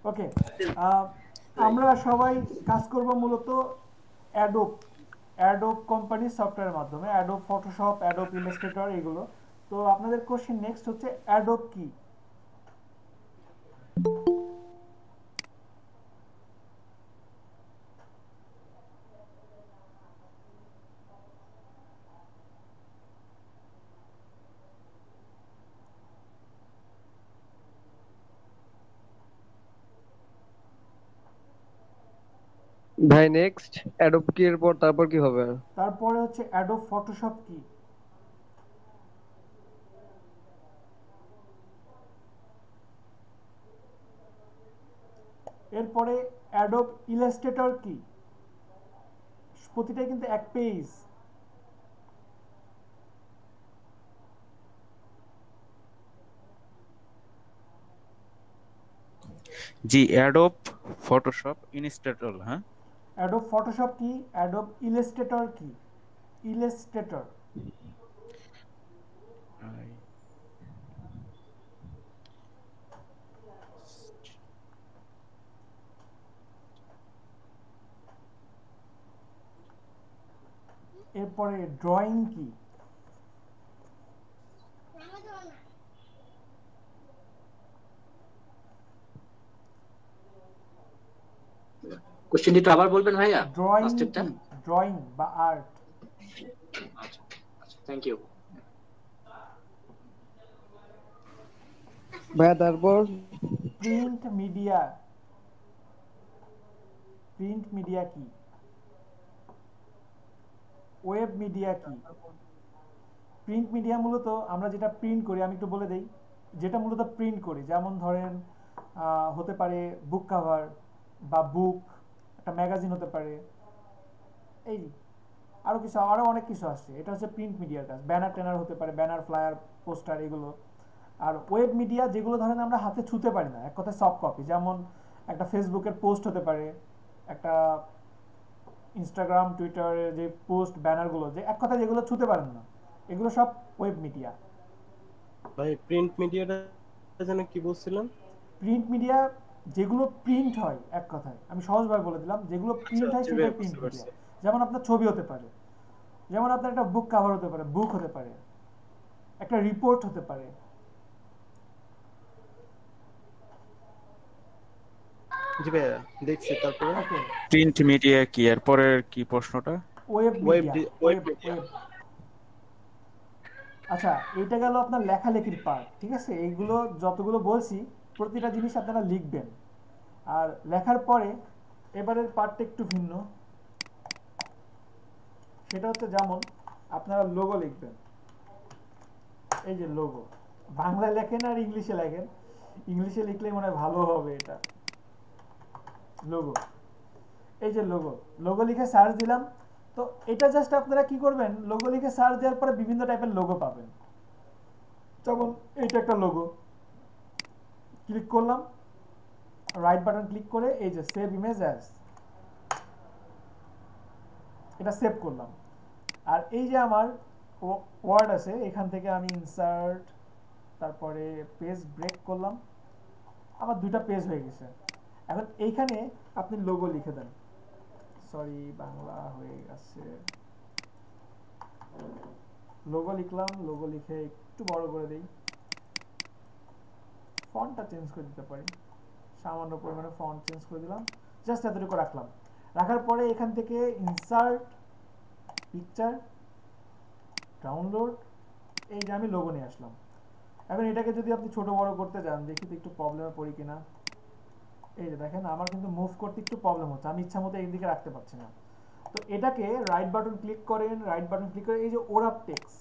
ওকে আমরা সবাই কাজ করব মূলত অ্যাডোব অ্যাডোব কোম্পানির সফটওয়্যারের মাধ্যমে অ্যাডোব ফটোশপ অ্যাডোব ইলাস্ট্রেটর এগুলো। তো আপনাদের কোশ্চেন নেক্সট হচ্ছে অ্যাডোব কি? ভাই নেক্সট অ্যাডোব কি এর পর তারপর কি হবে? তারপরে হচ্ছে অ্যাডোব ফটোশপ কি এরপরে অ্যাডোব ইলাস্ট্রেটর কি প্রতিটাই কিন্তু এক পেজ জি অ্যাডোব ফটোশপ ইনস্টল হ্যাঁ? অ্যাডোব ফটোশপ কি? অ্যাডোব ইলাস্ট্রেটর কি? ইলাস্ট্রেটর। এরপরে ড্রয়িং কি? কোশ্চেনটি তো আবার বলবেন ভাইয়া ড্রয়িং ড্রয়িং বা আর্ট আচ্ছা, আচ্ছা থ্যাংক ইউ ভাইয়া তারপর? প্রিন্ট মিডিয়া প্রিন্ট মিডিয়া কি? ওয়েব মিডিয়া কি? প্রিন্ট মিডিয়া মূলত আমরা যেটা প্রিন্ট করি আমি একটু বলে দেই যেটা মূলত প্রিন্ট করি যেমন ধরেন হতে পারে বুক কাভার বা বুক একটা ম্যাগাজিন হতে পারে। এই আরও কিছু আরও অনেক কিছু আসছে এটা হচ্ছে প্রিন্ট মিডিয়ার কাজ ব্যানার ট্যানার হতে পারে ব্যানার ফ্লায়ার পোস্টার এগুলো। আর ওয়েব মিডিয়া যেগুলো ধরেন আমরা হাতে ছুতে পারি না এক কথায় সফট কপি যেমন একটা ফেসবুকের পোস্ট হতে পারে একটা ইনস্টাগ্রাম টুইটারের যে পোস্ট ব্যানারগুলো যে এক কথা যেগুলো ছুতে পারেন না এগুলো সব ওয়েব মিডিয়া ভাই প্রিন্ট মিডিয়াটা যেন কি বলছিলেন? প্রিন্ট মিডিয়া যেগুলো প্রিন্ট হয় এক কথায়। আমি সহজভাবে বলে দিলাম যেগুলো প্রিন্ট হয় জি সেটাই ভাই, প্রিন্ট মিডিয়া যেমন আপনার ছবি হতে পারে যেমন আপনার একটা বুক কাভার হতে পারে বুক হতে পারে একটা রিপোর্ট হতে পারে। জি ভাইয়া দেখছি তারপরে। প্রিন্ট মিডিয়া কি? এর পরের কি প্রশ্নটা? Web web web web web আচ্ছা এটা গেল আপনার লেখালেখির পার্ট ঠিক আছে? এইগুলো যতগুলো বলছি প্রতিটা জিনিস আপনারা লিখবেন। আর লেখার পরে এবারের পার্টটা একটু ভিন্ন। সেটা হচ্ছে যেমন আপনারা লোগো লিখবেন। এই যে লোগো বাংলায় লেখেন আর ইংলিশে লেখেন। ইংলিশে লিখলে মনে হয় ভালো হবে এটা। লোগো এই যে লোগো লোগো লিখে সার্চ দিলাম। তো এটা জাস্ট আপনারা কি করবেন? লোগো লিখে সার্চ দেওয়ার পরে বিভিন্ন টাইপের লোগো পাবেন। যেমন এইটা একটা লোগো ক্লিক করলাম। রাইট বাটন ক্লিক করে এই যে সেভ ইমেজ অ্যাজ এটা সেভ করলাম। আর এই যে আমার ওয়ার্ড আছে, এখান থেকে আমি ইনসার্ট তারপরে পেজ ব্রেক করলাম। আমার দুইটা পেজ হয়ে গেছে। এখন এইখানে আপনি লোগো লিখে দেন। সরি বাংলা হয়ে গেছে। লোগো লিখলাম লোগো লিখে একটু বড় করে দেই। ফন্টটা চেঞ্জ করে দিতে পারি। সামান্য পরিমাণে ফন্ট চেঞ্জ করে দিলাম। জাস্ট এতটুকু রাখলাম। রাখার পরে এখান থেকে ইনসার্ট পিকচার ডাউনলোড এই যে আমি লোগো নিয়ে আসলাম। এখন এটাকে যদি আপনি ছোট বড় করতে চান দেখি তো একটু প্রবলেমে পড়ি কিনা। এই যে দেখেন, আমার কিন্তু মুভ করতে একটু প্রবলেম হচ্ছে। আমি ইচ্ছা মতো এইদিকে রাখতে পারছি না। তো এটাকে রাইট বাটন ক্লিক করেন রাইট বাটন ক্লিক করে এই যে ওরাপ টেক্স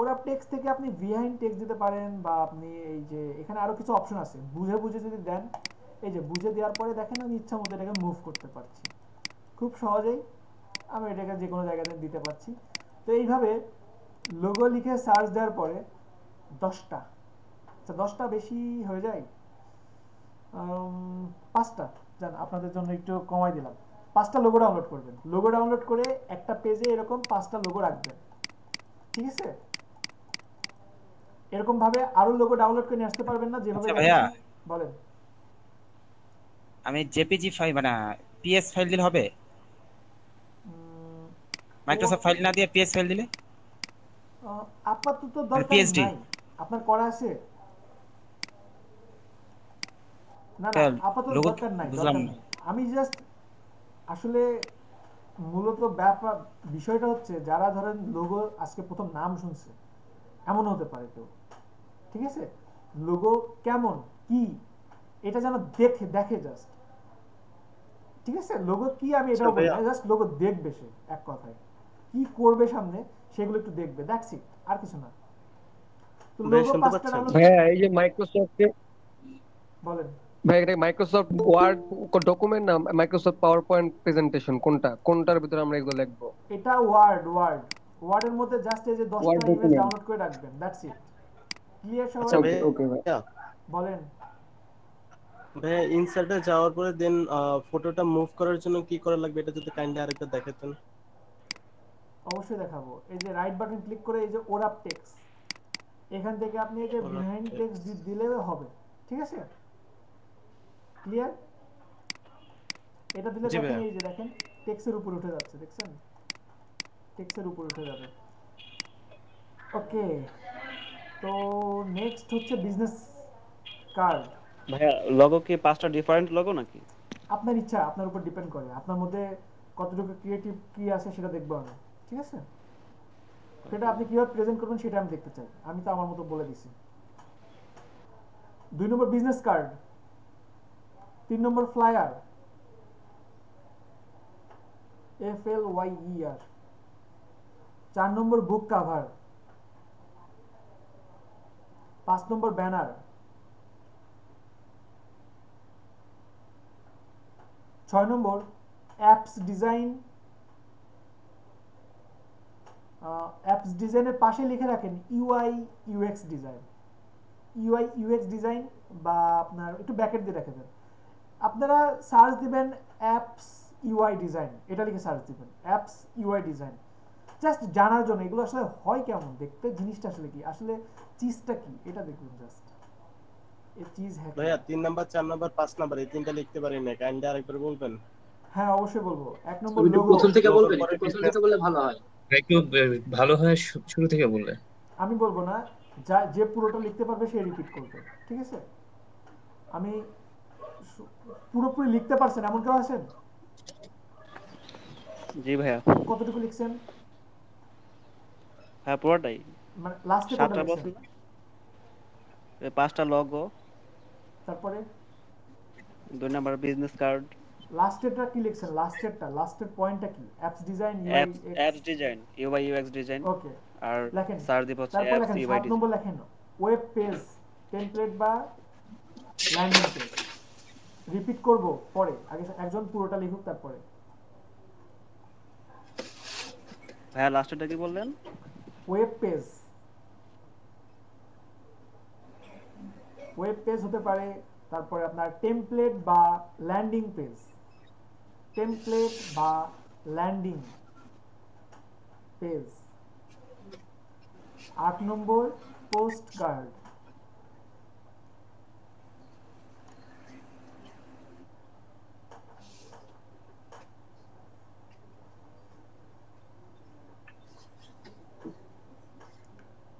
ওরাপ টেক্স থেকে আপনি বিহাইন্ড টেক্সট দিতে পারেন বা আপনি এই যে এখানে আরও কিছু অপশন আছে। বুঝে বুঝে যদি দেন, এই যে বুঝে দেওয়ার পরে দেখেন আমি ইচ্ছা মতো এটাকে মুভ করতে পারছি। খুব সহজেই আমি এটাকে যে কোনো জায়গাতে দিতে পারছি। তো এইভাবে লোগো লিখে সার্চ দেওয়ার পরে দশটা আচ্ছা দশটা বেশি হয়ে যায়? পাঁচটা। জান, আপনাদের জন্য একটু কমাই দিলাম। পাঁচটা লোগো ডাউনলোড করবেন। লোগো ডাউনলোড করে একটা পেজে এরকম পাঁচটা লোগো রাখবেন। ঠিক আছে? এরকম ভাবে আরও লোগো ডাউনলোড করে নিয়ে আসতে পারবেন না যেভাবে আচ্ছা ভাইয়া। বলেন। আমি জেপিজি ফাইল মানে পিএস ফাইল দিলে হবে? মাইক্রোসফট ফাইল না দিয়ে পিএস ফাইল দিলে? আপাতত দরকার PhD নাই। আপনার করা আছে? না না আপাতত দরকার নাই বুঝলাম। নাই। আমি জাস্ট আসলে মূলত ব্যাপার বিষয়টা হচ্ছে যারা ধরেন লোগো আজকে প্রথম নাম শুনছে এমন হতে পারে কেউ। ঠিক আছে? লোগো কেমন? কি? এটা যেন দেখে দেখে জাস্ট ঠিক আছে? লোগো কি আমি আচ্ছা জাস্ট লোগো দেখবে সে এক কথায়। কি করবে সামনে সেগুলো একটু দেখবে দ্যাটস ইট আর কিছু না। এই যে মাইক্রোসফট বলেন। ভাই এটা মাইক্রোসফট ওয়ার্ড ডকুমেন্ট না? মাইক্রোসফট পাওয়ার পয়েন্ট প্রেজেন্টেশন কোনটা? কোনটার ভিতরে আমরা এগুলো লিখব? এটা ওয়ার্ড ওয়ার্ড ওয়ার্ডের মধ্যে জাস্ট এই যে 10টা ইমেজ ডাউনলোড করে রাখবেন দ্যাটস ইট ক্লিয়ার সবাই আচ্ছা ভাই ওকে ভাই। বলেন। ভাইয়া ইনসার্টে যাওয়ার পরে দেন ফটোটা মুভ করার জন্য কি করা লাগবে? এটা যদি কাইন্ডলি আরেকবার দেখাতেন। অবশ্যই দেখাবো। এই যে রাইট বাটন ক্লিক করে এই যে ওরাপ টেক্সট এখান থেকে আপনি এই যে বিহাইন্ড। টেক্সট দিলে হবে। ঠিক আছে? ক্লিয়ার এটা দিলে দেখেন এই যে দেখেন টেক্সটের উপর উঠে যাচ্ছে দেখছেন? টেক্সটের উপর উঠে যাবে। ওকে তো নেক্সট হচ্ছে বিজনেস কার্ড ভাইয়া লগো কি পাঁচটা ডিফারেন্ট লগো নাকি? আপনার ইচ্ছা আপনার উপর ডিপেন্ড করে। আপনার মধ্যে কতটুকু ক্রিয়েটিভ কি আছে সেটা দেখব আমি ঠিক আছে? সেটা আপনি কীভাবে প্রেজেন্ট করবেন সেটা আমি দেখতে চাই। আমি তো আমার মতো বলে দিছি। দুই নম্বর বিজনেস কার্ড তিন number flyer F L Y E R চার নম্বর বুক কাভার পাঁচ নম্বর ব্যানার। ছয় নম্বর অ্যাপস ডিজাইন অ্যাপস ডিজাইনের পাশে লিখে রাখেন UI UX design UI UX design বা আপনার একটু ব্যাকেট দিয়ে রেখে দেন। আপনারা সার্চ দিবেন অ্যাপস ইউআই ডিজাইন এটা লিখে সার্চ দিবেন। অ্যাপস ইউআই ডিজাইন জাস্ট জানার জন্য এগুলো আসলে হয় কেমন? দেখতে জিনিসটা আসলে কি? আসলে চিজটা কি? এটা দেখুন জাস্ট এই চিজ হ্যাক ভাইয়া তিন নাম্বার চার নাম্বার পাঁচ নাম্বার এই তিনটা লিখতে পারি না। কাইন্ডলি আরেকবার বলবেন? হ্যাঁ অবশ্যই বলব। এক নম্বর তুমি লোগো প্রথম থেকে বলবেন প্রথম থেকে বললে ভালো হয়। একটু ভালো হয় শুরু থেকে বললে। আমি বলব না যা যে পুরোটা লিখতে পারবে সে রিপিট করবে ঠিক আছে? আমি পুরোপুরি লিখতে পারছেন? এমন কেউ আছেন? জি ভাইয়া। কতটুকু লিখছেন? হ্যাঁ পুরোটাই। মানে লাস্টে সাতটা বছর পাঁচটা লগো তারপরে? দুই নাম্বার বিজনেস কার্ড লাস্টেরটা কি লিখছেন? লাস্টেরটা লাস্টের পয়েন্টটা কি? Apps design apps design UI UX design okay আর লেখেন। স্যার দিব অ্যাপস ইউআই সাত নম্বর লেখেন। ওয়েব পেজ টেমপ্লেট বা ল্যান্ডিং পেজ রিপিট করব পরে। আগে একজন পুরোটা লিখুক তারপরে। ভাইয়া লাস্টেরটা কি বললেন? ওয়েব পেজ ওয়েব পেজ হতে পারে, তারপরে আপনার টেমপ্লেট বা ল্যান্ডিং পেজ টেমপ্লেট বা ল্যান্ডিং পেজ আট নম্বর পোস্ট কার্ড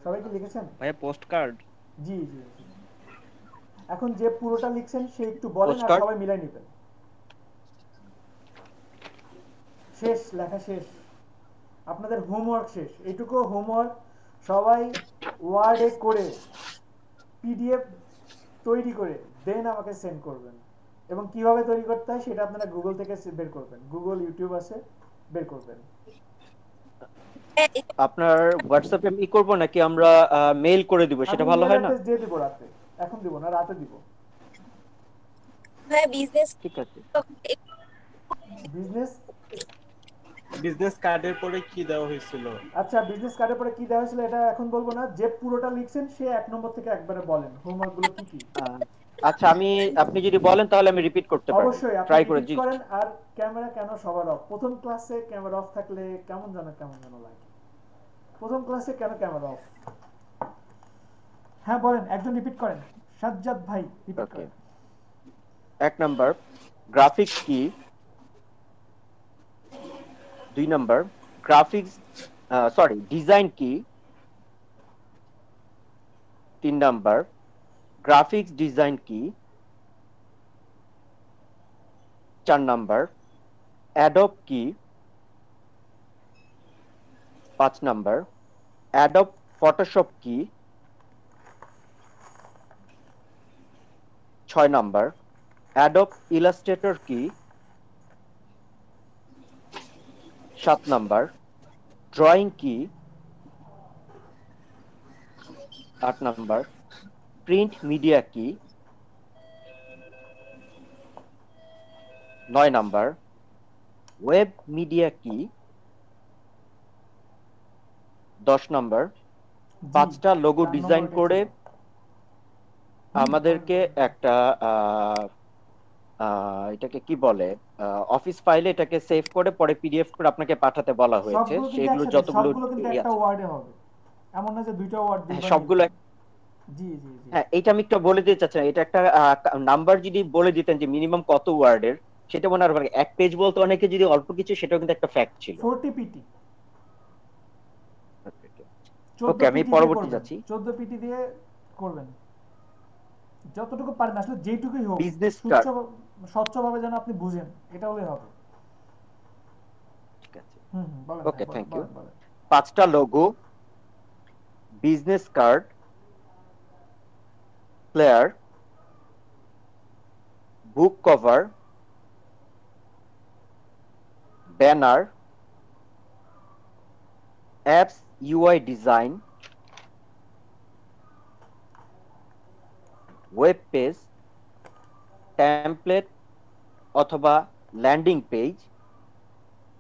সবাই কি লিখেছেন? ভাইয়া পোস্ট কার্ড জি জি। এখন যে পুরোটা লিখছেন সে একটু বলেন আর সবাই মিলাই নেবেন। শেষ লেখা শেষ। আপনাদের হোমওয়ার্ক শেষ। এইটুকু হোমওয়ার্ক সবাই ওয়ার্ডে করে পিডিএফ তৈরি করে দেন আমাকে সেন্ড করবেন। এবং কীভাবে তৈরি করতে হয় সেটা আপনারা গুগল থেকে বের করবেন। গুগল ইউটিউব আছে বের করবেন। আপনার হোয়াটসঅ্যাপে ই করব নাকি আমরা মেইল করে দিব? সেটা ভালো হয় না? দিয়ে দিব রাতে। এখন দিব না রাতে দিব। হ্যাঁ বিজনেস ঠিক আছে। বিজনেস বিজনেস কার্ডের পরে কি দেওয়া হয়েছিল? আচ্ছা বিজনেস কার্ডের পরে কি দেওয়া হয়েছিল এটা এখন বলব না। যে পুরোটা লিখছেন সে এক নম্বর থেকে একবারে বলেন। হোমওয়ার্কগুলো কি? কি আচ্ছা আমি আপনি যদি বলেন তাহলে আমি রিপিট করতে পারি। অবশ্যই ট্রাই করে জি করেন আর ক্যামেরা কেন সবার অফ প্রথম ক্লাসে ক্যামেরা অফ থাকলে কেমন যেন কেমন যেন লাগে। প্রথম ক্লাসে কেন ক্যামেরা অফ হ্যাঁ বলেন একজন রিপিট করেন। সাজ্জাদ ভাই রিপিট করেন। এক নাম্বার গ্রাফিক্স কি? দুই নাম্বার গ্রাফিক্স সরি ডিজাইন কি? তিন নাম্বার গ্রাফিক্স ডিজাইন কি? চার নাম্বার অ্যাডব কি? পাঁচ নাম্বার অ্যাডব ফটোশপ কি? ছয় নাম্বার অ্যাডব ইলাস্ট্রেটর কি? সাত নাম্বার ড্রয়িং কি? আট নাম্বার প্রিন্ট মিডিয়া কি? নয় নাম্বার ওয়েব মিডিয়া কি? দশ নাম্বার। পাঁচটা লোগো ডিজাইন করে আমাদেরকে একটা এটাকে কি বলে অফিস ফাইলে এটাকে সেভ করে পরে পিডিএফ করে আপনাকে পাঠাতে বলা হয়েছে। সেগুলো যতগুলো সবগুলো এমন না যে দুইটা ওয়ার্ড হ্যাঁ, সবগুলো জি জি জি। হ্যাঁ এটা আমি একটু বলে দিতে চাচ্ছি এটা একটা নাম্বার যদি বলে দিতেন যে মিনিমাম কত ওয়ার্ডের সেটা মনে হয় এক পেজ বলতে অনেকে যদি অল্প কিছু সেটাও কিন্তু একটা ফ্যাক্ট ছিল। 40 পিটি ওকে আমি পরবর্তী যাচ্ছি। 14 পিটি দিয়ে করবেন। যতটুকু পারেন আসলে যেটুকুই হোক card. স্বচ্ছভাবে যেন আপনি বুঝেন এটা হলেই হবে। ঠিক আছে। Okay thank you. পাঁচটা logo business card player book cover banner apps UI design web page template অথবা ল্যান্ডিং পেজ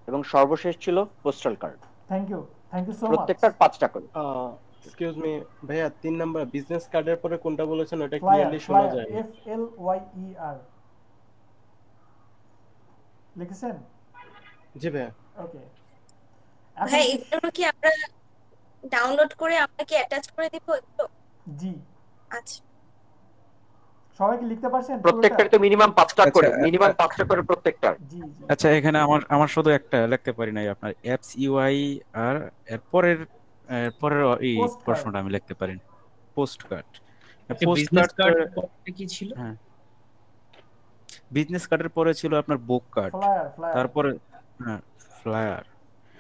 এবং সর্বশেষ ছিল postal card thank you thank you so much প্রত্যেকটার পাঁচটা করে। এক্সকিউজ মি ভাইয়া তিন নাম্বার বিজনেস কার্ডের পরে কোনটা বলেছেন ওটা ক্লিয়ারলি শোনা যায়। এফ এল ওয়াই ই আর লিখেছেন? জি ভাইয়া। ওকে ভাই এগুলো কি আমরা ডাউনলোড করে আপনাকে অ্যাটাচ করে দিব এগুলো? জি। আচ্ছা। সবাই কি লিখতে পারছেন প্রত্যেকটার তো মিনিমাম পাঁচটা করে আচ্ছা, মিনিমাম পাঁচটা করে প্রত্যেকটার। জি জি। আচ্ছা এখানে আমার আমার শুধু একটা লিখতে পারি নাই আপনার। অ্যাপস ইউআই আর এর পরের এর এই প্রশ্নটা আমি লিখতে পারি। পোস্ট কার্ড আচ্ছা, পোস্ট কার্ড কি ছিল? হ্যাঁ। বিজনেস কার্ডের পরে ছিল আপনার বুক কার্ড তারপরে হ্যাঁ ফ্লায়ার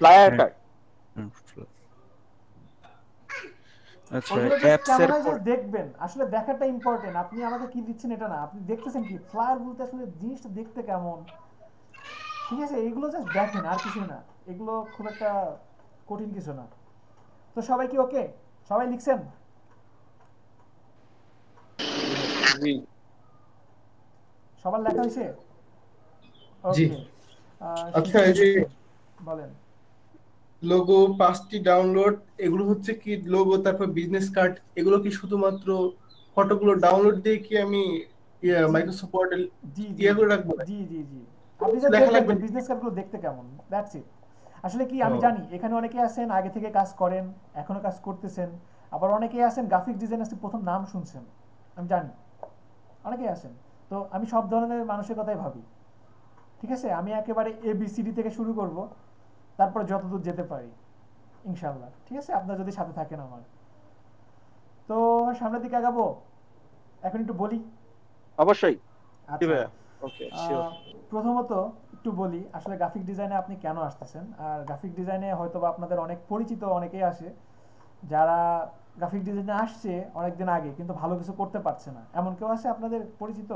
ফ্লায়ার কার্ড আচ্ছা অ্যাপস এর ক্যামেরায় পর just দেখবেন আসলে দেখাটা ইম্পর্টেন্ট আপনি আমাকে কি দিচ্ছেন এটা না আপনি দেখতেছেন কি? ফ্লায়ার বলতে আসলে জিনিসটা দেখতে কেমন? ঠিক আছে এগুলো জাস্ট দেখেন আর কিছু না। এগুলো খুব একটা কঠিন কিছু না। তো সবাই কি ওকে সবাই লিখছেন? সবার লেখা হয়েছে? ওকে আচ্ছা এই যে বলেন। লোগো পাঁচটি ডাউনলোড এগুলো হচ্ছে কি লোগো তারপর বিজনেস কার্ড এগুলো কি শুধুমাত্র ফটোগুলো ডাউনলোড দিয়ে কি আমি মাইক্রোসফট ওয়ার্ডে ইয়ে করে রাখব? জি জি জি। আপনি যা লেখা দেখবেন বিজনেস কার্ডগুলো দেখতে কেমন? দ্যাটস ইট আসলে কি আমি জানি এখানে অনেকে আছেন আগে থেকে কাজ করেন এখনও কাজ করতেছেন আবার অনেকেই আছেন গ্রাফিক ডিজাইন আছে প্রথম নাম শুনছেন আমি জানি। অনেকেই আছেন। তো আমি সব ধরনের মানুষের কথাই ভাবি। ঠিক আছে? আমি একেবারে এ বি সি ডি থেকে শুরু করব। তারপরে যতদূর যেতে পারি ইনশাল্লাহ ঠিক আছে? আপনার যদি সাথে থাকেন আমার। তো সামনের দিকে আগাবো? এখন একটু বলি? অবশ্যই। আচ্ছা। প্রথমত একটু বলি আসলে গ্রাফিক ডিজাইনে আপনি কেন আসতেছেন? আর গ্রাফিক ডিজাইনে হয়তো বা আপনাদের অনেক পরিচিত অনেকেই আসে যারা গ্রাফিক ডিজাইনে আসছে অনেকদিন আগে কিন্তু ভালো কিছু করতে পারছে না। এমন কেউ আছে আপনাদের পরিচিত?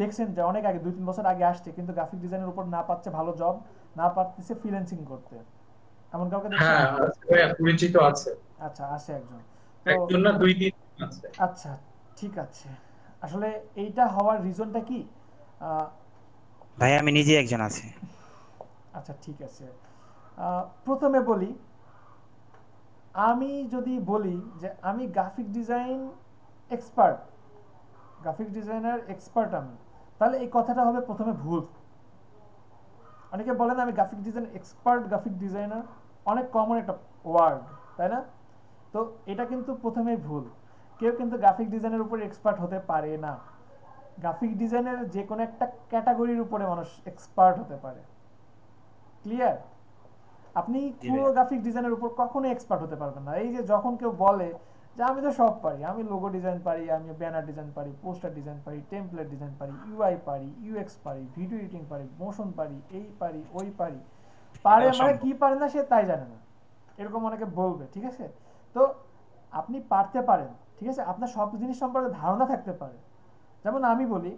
দেখছেন যে অনেক আগে দুই তিন বছর আগে আসছে কিন্তু গ্রাফিক ডিজাইনের উপর না পাচ্ছে ভালো জব না পারতেছে ফ্রিল্যান্সিং করতে। এমন কাউকে দেখছেন? হ্যাঁ পরিচিত আছে। আচ্ছা আছে একজন। তো একজন না দুই তিন আছে। আচ্ছা ঠিক আছে। আসলে এইটা হওয়ার রিজনটা কি? ভাই আমি নিজে একজন আছি। আচ্ছা ঠিক আছে। প্রথমে বলি আমি যদি বলি যে আমি graphic design expert graphic designer expert আমি। তাহলে এই কথাটা হবে প্রথমে ভুল। অনেকে বলেন আমি graphic design expert graphic designer অনেক কমন একটা ওয়ার্ড তাই না? তো এটা কিন্তু প্রথমেই ভুল। কেউ কিন্তু গ্রাফিক ডিজাইনের উপর এক্সপার্ট হতে পারে না। গ্রাফিক ডিজাইনের যে কোনো একটা ক্যাটাগরির উপরে মানুষ এক্সপার্ট হতে পারে। ক্লিয়ার আপনি পুরো গ্রাফিক ডিজাইনের উপর কখনো এক্সপার্ট হতে পারবেন না। এই যে যখন কেউ বলে যে আমি তো সব পারি আমি লোগো ডিজাইন পারি আমি ব্যানার ডিজাইন পারি পোস্টার ডিজাইন পারি টেমপ্লেট ডিজাইন পারি ইউআই পারি ইউএক্স পারি ভিডিও এডিটিং পারি মোশন পারি এই পারি ওই পারি। পারে মানে কি পারে না সে তাই জানে না। এরকম অনেকে বলবে ঠিক আছে? তো আপনি পারতে পারেন ঠিক আছে? আপনার সব জিনিস সম্পর্কে ধারণা থাকতে পারে। যেমন আমি বলি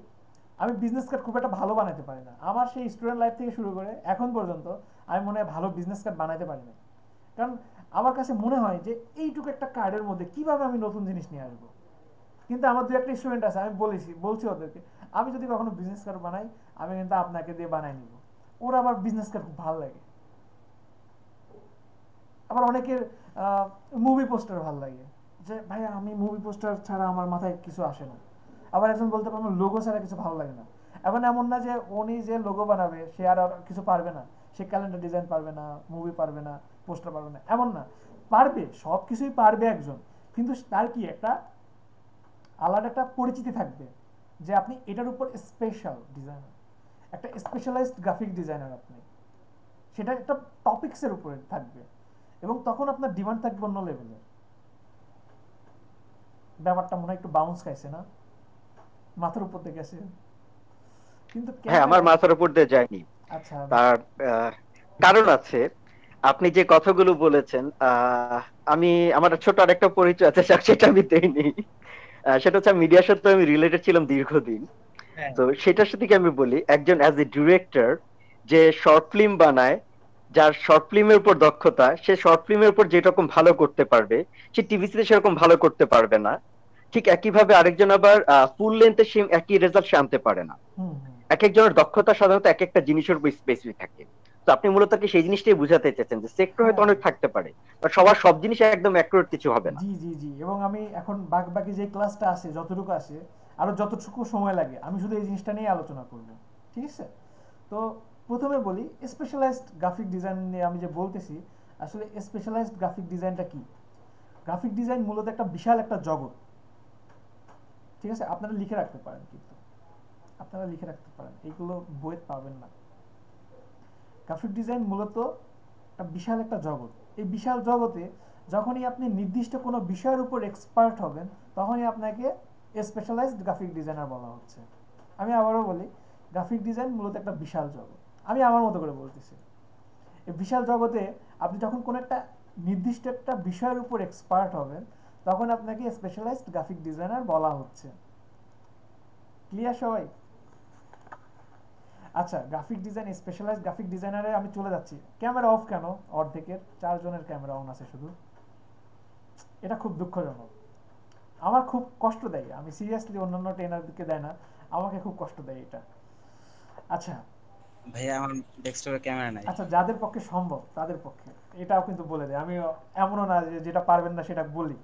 আমি বিজনেস কার্ড খুব একটা ভালো বানাতে পারি না। আমার সেই স্টুডেন্ট লাইফ থেকে শুরু করে এখন পর্যন্ত আমি মনে হয় ভালো বিজনেস কার্ড বানাতে পারি না কারণ আমার কাছে মনে হয় যে এইটুকু একটা কার্ডের মধ্যে কীভাবে আমি নতুন জিনিস নিয়ে আসব? কিন্তু আমার দু একটা স্টুডেন্ট আছে, আমি বলেছি, বলছি ওদেরকে, আমি যদি কখনো বিজনেস কার্ড বানাই, আমি কিন্তু আপনাকে দিয়ে বানাই নিব। ওর আবার বিজনেস কার্ড খুব ভালো লাগে। আবার অনেকের মুভি পোস্টার ভালো লাগে। যে, ভাই, আমি মুভি পোস্টার ছাড়া আমার মাথায় কিছু আসে না। আবার একজন বলতে পারব লোগো ছাড়া কিছু ভালো লাগে না। এখন এমন না যে, উনি যে লোগো বানাবে, সে আর কিছু পারবে না। সে ক্যালেন্ডার ডিজাইন পারবে না মুভি পারবে না। পোস্টার পারবে না। এমন না পারবে সব কিছুই পারবে একজন। কিন্তু তার কি একটা আলাদা একটা পরিচিতি থাকবে যে আপনি এটার উপর স্পেশাল ডিজাইনার একটা স্পেশালাইজড গ্রাফিক ডিজাইনার আপনি। সেটা একটা টপিক্সের উপরে থাকবে এবং তখন আপনার ডিমান্ড থাকবে অন্য লেভেলের ব্যাপারটা মনে হয় একটু বাউন্স খাইছে না? মাথার উপর দিয়ে গেছে। কিন্তু হ্যাঁ আমার মাথার উপর দিয়ে যায়নি। আচ্ছা। তার কারণ আছে আপনি যে কথাগুলো বলেছেন আমি আমার ছোট আরেকটা পরিচয় আছে সেটা আমি দেইনি। সেটা হচ্ছে মিডিয়ার সাথে আমি রিলেটেড ছিলাম দীর্ঘদিন। হ্যাঁ। তো সেটার সাথে আমি বলি একজন অ্যাজ এ ডিরেক্টর যে শর্ট ফিল্ম বানায় যার শর্ট ফিল্মের উপর দক্ষতা সে শর্ট ফিল্মের উপর যেরকম ভালো করতে পারবে সে টিভিসিতে সেরকম ভালো করতে পারবে না। ঠিক একইভাবে আরেকজন আবার ফুল লেন্থে সে একই রেজাল্ট সে আনতে পারে না। এক একজনের দক্ষতা সাধারণত এক একটা জিনিসের উপর স্পেসিফিক থাকে। তো আপনি মূলত কি সেই জিনিসটাই বুঝাতে চাচ্ছেন যে সেক্টর হয়তো অনেক থাকতে পারে, বা সবার সব জিনিস একদম অ্যাকুরেট কিছু হবে না? জি জি জি, এবং আমি এখন বাক বাকি যে ক্লাসটা আছে, যতটুকু আসে আরও যতটুকু সময় লাগে, আমি শুধু এই জিনিসটা নিয়ে আলোচনা করব, ঠিক আছে? তো প্রথমে বলি স্পেশালাইজড গ্রাফিক ডিজাইন নিয়ে আমি যে বলতেছি, আসলে স্পেশালাইজড গ্রাফিক ডিজাইনটা কি? গ্রাফিক ডিজাইন মূলত একটা বিশাল একটা জগৎ, ঠিক আছে? আপনারা লিখে রাখতে পারেন কিন্তু, আপনারা লিখে রাখতে পারেন এইগুলো বইয়ে পাবেন না। গ্রাফিক ডিজাইন মূলত একটা বিশাল একটা জগৎ। এই বিশাল জগতে যখনই আপনি নির্দিষ্ট কোনো বিষয়ের উপর এক্সপার্ট হবেন, তখনই আপনাকে স্পেশালাইজড গ্রাফিক ডিজাইনার বলা হচ্ছে। আমি আবারও বলি গ্রাফিক ডিজাইন মূলত একটা বিশাল জগৎ। আমি আমার মতো করে বলতেছি। এই বিশাল জগতে আপনি যখন কোনো একটা নির্দিষ্ট একটা বিষয়ের উপর এক্সপার্ট হবেন, তখন আপনাকে স্পেশালাইজড গ্রাফিক ডিজাইনার বলা হচ্ছে। ক্লিয়ার সবাই? আচ্ছা গ্রাফিক ডিজাইন স্পেশালাইজ গ্রাফিক ডিজাইনারে আমি চলে যাচ্ছি। ক্যামেরা অফ কেন? অর্ধেকের চারজনের ক্যামেরা অন আছে শুধু। এটা খুব দুঃখজনক। আমার খুব কষ্ট দেয়। আমি সিরিয়াসলি অন্যান্য ট্রেনারদেরকে দেয় না। আমাকে খুব কষ্ট দেয় এটা। আচ্ছা। ভাইয়া আমার ডেস্কটপে ক্যামেরা নাই। আচ্ছা যাদের পক্ষে সম্ভব তাদের পক্ষে। এটাও কিন্তু বলে দেয়। আমি এমনও না যে যেটা পারবেন না সেটা বলি।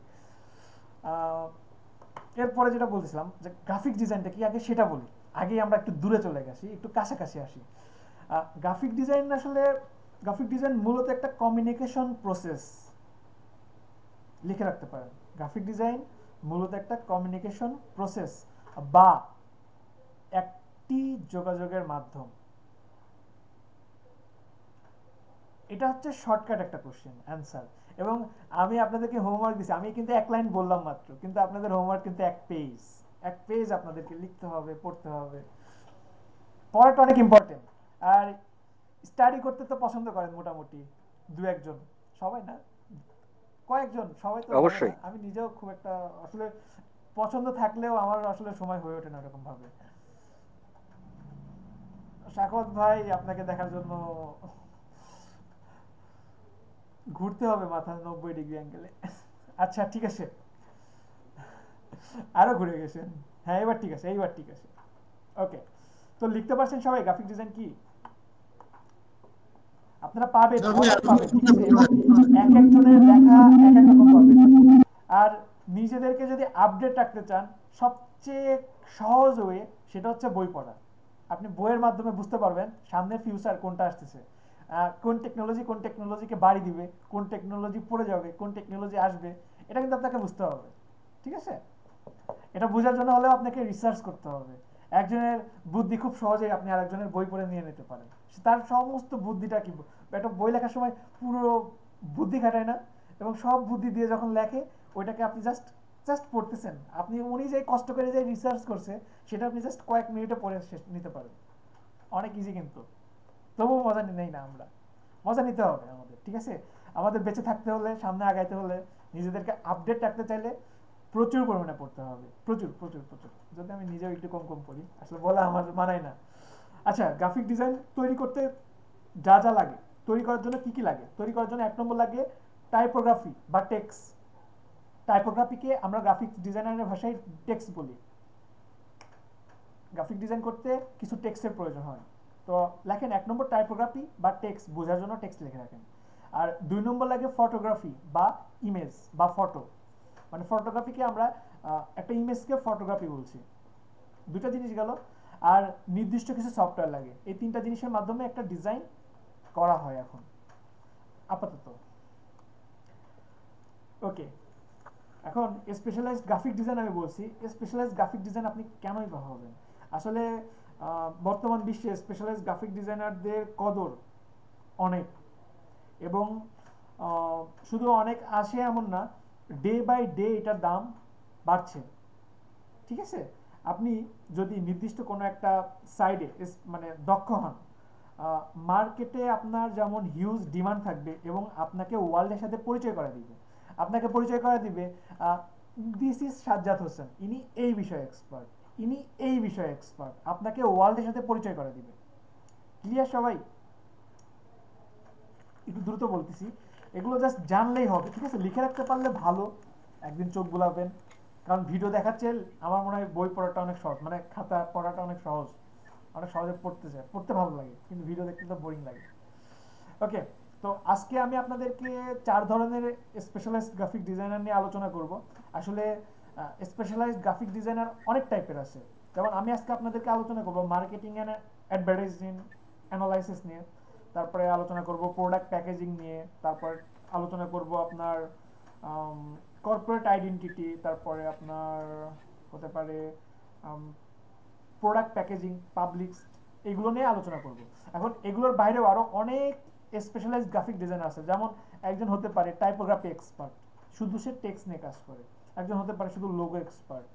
এরপরে যেটা বলতেছিলাম যে গ্রাফিক ডিজাইনটা কি? আগে সেটা বলি। আগে আমরা একটু দূরে চলে গেছি, একটু কাছাকাছি আসি। গ্রাফিক ডিজাইন আসলে গ্রাফিক ডিজাইন মূলত একটা কমিউনিকেশন প্রসেস লিখে রাখতে পারেন। গ্রাফিক ডিজাইন মূলত একটা কমিউনিকেশন প্রসেস বা একটি যোগাযোগের মাধ্যম। এটা হচ্ছে শর্টকাট একটা কোশ্চেন অ্যান্সার এবং আমি আপনাদেরকে হোমওয়ার্ক দিছি, আমি কিন্তু এক লাইন বললাম মাত্র, কিন্তু আপনাদের হোমওয়ার্ক কিন্তু এক পেজ এক পেজ আপনাদেরকে লিখতে হবে পড়তে হবে। পড়াটা অনেক ইম্পর্টেন্ট আর স্টাডি করতে তো পছন্দ করেন মোটামুটি দু একজন। সবাই না? কয়েকজন? সবাই তো অবশ্যই। আমি নিজেও খুব একটা আসলে পছন্দ থাকলেও আমার আসলে সময় হয়ে ওঠে না এরকম ভাবে শাকত ভাই আপনাকে দেখার জন্য ঘুরতে হবে মাথা নব্বই ডিগ্রি অ্যাঙ্গেলে আচ্ছা ঠিক আছে। আরও ঘুরে গেছেন। হ্যাঁ এবার ঠিক আছে এইবার ঠিক আছে। ওকে তো লিখতে পারছেন সবাই গ্রাফিক ডিজাইন কি? আপনারা পাবেন পাবেন। ঠিক আছে এক একজনের লেখা এক এক রকম পাবেন। আর নিজেদেরকে যদি আপডেট রাখতে চান সবচেয়ে সহজ ওয়ে সেটা হচ্ছে বই পড়া। আপনি বইয়ের মাধ্যমে বুঝতে পারবেন সামনের ফিউচার কোনটা আসতেছে। কোন টেকনোলজি কোন টেকনোলজিকে বাড়ি দিবে কোন টেকনোলজি পড়ে যাবে কোন টেকনোলজি আসবে এটা কিন্তু আপনাকে বুঝতে হবে। ঠিক আছে? এটা বোঝার জন্য হলেও আপনাকে রিসার্চ করতে হবে। একজনের বুদ্ধি খুব সহজেই আপনি আরেকজনের বই পড়ে নিয়ে নিতে পারেন। তার সমস্ত বুদ্ধিটা কি? একটা বই লেখার সময় পুরো বুদ্ধি খাটায় না? এবং সব বুদ্ধি দিয়ে যখন লেখে, ওইটাকে আপনি জাস্ট জাস্ট পড়তেছেন। আপনি উনি যে কষ্ট করে যে রিসার্চ করছে, সেটা আপনি জাস্ট কয়েক মিনিটে পড়ে নিতে পারেন অনেক ইজি কিন্তু। তবুও মজা নেই না আমরা। মজা নিতে হবে আমাদের, ঠিক আছে? আমাদের বেঁচে থাকতে হলে, সামনে আগাইতে হলে, নিজেদেরকে আপডেট রাখতে চাইলে প্রচুর পরিমাণে পড়তে হবে। প্রচুর প্রচুর প্রচুর। যদি আমি নিজেও একটু কম কম পড়ি। আসলে বলা আমার মানায় না। আচ্ছা গ্রাফিক ডিজাইন তৈরি করতে যা যা লাগে, তৈরি করার জন্য কি কি লাগে? তৈরি করার জন্য এক নম্বর লাগে টাইপোগ্রাফি বা টেক্স টাইপোগ্রাফিকে আমরা গ্রাফিক ডিজাইনারের ভাষায় টেক্স বলি। গ্রাফিক ডিজাইন করতে কিছু টেক্সটের প্রয়োজন হয়। তো লেখেন এক নম্বর টাইপোগ্রাফি বা টেক্সট বোঝার জন্য টেক্সট লিখে রাখেন। আর দুই নম্বর লাগে ফটোগ্রাফি বা ইমেজ বা ফটো মানে ফটোগ্রাফিকে আমরা একটা ইমেজকে ফটোগ্রাফি বলছি। দুটা জিনিস গেল। আর নির্দিষ্ট কিছু সফটওয়্যার লাগে। এই তিনটা জিনিসের মাধ্যমে একটা ডিজাইন করা হয় এখন। আপাতত। ওকে এখন স্পেশালাইজড গ্রাফিক ডিজাইন আমি বলছি। স্পেশালাইজড গ্রাফিক ডিজাইন আপনি কেনই বা হবেন? আসলে বর্তমান বিশ্বে স্পেশালাইজড গ্রাফিক ডিজাইনারদের কদর অনেক। এবং শুধু অনেক আসে এমন না ডে বাই ডে এটার দাম বাড়ছে। ঠিক আছে? আপনি যদি নির্দিষ্ট কোনো একটা সাইডে মানে দক্ষ হন মার্কেটে আপনার যেমন হিউজ ডিমান্ড থাকবে এবং আপনাকে ওয়ার্ল্ডের সাথে পরিচয় করা দিবে। আপনাকে পরিচয় করা দিবে দিস ইজ সাজ্জাদ হোসেন। ইনি এই বিষয়ে এক্সপার্ট ইনি এই বিষয়ে এক্সপার্ট আপনাকে ওয়ার্ল্ডের সাথে পরিচয় করা দিবে। ক্লিয়ার সবাই? একটু দ্রুত বলতেছি। এগুলো জাস্ট জানলেই হবে। ঠিক আছে? লিখে রাখতে পারলে ভালো। একদিন চোখ বুলাবেন। কারণ ভিডিও দেখাচ্ছে, আমার মনে হয় বই পড়াটা অনেক সহজ। মানে খাতা পড়াটা অনেক সহজ। অনেক সহজে পড়তে চায়। পড়তে ভালো লাগে। কিন্তু ভিডিও দেখতে তো বোরিং লাগে। ওকে তো আজকে আমি আপনাদেরকে চার ধরনের স্পেশালাইজড গ্রাফিক ডিজাইনার নিয়ে আলোচনা করব। আসলে স্পেশালাইজড গ্রাফিক ডিজাইনার অনেক টাইপের আছে। যেমন আমি আজকে আপনাদেরকে আলোচনা করব মার্কেটিং অ্যান্ড অ্যাডভার্টাইজিং অ্যানালাইসিস নিয়ে। তারপরে আলোচনা করব প্রোডাক্ট প্যাকেজিং নিয়ে, তারপর আলোচনা করব আপনার কর্পোরেট আইডেন্টিটি তারপরে আপনার হতে পারে প্রোডাক্ট প্যাকেজিং পাবলিক্স এগুলো নিয়ে আলোচনা করব। এখন এগুলোর বাইরেও আরও অনেক স্পেশালাইজড গ্রাফিক ডিজাইনার আছে। যেমন একজন হতে পারে টাইপোগ্রাফি এক্সপার্ট শুধু সে টেক্সট নিয়ে কাজ করে। একজন হতে পারে শুধু লোগো এক্সপার্ট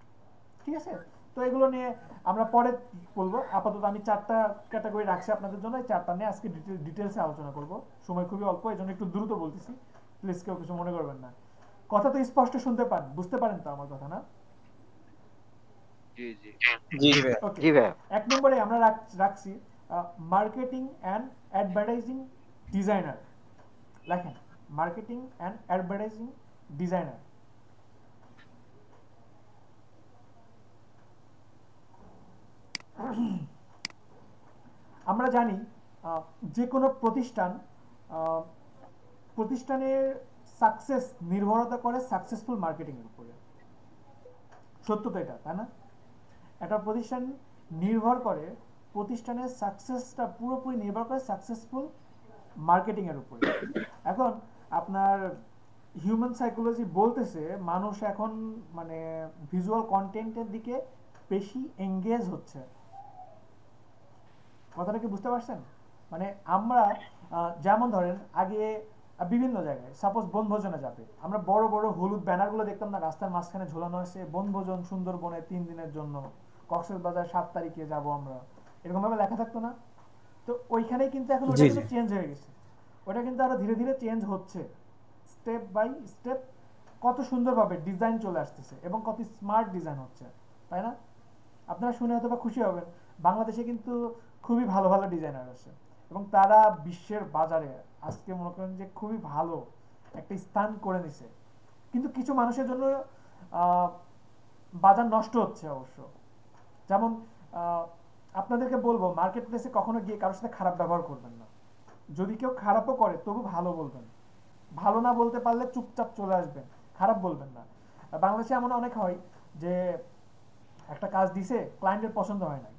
ঠিক আছে? তো এগুলো নিয়ে আমরা পরে বলব। আপাতত আমি চারটা ক্যাটাগরি রাখছি আপনাদের জন্য। এই চারটা নিয়ে আজকে ডিটেলসে আলোচনা করব। সময় খুবই অল্প এই জন্য একটু দ্রুত বলতেছি। প্লিজ কেউ কিছু মনে করবেন না। কথা তো স্পষ্ট শুনতে পান বুঝতে পারেন তো আমার কথা না? জি জি। জি Okay. জি ভাইয়া। এক নম্বরে আমরা রাখ- রাখছি মার্কেটিং অ্যান্ড অ্যাডভার্টাইজিং ডিজাইনার লেখেন মার্কেটিং অ্যান্ড অ্যাডভার্টাইজিং ডিজাইনার আমরা জানি যে কোনো প্রতিষ্ঠান প্রতিষ্ঠানের সাকসেস নির্ভরতা করে সাকসেসফুল মার্কেটিং এর উপরে। সত্য তো এটা, তাই না? একটা প্রতিষ্ঠান নির্ভর করে প্রতিষ্ঠানের সাকসেসটা পুরোপুরি নির্ভর করে সাকসেসফুল মার্কেটিং এর উপরে। এখন আপনার হিউম্যান সাইকোলজি বলতেছে, মানুষ এখন মানে ভিজুয়াল কন্টেন্টের দিকে বেশি এঙ্গেজ হচ্ছে। কথাটা কি বুঝতে পারছেন? মানে আমরা যেমন ধরেন আগে বিভিন্ন জায়গায় সাপোজ বনভোজনে যাবে আমরা বড় বড় হলুদ ব্যানারগুলো দেখতাম না রাস্তার মাঝখানে ঝোলানো আছে বনভোজন সুন্দরবনে তিন দিনের জন্য কক্সেস বাজার সাত তারিখে যাব আমরা এরকম ভাবে লেখা থাকতো না? তো ওইখানেই কিন্তু এখন ওটা কিন্তু চেঞ্জ হয়ে গেছে। ওটা কিন্তু আরও ধীরে ধীরে চেঞ্জ হচ্ছে। স্টেপ বাই স্টেপ কত সুন্দরভাবে ডিজাইন চলে আসতেছে এবং কত স্মার্ট ডিজাইন হচ্ছে তাই না? আপনারা শুনে হয়তো বা খুশি হবেন। বাংলাদেশে কিন্তু খুবই ভালো ভালো ডিজাইনার আছে। এবং তারা বিশ্বের বাজারে আজকে মনে করেন যে খুবই ভালো একটা স্থান করে নিছে। কিন্তু কিছু মানুষের জন্য বাজার নষ্ট হচ্ছে অবশ্য। যেমন আপনাদেরকে বলব মার্কেট প্লেসে কখনো গিয়ে কারোর সাথে খারাপ ব্যবহার করবেন না। যদি কেউ খারাপও করে, তবু ভালো বলবেন। ভালো না বলতে পারলে চুপচাপ চলে আসবেন। খারাপ বলবেন না। বাংলাদেশে এমন অনেক হয় যে, একটা কাজ দিছে ক্লায়েন্টের পছন্দ হয় নাই।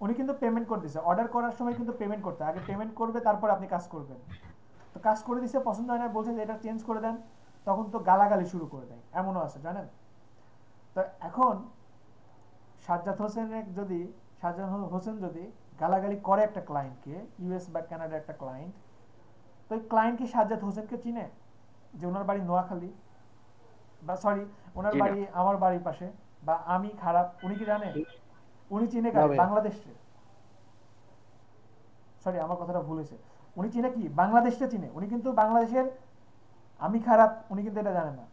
উনি কিন্তু পেমেন্ট করে দিছে অর্ডার করার সময় কিন্তু পেমেন্ট করতে আগে পেমেন্ট করবে তারপর আপনি কাজ করবেন। তো কাজ করে দিছে পছন্দ হয় না বলছে যে এটা চেঞ্জ করে দেন। তখন তো গালাগালি শুরু করে দেয়। এমনও আছে জানেন? তো এখন সাজ্জাদ হোসেনের যদি সাজ্জাদ হোসেন যদি গালাগালি করে একটা ক্লায়েন্টকে ইউএস বা কানাডার একটা ক্লায়েন্ট তো ওই ক্লায়েন্ট কি সাজ্জাদ হোসেনকে চিনে যে ওনার বাড়ি নোয়াখালী বা সরি ওনার বাড়ি আমার বাড়ির পাশে বা আমি খারাপ উনি কি জানে? উনি চিনে বাংলাদেশে সরি আমার কথাটা ভুল হয়েছে। উনি চিনে কি? বাংলাদেশটা চিনে। উনি কিন্তু বাংলাদেশের আমি খারাপ উনি কিন্তু এটা জানে না।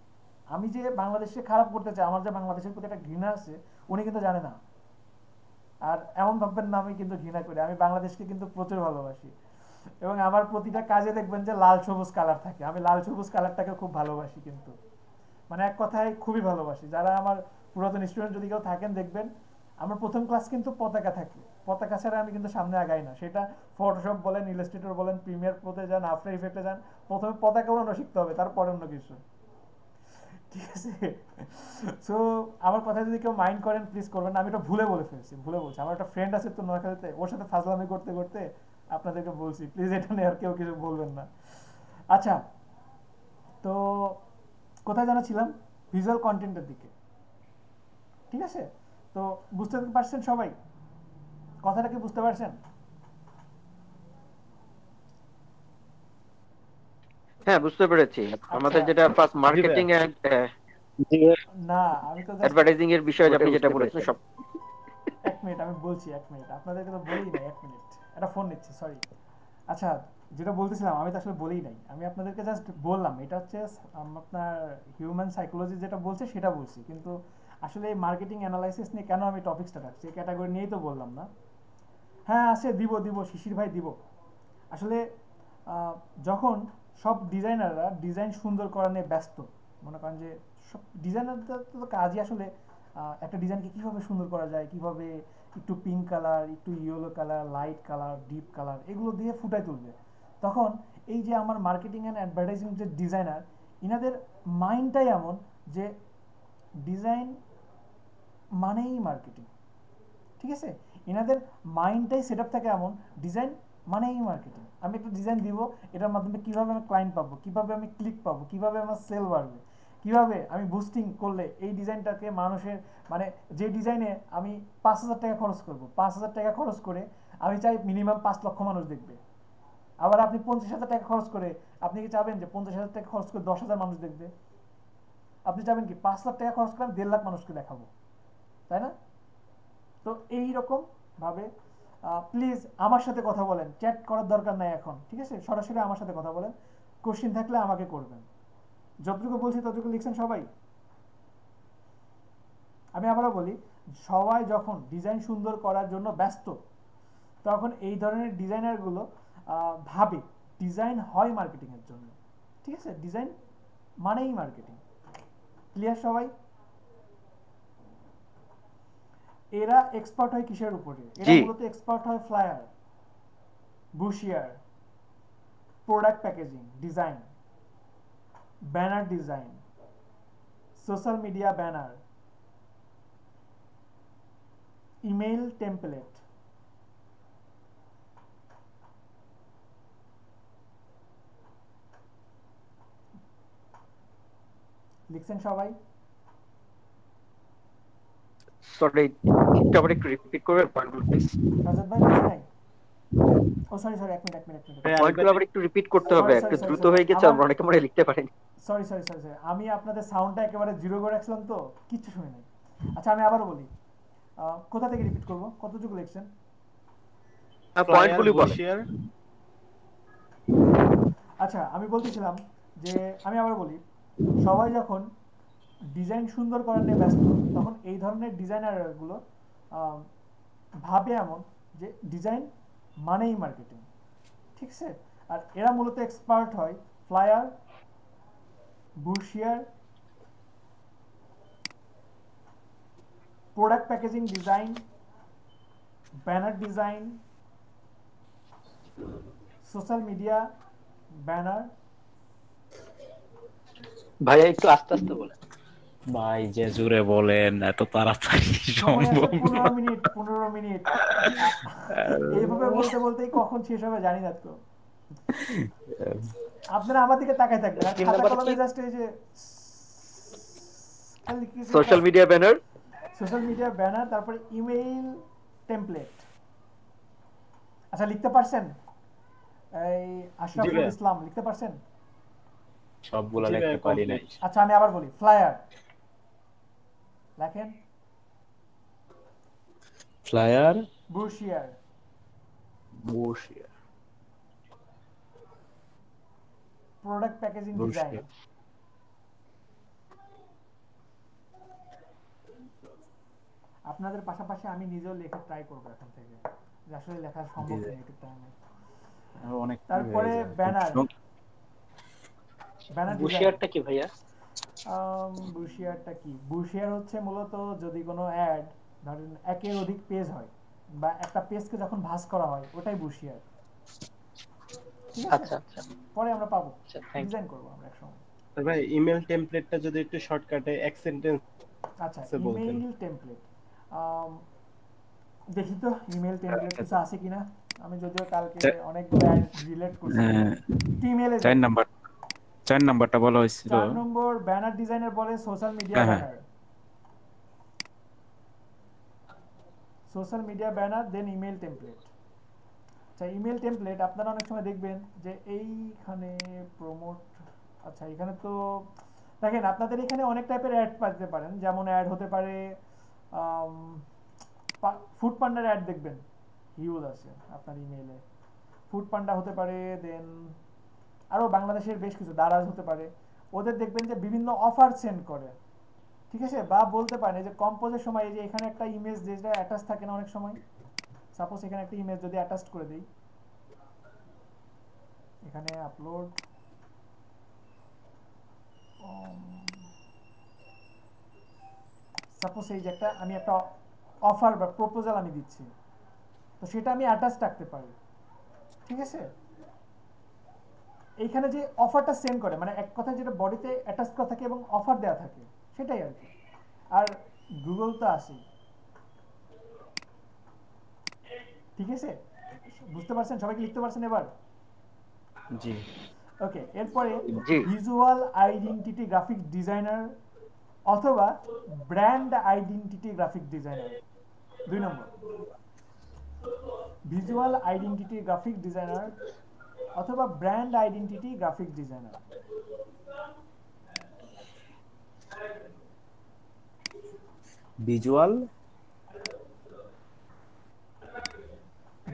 আমি যে বাংলাদেশে খারাপ করতে চাই আমার যে বাংলাদেশের প্রতি একটা ঘৃণা আছে উনি কিন্তু জানে না। আর এমন ভাববেন না আমি কিন্তু ঘৃণা করি। আমি বাংলাদেশকে কিন্তু প্রচুর ভালোবাসি। এবং আমার প্রতিটা কাজে দেখবেন যে লাল সবুজ কালার থাকে। আমি লাল সবুজ কালারটাকে খুব ভালোবাসি কিন্তু। মানে এক কথায় খুবই ভালোবাসি। যারা আমার পুরাতন স্টুডেন্ট যদি কেউ থাকেন দেখবেন আমার প্রথম ক্লাস কিন্তু পতাকা থাকে। পতাকা ছাড়া আমি কিন্তু সামনে আগাই না। সেটা ফটোশপ বলেন ইলাস্ট্রেটর বলেন প্রিমিয়ার প্রোতে যান আফটার ইফেক্টে যান, প্রথমে পতাকা উড়ানো শিখতে হবে, তারপরে অন্য কিছু। ঠিক আছে? সো আমার কথা যদি কেউ মাইন্ড করেন প্লিজ করবেন আমি এটা ভুলে বলে ফেলছি, ভুলে বলছি। আমার একটা ফ্রেন্ড আছে তো নোয়াখালীতে ওর সাথে ফাজলামি করতে করতে আপনাদেরকে বলছি প্লিজ এটা নিয়ে আর কেউ কিছু বলবেন না। আচ্ছা তো কোথায় জানা ছিলাম ভিজুয়াল কন্টেন্টের দিকে। ঠিক আছে? তো বুঝতে পারছেন সবাই? কথাটা কি বুঝতে পারছেন? হ্যাঁ বুঝতে পেরেছি। আমাদের যেটা ফার্স্ট মার্কেটিং এন্ড না আমি তো অ্যাডভার্টাইজিং এর বিষয়ে আপনি যেটা বলেছেন সব এক মিনিট আমি বলছি এক মিনিট। আপনাদেরকে তো বলি না এক মিনিট। একটা ফোন নিচ্ছি সরি আচ্ছা যেটা বলতেছিলাম আমি তো আসলে বলেই নাই। আমি আপনাদেরকে জাস্ট বললাম এটা হচ্ছে আপনার হিউম্যান সাইকোলজি যেটা বলছে সেটা বলছি। কিন্তু আসলে এই মার্কেটিং অ্যানালাইসিস নিয়ে কেন আমি টপিক্সটা রাখছি? এই ক্যাটাগরি নিয়েই তো বললাম না। হ্যাঁ আছে, দিব দিব, শিশির ভাই দিব। আসলে যখন সব ডিজাইনাররা ডিজাইন সুন্দর করা নিয়ে ব্যস্ত, মনে করেন যে সব ডিজাইনারদের তো কাজই আসলে একটা ডিজাইনকে কীভাবে সুন্দর করা যায়? কীভাবে একটু পিঙ্ক কালার একটু yellow colour light colour deep colour এগুলো দিয়ে ফুটায় তুলবে? তখন এই যে আমার মার্কেটিং অ্যান্ড অ্যাডভার্টাইজিং যে ডিজাইনার ইনাদের মাইন্ডটাই এমন যে ডিজাইন মানেই মার্কেটিং ঠিক আছে? এনাদের মাইন্ডটাই সেট আপ থাকে এমন ডিজাইন মানেই মার্কেটিং আমি একটা ডিজাইন দিব, এটার মাধ্যমে কীভাবে আমি ক্লায়েন্ট পাবো, কীভাবে আমি ক্লিক পাবো, কীভাবে আমার সেল বাড়বে, কীভাবে আমি বুস্টিং করলে এই ডিজাইনটাকে মানুষের মানে যে ডিজাইনে আমি পাঁচ হাজার টাকা খরচ করব, পাঁচ হাজার টাকা খরচ করে আমি চাই মিনিমাম পাঁচ লক্ষ মানুষ দেখবে। আবার আপনি পঞ্চাশ হাজার টাকা খরচ করে, আপনি কি চাবেন যে পঞ্চাশ হাজার টাকা খরচ করে দশ হাজার মানুষ দেখবে? আপনি চাবেন কি পাঁচ লাখ টাকা খরচ করে আমি দেড় লাখ মানুষকে দেখাবো। তাই না? তো এই রকম ভাবে প্লিজ আমার সাথে কথা বলেন। চ্যাট করার দরকার নাই এখন, ঠিক আছে? সরাসরি আমার সাথে কথা বলেন। কোশ্চিন থাকলে আমাকে করবেন। যতটুকু বলছি ততটুকু লিখছেন সবাই? আমি আবারও বলি, সবাই যখন ডিজাইন সুন্দর করার জন্য ব্যস্ত, তখন এই ধরনের ডিজাইনারগুলো ভাবে ডিজাইন হয় মার্কেটিংয়ের জন্য। ঠিক আছে? ডিজাইন মানেই মার্কেটিং ক্লিয়ার সবাই? এরা এক্সপার্ট হয় কিসের উপরে এরা। মূলত এক্সপার্ট হয় flyer brochure product packaging design banner design social media banner email template লিখছেন সবাই সরি একটু আবার একটু রিপিট করবে পয়েন্টগুলো প্লিজ ভাই ও সরি সরি এক মিনিট এক মিনিট এক মিনিট। পয়েন্টগুলো আবার একটু রিপিট করতে হবে একটু দ্রুত হয়ে গেছে আমরা অনেকে মনে লিখতে পারিনি। সরি সরি সরি সরি আমি আপনাদের সাউন্ডটা একেবারে জিরো করে রাখছিলাম তো কিচ্ছু শুনি নাই। আচ্ছা আমি আবারও বলি। আহ, কোথা থেকে রিপিট করব? কতটুকু লিখছেন? পয়েন্টগুলি আচ্ছা আমি বলতেছিলাম যে আমি আবার বলি সবাই যখন ডিজাইন সুন্দর করার নিয়ে ব্যস্ত। তখন এই ধরনের ডিজাইনারগুলো ভাবে এমন যে ডিজাইন মানেই মার্কেটিং। ঠিক আছে? আর এরা মূলত এক্সপার্ট হয় flyer brochure product packaging design banner design social media banner ভাইয়া, একটু আস্তে আস্তে বলেন। ভাই যে জুড়ে বলেন এত তাড়াতাড়ি সম্ভব পনেরো না। মিনিট পনেরো মিনিট। এইভাবে বলতে বলতেই কখন শেষ হবে জানি না তো। আপনারা আমার দিকে তাকায় থাকবেন। তিন খাতা নাম্বার কলমে কি? জাস্ট এই যে social media banner social media banner তারপরে ইমেইল টেমপ্লেট আচ্ছা লিখতে পারছেন? এই আশরাফুল ইসলাম লিখতে পারছেন? সবগুলা লিখতে পারি নাই। আচ্ছা আমি আবার বলি ফ্লায়ার লেখেন ফ্লায়ার বুশিয়ার বসিয়া প্রোডাক্ট প্যাকেজিং ডিজাইন আপনাদের পাশাপাশি আমি নিজেও লেখা ট্রাই করব এখন থেকে। যে আসলে লেখা সম্ভব। নেই একটু টাইমে অনেক তারপরে ব্যানার ব্যানার বুশিয়ারটা কি ভাইয়া? বুশিয়ারটা কি? বুশিয়ার হচ্ছে মূলত যদি কোনো অ্যাড ধরেন একের অধিক পেজ হয় বা একটা পেজকে যখন ভাঁজ করা হয় ওটাই বুশিয়ার ঠিক আছে? আচ্ছা আচ্ছা। পরে আমরা পাবো। আচ্ছা ডিজাইন করব আমরা একসময় তো ভাই ইমেল টেমপ্লেটটা যদি একটু শর্টকাটে এক সেন্টেন্স আচ্ছা আচ্ছা। ইমেইল টেমপ্লেট দেখি তো ইমেল টেমপ্লেট কিছু আছে কিনা? আমি যদিও কালকে অনেকগুলো অ্যাড রিলেট করছি। হ্যাঁ, ইমেলে চার নাম্বার চার নাম্বারটা বলা হয়েছিল। চার নম্বর ব্যানার ডিজাইনার বলে সোশ্যাল মিডিয়া হ্যাঁ, হ্যাঁ। Banner. Social media banner then email template. আচ্ছা ইমেল টেমপ্লেট আপনারা অনেক সময় দেখবেন যে এইখানে প্রমোট আচ্ছা এখানে তো দেখেন আপনাদের এখানে অনেক টাইপের অ্যাড পাইতে পারেন। যেমন অ্যাড হতে পারে ফুড পান্ডার অ্যাড দেখবেন। হিউজ আছে আপনার ইমেইলে। ফুড পান্ডা হতে পারে দেন আরও বাংলাদেশের বেশ কিছু দারাজ হতে পারে। ওদের দেখবেন যে বিভিন্ন অফার সেন্ড করে। ঠিক আছে? বা বলতে এই যে কম্পোজের সময় এই যে এখানে একটা ইমেজ যেটা অ্যাটাচ থাকে না অনেক সময়। সাপোজ এখানে একটা ইমেজ যদি অ্যাটাচ করে দিই। এখানে আপলোড সাপোজ এই যে একটা আমি একটা অফার বা প্রপোজাল আমি দিচ্ছি। তো সেটা আমি অ্যাটাচ রাখতে পারি। ঠিক আছে? এইখানে যে অফারটা সেন্ড করে মানে এক কথায় যেটা বডিতে অ্যাটাচ করা থাকে এবং অফার দেওয়া থাকে সেটাই আর কি। আর গুগল তো আসে ঠিক আছে? বুঝতে পারছেন? সবাই কি লিখতে পারছেন এবার? জি। ওকে এরপরে ভিজুয়াল আইডেন্টিটি গ্রাফিক ডিজাইনার অথবা ব্র্যান্ড আইডেন্টিটি গ্রাফিক ডিজাইনার দুই number. Visual identity graphic designer অথবা brand identity graphic designer visual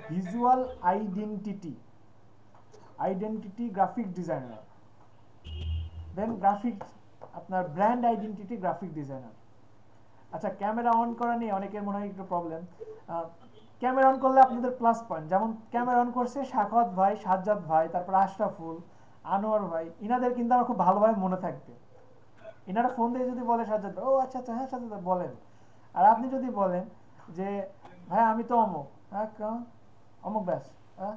visual identity identity graphic designer then graphic আপনার ব্র্যান্ড আইডেন্টিটি গ্রাফিক ডিজাইনার আচ্ছা ক্যামেরা অন করা নিয়ে অনেকের মনে হয় একটু প্রবলেম ক্যামেরা অন করলে আপনাদের প্লাস পয়েন্ট যেমন ক্যামেরা অন করছে শাখাত ভাই সাজ্জাদ ভাই তারপর আশরাফুল আনোয়ার ভাই ইনাদের কিন্তু আমার খুব ভালোভাবে মনে থাকবে। ইনারা ফোন দিয়ে যদি বলে সাজ্জাদ ভাই ও আচ্ছা আচ্ছা হ্যাঁ সাজ্জাদ ভাই বলেন। আর আপনি যদি বলেন যে ভাই আমি তো অমুক। হ্যাঁ অমুক ব্যাস। হ্যাঁ?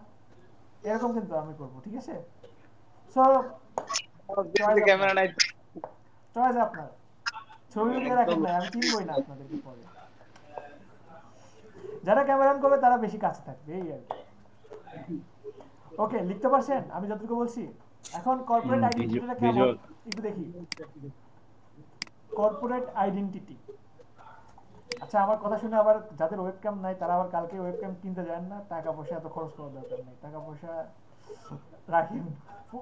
এরকম কিন্তু আমি করব ঠিক আছে? সো ক্যামেরা নাই চয়েস আপনার। ছবি রাখেন না আমি চিনবই না আপনাদেরকে পরে। যারা ক্যামেরা অন করবে তারা বেশি কাছে থাকবে এই আর ওকে লিখতে পারছেন? আমি যতটুকু বলছি। এখন কর্পোরেট আইডেন্টিটিটা কেমন? একটু দেখি। কর্পোরেট আইডেন্টিটি আচ্ছা আমার কথা শুনে আবার যাদের ওয়েবক্যাম নাই তারা আবার কালকে ওয়েবক্যাম কিনতে যান না? টাকা পয়সা এত খরচ করার দরকার নেই। টাকা পয়সা রাখেন।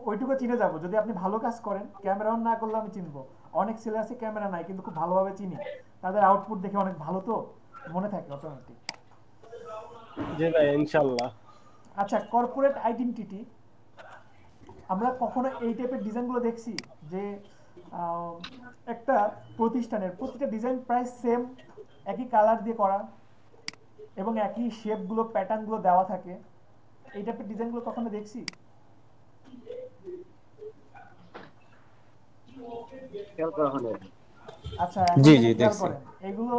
ওইটুকু চিনে যাব। যদি আপনি ভালো কাজ করেন ক্যামেরা অন না করলে আমি চিনবো। অনেক ছেলে আছে ক্যামেরা নাই কিন্তু খুব ভালোভাবে চিনি। তাদের আউটপুট দেখে অনেক ভালো তো? মনে থাকে অটোমেটিক জি ভাই ইনশাল্লাহ আচ্ছা কর্পোরেট আইডেন্টিটি আমরা কখনো এই টাইপের ডিজাইনগুলো দেখছি যে একটা প্রতিষ্ঠানের প্রতিটা ডিজাইন প্রায় সেম একই কালার দিয়ে করা এবং একই শেপগুলো প্যাটার্নগুলো দেওয়া থাকে। এই টাইপের ডিজাইনগুলো কখনো দেখছি? আচ্ছা জি, জি, দেখছি। এগুলো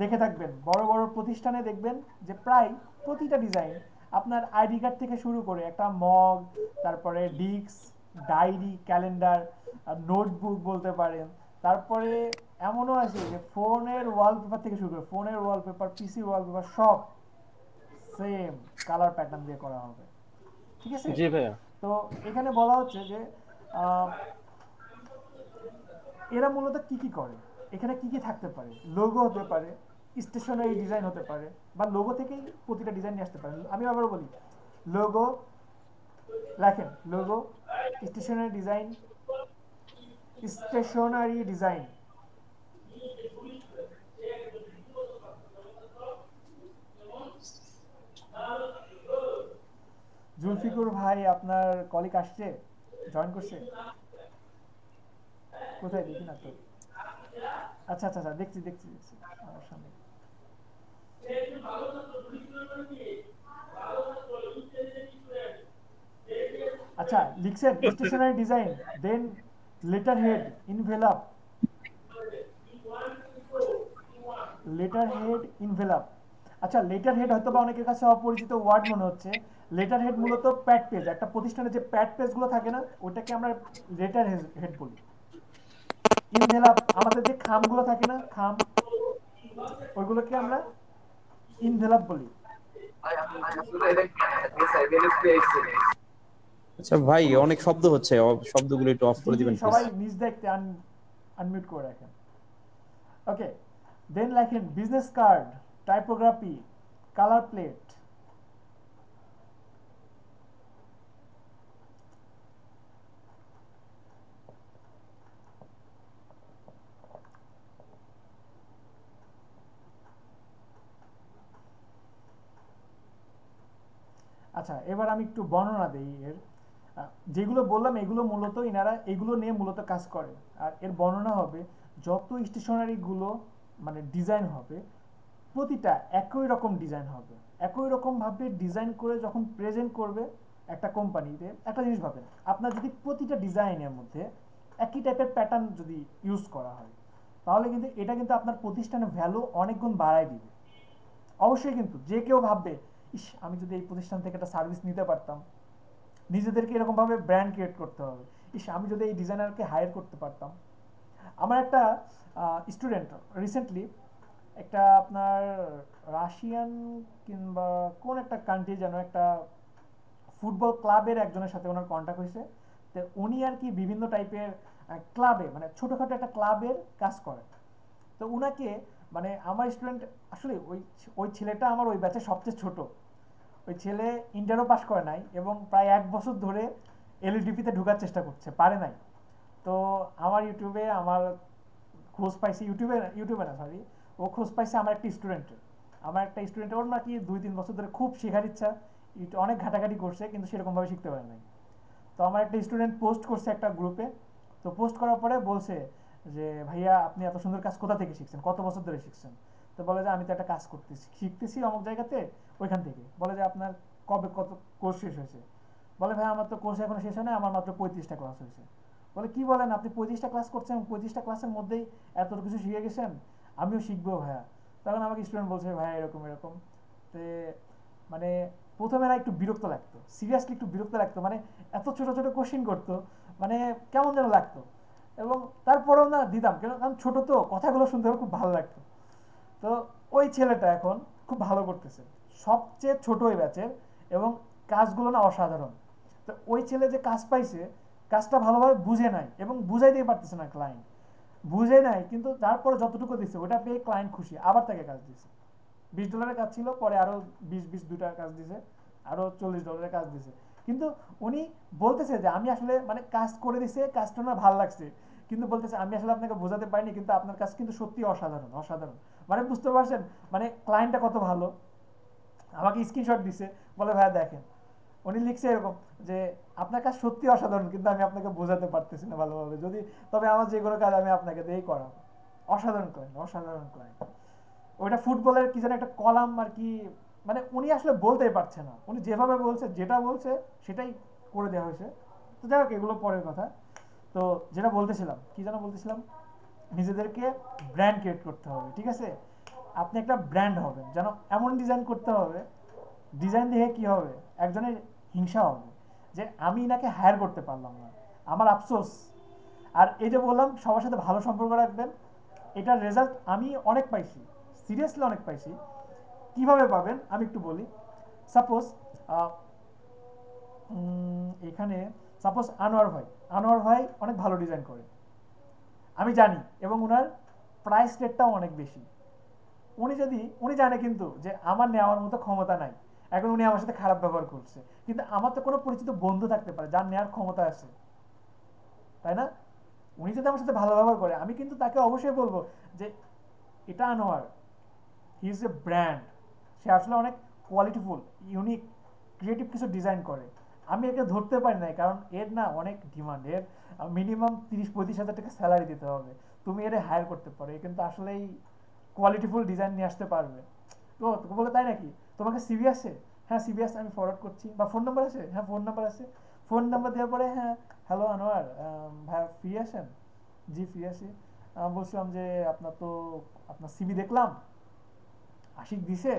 দেখে থাকবেন। বড় বড় প্রতিষ্ঠানে দেখবেন যে প্রায় প্রতিটা ডিজাইন আপনার আইডি কার্ড থেকে শুরু করে একটা মগ তারপরে ডিস্ক ডায়েরি ক্যালেন্ডার নোটবুক বলতে পারেন। তারপরে এমনও আছে যে ফোনের ওয়ালপেপার থেকে শুরু করে ফোনের ওয়ালপেপার পিসির ওয়ালপেপার সব সেম কালার প্যাটার্ন দিয়ে করা হবে। ঠিক আছে? জি ভাইয়া। তো এখানে বলা হচ্ছে যে এরা মূলত কি কি করে? এখানে কি কি থাকতে পারে? লোগো হতে পারে স্টেশনারি ডিজাইন হতে পারে, বা লোগো থেকেই প্রতিটা ডিজাইন নিয়ে আসতে পারে। আমি আবার বলি লোগো লেখেন logo stationery design stationery design Zulfiqar ভাই, আপনার কলিক আসছে? জয়েন করছে? কোথায়? দেখি না তো। আচ্ছা আচ্ছা আচ্ছা দেখছি দেখছি দেখছি। আমার সামনে। আচ্ছা লিখছেন stationery design then letter head envelope letter head envelope আচ্ছা লেটার হেড হয়তো বা অনেকের কাছে অপরিচিত ওয়ার্ড মনে হচ্ছে। লেটার হেড মূলত প্যাড পেজ একটা প্রতিষ্ঠানে যে প্যাড পেজগুলো থাকে না, ওটাকে আমরা লেটার হেড বলি। ইনভেলাপ আমাদের যে খামগুলো থাকে না খাম ওইগুলোকে আমরা ইনভেলাপ বলি। আচ্ছা ভাই অনেক শব্দ হচ্ছে শব্দগুলো একটু অফ করে দিবেন সবাই নিজ দেখতে আনমিউট করে রাখেন। ওকে দেন লেখেন business card typography colour plate আচ্ছা এবার আমি একটু বর্ণনা দিই এর। যেগুলো বললাম, এগুলো মূলত ইনারা, এগুলো নিয়ে মূলত কাজ করে আর এর বর্ণনা হবে, যত স্টেশনারিগুলো মানে ডিজাইন হবে, প্রতিটা একই রকম ডিজাইন হবে। একই রকমভাবে ডিজাইন করে যখন প্রেজেন্ট করবে একটা কোম্পানিতে, একটা জিনিস ভাবেন, আপনার যদি প্রতিটা ডিজাইনের মধ্যে একই টাইপের প্যাটার্ন যদি ইউজ করা হয়, তাহলে কিন্তু এটা কিন্তু আপনার প্রতিষ্ঠানের ভ্যালু অনেক গুণ বাড়ায় দিবে। অবশ্যই কিন্তু যে কেউ ভাববে ইস, আমি যদি এই প্রতিষ্ঠান থেকে একটা সার্ভিস নিতে পারতাম, নিজেদেরকে এরকমভাবে ব্র্যান্ড ক্রিয়েট করতে হবে। ইস, আমি যদি এই ডিজাইনারকে হায়ার করতে পারতাম। আমার একটা স্টুডেন্ট রিসেন্টলি একটা আপনার রাশিয়ান কিংবা কোন একটা কান্ট্রি যেন একটা ফুটবল ক্লাবের একজনের সাথে ওনার কন্ট্যাক্ট হয়েছে। তো উনি আর কি বিভিন্ন টাইপের ক্লাবে মানে ছোটোখাটো একটা ক্লাবের কাজ করেন তো উনাকে মানে আমার স্টুডেন্ট আসলে ওই ওই ছেলেটা আমার ওই ব্যাচে সবচেয়ে ছোট। ওই ছেলে ইন্টারও পাস করে নাই এবং প্রায় এক বছর ধরে এলইডিপিতে ঢোকার চেষ্টা করছে, পারে নাই। তো আমার ইউটিউবে আমার খোঁজ পাইছি ইউটিউবে ইউটিউবে না সরি ও খোঁজ পাইছে আমার একটা স্টুডেন্টের আমার একটা স্টুডেন্ট ওর নাকি দুই তিন বছর ধরে খুব শেখার ইচ্ছা অনেক ঘাটাঘাটি করছে, কিন্তু সেরকমভাবে শিখতে পারে নাই। তো আমার একটা স্টুডেন্ট পোস্ট করছে একটা গ্রুপে তো পোস্ট করার পরে বলছে যে, ভাইয়া, আপনি এত সুন্দর কাজ কোথা থেকে শিখছেন? কত বছর ধরে শিখছেন? তো বলে যে আমি তো একটা কাজ করতেছি। শিখতেছি অমুক জায়গাতে, ওইখান থেকে। বলে যে আপনার কবে কত কোর্স শেষ হয়েছে? বলে, ভাই, আমার তো কোর্স এখনও শেষ হয় না আমার মাত্র পঁয়ত্রিশটা ক্লাস হয়েছে। বলে, কি বলেন, আপনি পঁয়ত্রিশটা ক্লাস করছেন, পঁয়ত্রিশটা ক্লাসের মধ্যেই এত কিছু শিখে গেছেন? আমিও শিখব, ভাইয়া। তখন আমাকে স্টুডেন্ট বলছে, ভাইয়া, এরকম এরকম। তে মানে প্রথমে না একটু বিরক্ত লাগতো। সিরিয়াসলি একটু বিরক্ত লাগতো। মানে এত ছোট ছোট কোশ্চিন করতো মানে কেমন যেন লাগতো। এবং তারপরেও না দিতাম। কেন? কারণ ছোট তো, কথাগুলো শুনতে খুব ভালো লাগতো। তো ওই ছেলেটা এখন খুব ভালো করতেছে। সবচেয়ে ছোট ওই ব্যাচের এবং কাজগুলো না অসাধারণ। তো ওই ছেলে যে কাজ পাইছে, কাজটা ভালোভাবে বুঝে নাই এবং বুঝাইতেই পারতেছে না ক্লায়েন্ট বুঝে নাই, কিন্তু তারপরে যতটুকু দিচ্ছে ওটা পেয়ে ক্লায়েন্ট খুশি। আবার তাকে কাজ দিচ্ছে বিশ ডলারের কাজ ছিল, পরে আরও বিশ বিশ দুটা কাজ দিছে আরও চল্লিশ ডলারের কাজ দিছে। কিন্তু উনি বলতেছে যে, আমি আসলে মানে কাজ করে দিছে, কাজটা ওনার ভালো লাগছে। কিন্তু বলতেছে, আমি আসলে আপনাকে বোঝাতে পারিনি, কিন্তু আপনার কাজ কিন্তু সত্যি অসাধারণ অসাধারণ। মানে বুঝতে পারছেন? মানে ক্লায়েন্টটা কত ভালো? আমাকে স্ক্রিনশট দিছে, বলে, ভাইয়া, দেখেন। উনি লিখছে এরকম যে, আপনার কাজ সত্যি অসাধারণ, কিন্তু আমি আপনাকে বোঝাতে পারতেছি না ভালোভাবে। যদি, তবে আমার যে কোনো কাজ আমি আপনাকে দিয়েই করাবো। অসাধারণ ক্লায়েন্ট অসাধারণ ক্লায়েন্ট ওইটা ফুটবলের কি যেন একটা কলাম আর কি মানে উনি আসলে বলতেই পারছে না। উনি যেভাবে বলছে, যেটা বলছে, সেটাই করে দেওয়া হয়েছে। তো যাই হোক, এগুলো পরের কথা। তো যেটা বলতেছিলাম, কি যেন বলতেছিলাম? নিজেদেরকে ব্র্যান্ড ক্রিয়েট করতে হবে, ঠিক আছে? আপনি একটা ব্র্যান্ড হবেন, যেন এমন ডিজাইন করতে হবে ডিজাইন দেখে কি হবে? একজনের হিংসা হবে, যে আমি এনাকে হায়ার করতে পারলাম না, আমার আফসোস। আর এই যে বললাম, সবার সাথে ভালো সম্পর্ক রাখবেন, এটার রেজাল্ট আমি অনেক পাইছি সিরিয়াসলি অনেক পাইছি। কীভাবে পাবেন, আমি একটু বলি। সাপোজ এখানে সাপোজ আনোয়ার ভাই আনোয়ার ভাই অনেক ভালো ডিজাইন করে। আমি জানি এবং ওনার প্রাইস রেটটাও অনেক বেশি। উনি যদি, উনি জানে কিন্তু যে আমার নেওয়ার মতো ক্ষমতা নাই। এখন উনি আমার সাথে খারাপ ব্যবহার করছে। কিন্তু আমার তো কোনো পরিচিত বন্ধু থাকতে পারে যার নেওয়ার ক্ষমতা আছে। তাই না? উনি যদি আমার সাথে ভালো ব্যবহার করে, আমি কিন্তু তাকে অবশ্যই বলব যে এটা Anwar he is a brand সে আসলে অনেক কোয়ালিটিফুল ইউনিক ক্রিয়েটিভ কিছু ডিজাইন করে। আমি একে ধরতে পারি নাই, কারণ এর না অনেক ডিমান্ড এর মিনিমাম তিরিশ পঁয়ত্রিশ হাজার টাকা স্যালারি দিতে হবে। তুমি এর হায়ার করতে পারো, এ কিন্তু আসলেই কোয়ালিটিফুল ডিজাইন নিয়ে আসতে পারবে। তো তোকে বলে তাই নাকি? তোমাকে সিবি আছে হ্যাঁ সিবি আছে আমি ফরওয়ার্ড করছি। বা ফোন নাম্বার আছে হ্যাঁ ফোন নাম্বার আছে ফোন নাম্বার দেওয়ার পরে হ্যাঁ হ্যালো আনোয়ার ভাই ফ্রি আছেন? জি ফ্রি আছি। বলছিলাম যে, আপনার তো, আপনার সিবি দেখলাম। আশিক দিছে।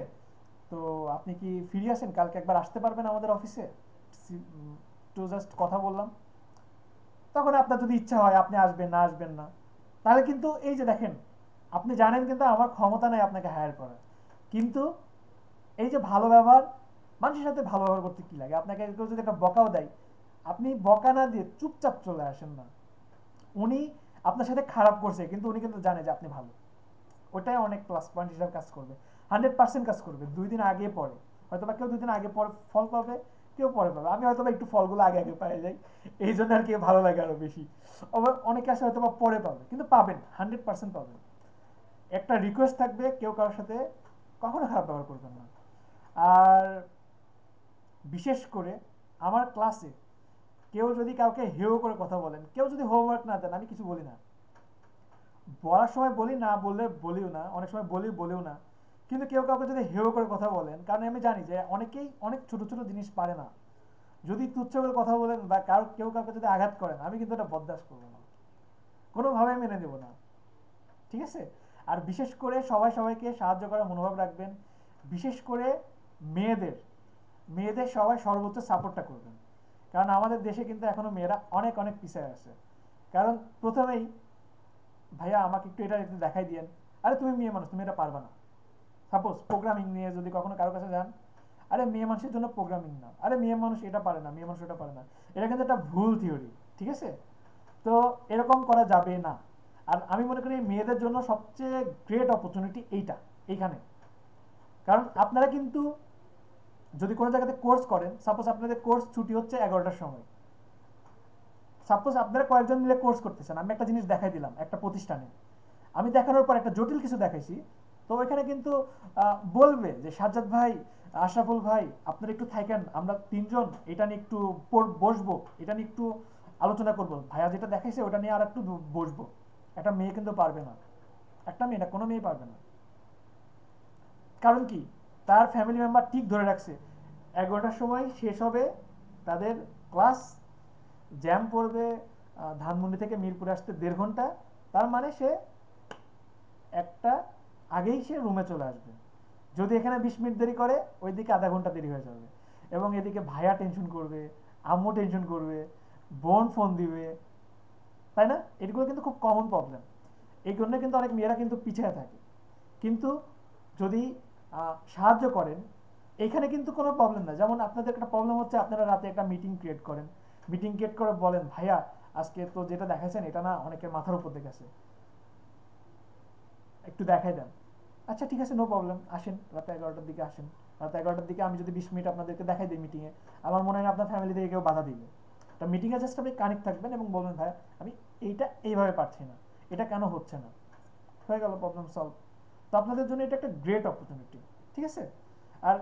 তো আপনি কি ফ্রি আছেন? কালকে একবার আসতে পারবেন আমাদের অফিসে তো জাস্ট কথা বললাম। তখন আপনার যদি ইচ্ছা হয়, আপনি আসবেন, না আসবেন না। তাহলে কিন্তু এই যে দেখেন, আপনি জানেন কিন্তু আমার ক্ষমতা নাই আপনাকে হায়ার করার। কিন্তু এই যে ভালো ব্যবহার, মানুষের সাথে ভালো ব্যবহার করতে কি লাগে? আপনাকে কেউ যদি একটা বকাও দেয়, আপনি বকা না দিয়ে চুপচাপ চলে আসেন না। উনি আপনার সাথে খারাপ করছে, কিন্তু উনি কিন্তু জানে যে আপনি ভালো। ওটাই অনেক প্লাস পয়েন্ট হিসাবে কাজ করবে। হান্ড্রেড পার্সেন্ট কাজ করবে। দুই দিন আগে পরে। হয়তো বা কেউ দুই দিন আগে পরে ফল পাবে। কেউ পরে পাবে। আমি হয়তো একটু ফলগুলো আগে আগে পাই যাই। এই জন্য আর কি ভালো লাগে আরও বেশি। আবার অনেকে আসে হয়তো বা পরে পাবে, কিন্তু পাবেন, হান্ড্রেড পার্সেন্ট পাবেন। একটা রিকোয়েস্ট থাকবে কেউ কারোর সাথে কখনো খারাপ ব্যবহার করবেন না। আর বিশেষ করে আমার ক্লাসে কেউ যদি কাউকে হেও করে কথা বলেন, কেউ যদি হোমওয়ার্ক না দেন, আমি কিছু বলি না। বলার সময় বলি, না বললে বলিও না। অনেক সময় বলি, বলিও না। কিন্তু কেউ কাউকে যদি হেও করে কথা বলেন, কারণ আমি জানি যে অনেকেই অনেক ছোট ছোট জিনিস পারে না। যদি তুচ্ছ করে কথা বলেন বা কারও, কেউ কাউকে যদি আঘাত করেন, আমি কিন্তু এটা বরদাস্ত করব না। কোনোভাবে মেনে নেব না। ঠিক আছে? আর বিশেষ করে সবাই সবাইকে সাহায্য করার মনোভাব রাখবেন। বিশেষ করে মেয়েদের। মেয়েদের সবাই সর্বোচ্চ সাপোর্টটা করবেন। কারণ আমাদের দেশে কিন্তু এখনও মেয়েরা অনেক অনেক পিছিয়ে আছে। কারণ প্রথমেই, ভাইয়া, আমাকে একটু এটা দেখাই দিয়েন। আরে, তুমি মেয়ে মানুষ, তুমি এটা পারবে না। সাপোজ প্রোগ্রামিং নিয়ে যদি কখনো কারও কাছে যান, আরে মেয়ে মানুষের জন্য প্রোগ্রামিং না। আরে মেয়ে মানুষ এটা পারে না, মেয়ে মানুষ এটা পারে না। এটা কিন্তু একটা ভুল থিওরি ঠিক আছে? তো এরকম করা যাবে না। আর আমি মনে করি মেয়েদের জন্য সবচেয়ে গ্রেট অপরচুনিটি এইটা, এইখানে। কারণ আপনারা কিন্তু যদি কোনো জায়গাতে কোর্স করেন সাপোজ আপনাদের কোর্স ছুটি হচ্ছে এগারোটার সময়। সাপোজ আপনারা কয়েকজন মিলে কোর্স করতেছেন, আমি একটা জিনিস দেখাই দিলাম, একটা প্রতিষ্ঠানে। আমি দেখানোর পর একটা জটিল কিছু দেখাইছি তো ওইখানে কিন্তু বলবে যে সাজ্জাদ ভাই, আশরাফুল ভাই, আপনারা একটু থাকেন, আমরা তিনজন এটা নিয়ে একটু বসবো, এটা নিয়ে একটু আলোচনা করব। ভাইয়া যেটা দেখাইছে ওটা নিয়ে আর একটু বসবো। একটা মেয়ে কিন্তু পারবে না। একটা মেয়ে না, কোনো মেয়ে পারবে না। কারণ কি? তার ফ্যামিলি মেম্বার ঠিক ধরে রাখছে। এগারোটার সময় শেষ হবে তাদের ক্লাস জ্যাম পড়বে ধানমন্ডি থেকে মিরপুরে আসতে দেড় ঘণ্টা। তার মানে সে একটা আগেই সে রুমে চলে আসবে। যদি এখানে বিশ মিনিট দেরি করে, ওইদিকে আধা ঘণ্টা দেরি হয়ে যাবে। এবং এদিকে ভাইয়া টেনশন করবে, আম্মু টেনশন করবে, বোন ফোন দিবে। তাই না? এগুলো কিন্তু খুব কমন প্রবলেম এই জন্য কিন্তু অনেক মেয়েরা কিন্তু পিছিয়ে থাকে। কিন্তু যদি সাহায্য করেন, এখানে কিন্তু কোনো প্রবলেম না। যেমন আপনাদের একটা প্রবলেম হচ্ছে, আপনারা রাতে একটা মিটিং ক্রিয়েট করেন। মিটিং ক্রিয়েট করে বলেন, ভাইয়া, আজকে তো যেটা দেখাচ্ছেন এটা না অনেকের মাথার উপর দিয়ে গেছে। একটু দেখাই দেন। আচ্ছা ঠিক আছে নো প্রবলেম আসেন, রাত এগারোটার দিকে আসেন। রাত এগারোটার দিকে আমি যদি বিশ মিনিট আপনাদেরকে দেখাই দিই মিটিংয়ে আমার মনে হয় আপনার ফ্যামিলি থেকে কেউ বাধা দিবে। তো মিটিংয়ে জাস্ট আপনি কানেক্ট থাকবেন এবং বলবেন, ভাই, আমি এইটা এইভাবে পারছি না। এটা কেন হচ্ছে না? হয়ে গেল প্রবলেম সলভ তো আপনাদের জন্য এটা একটা গ্রেট অপরচুনিটি ঠিক আছে? আর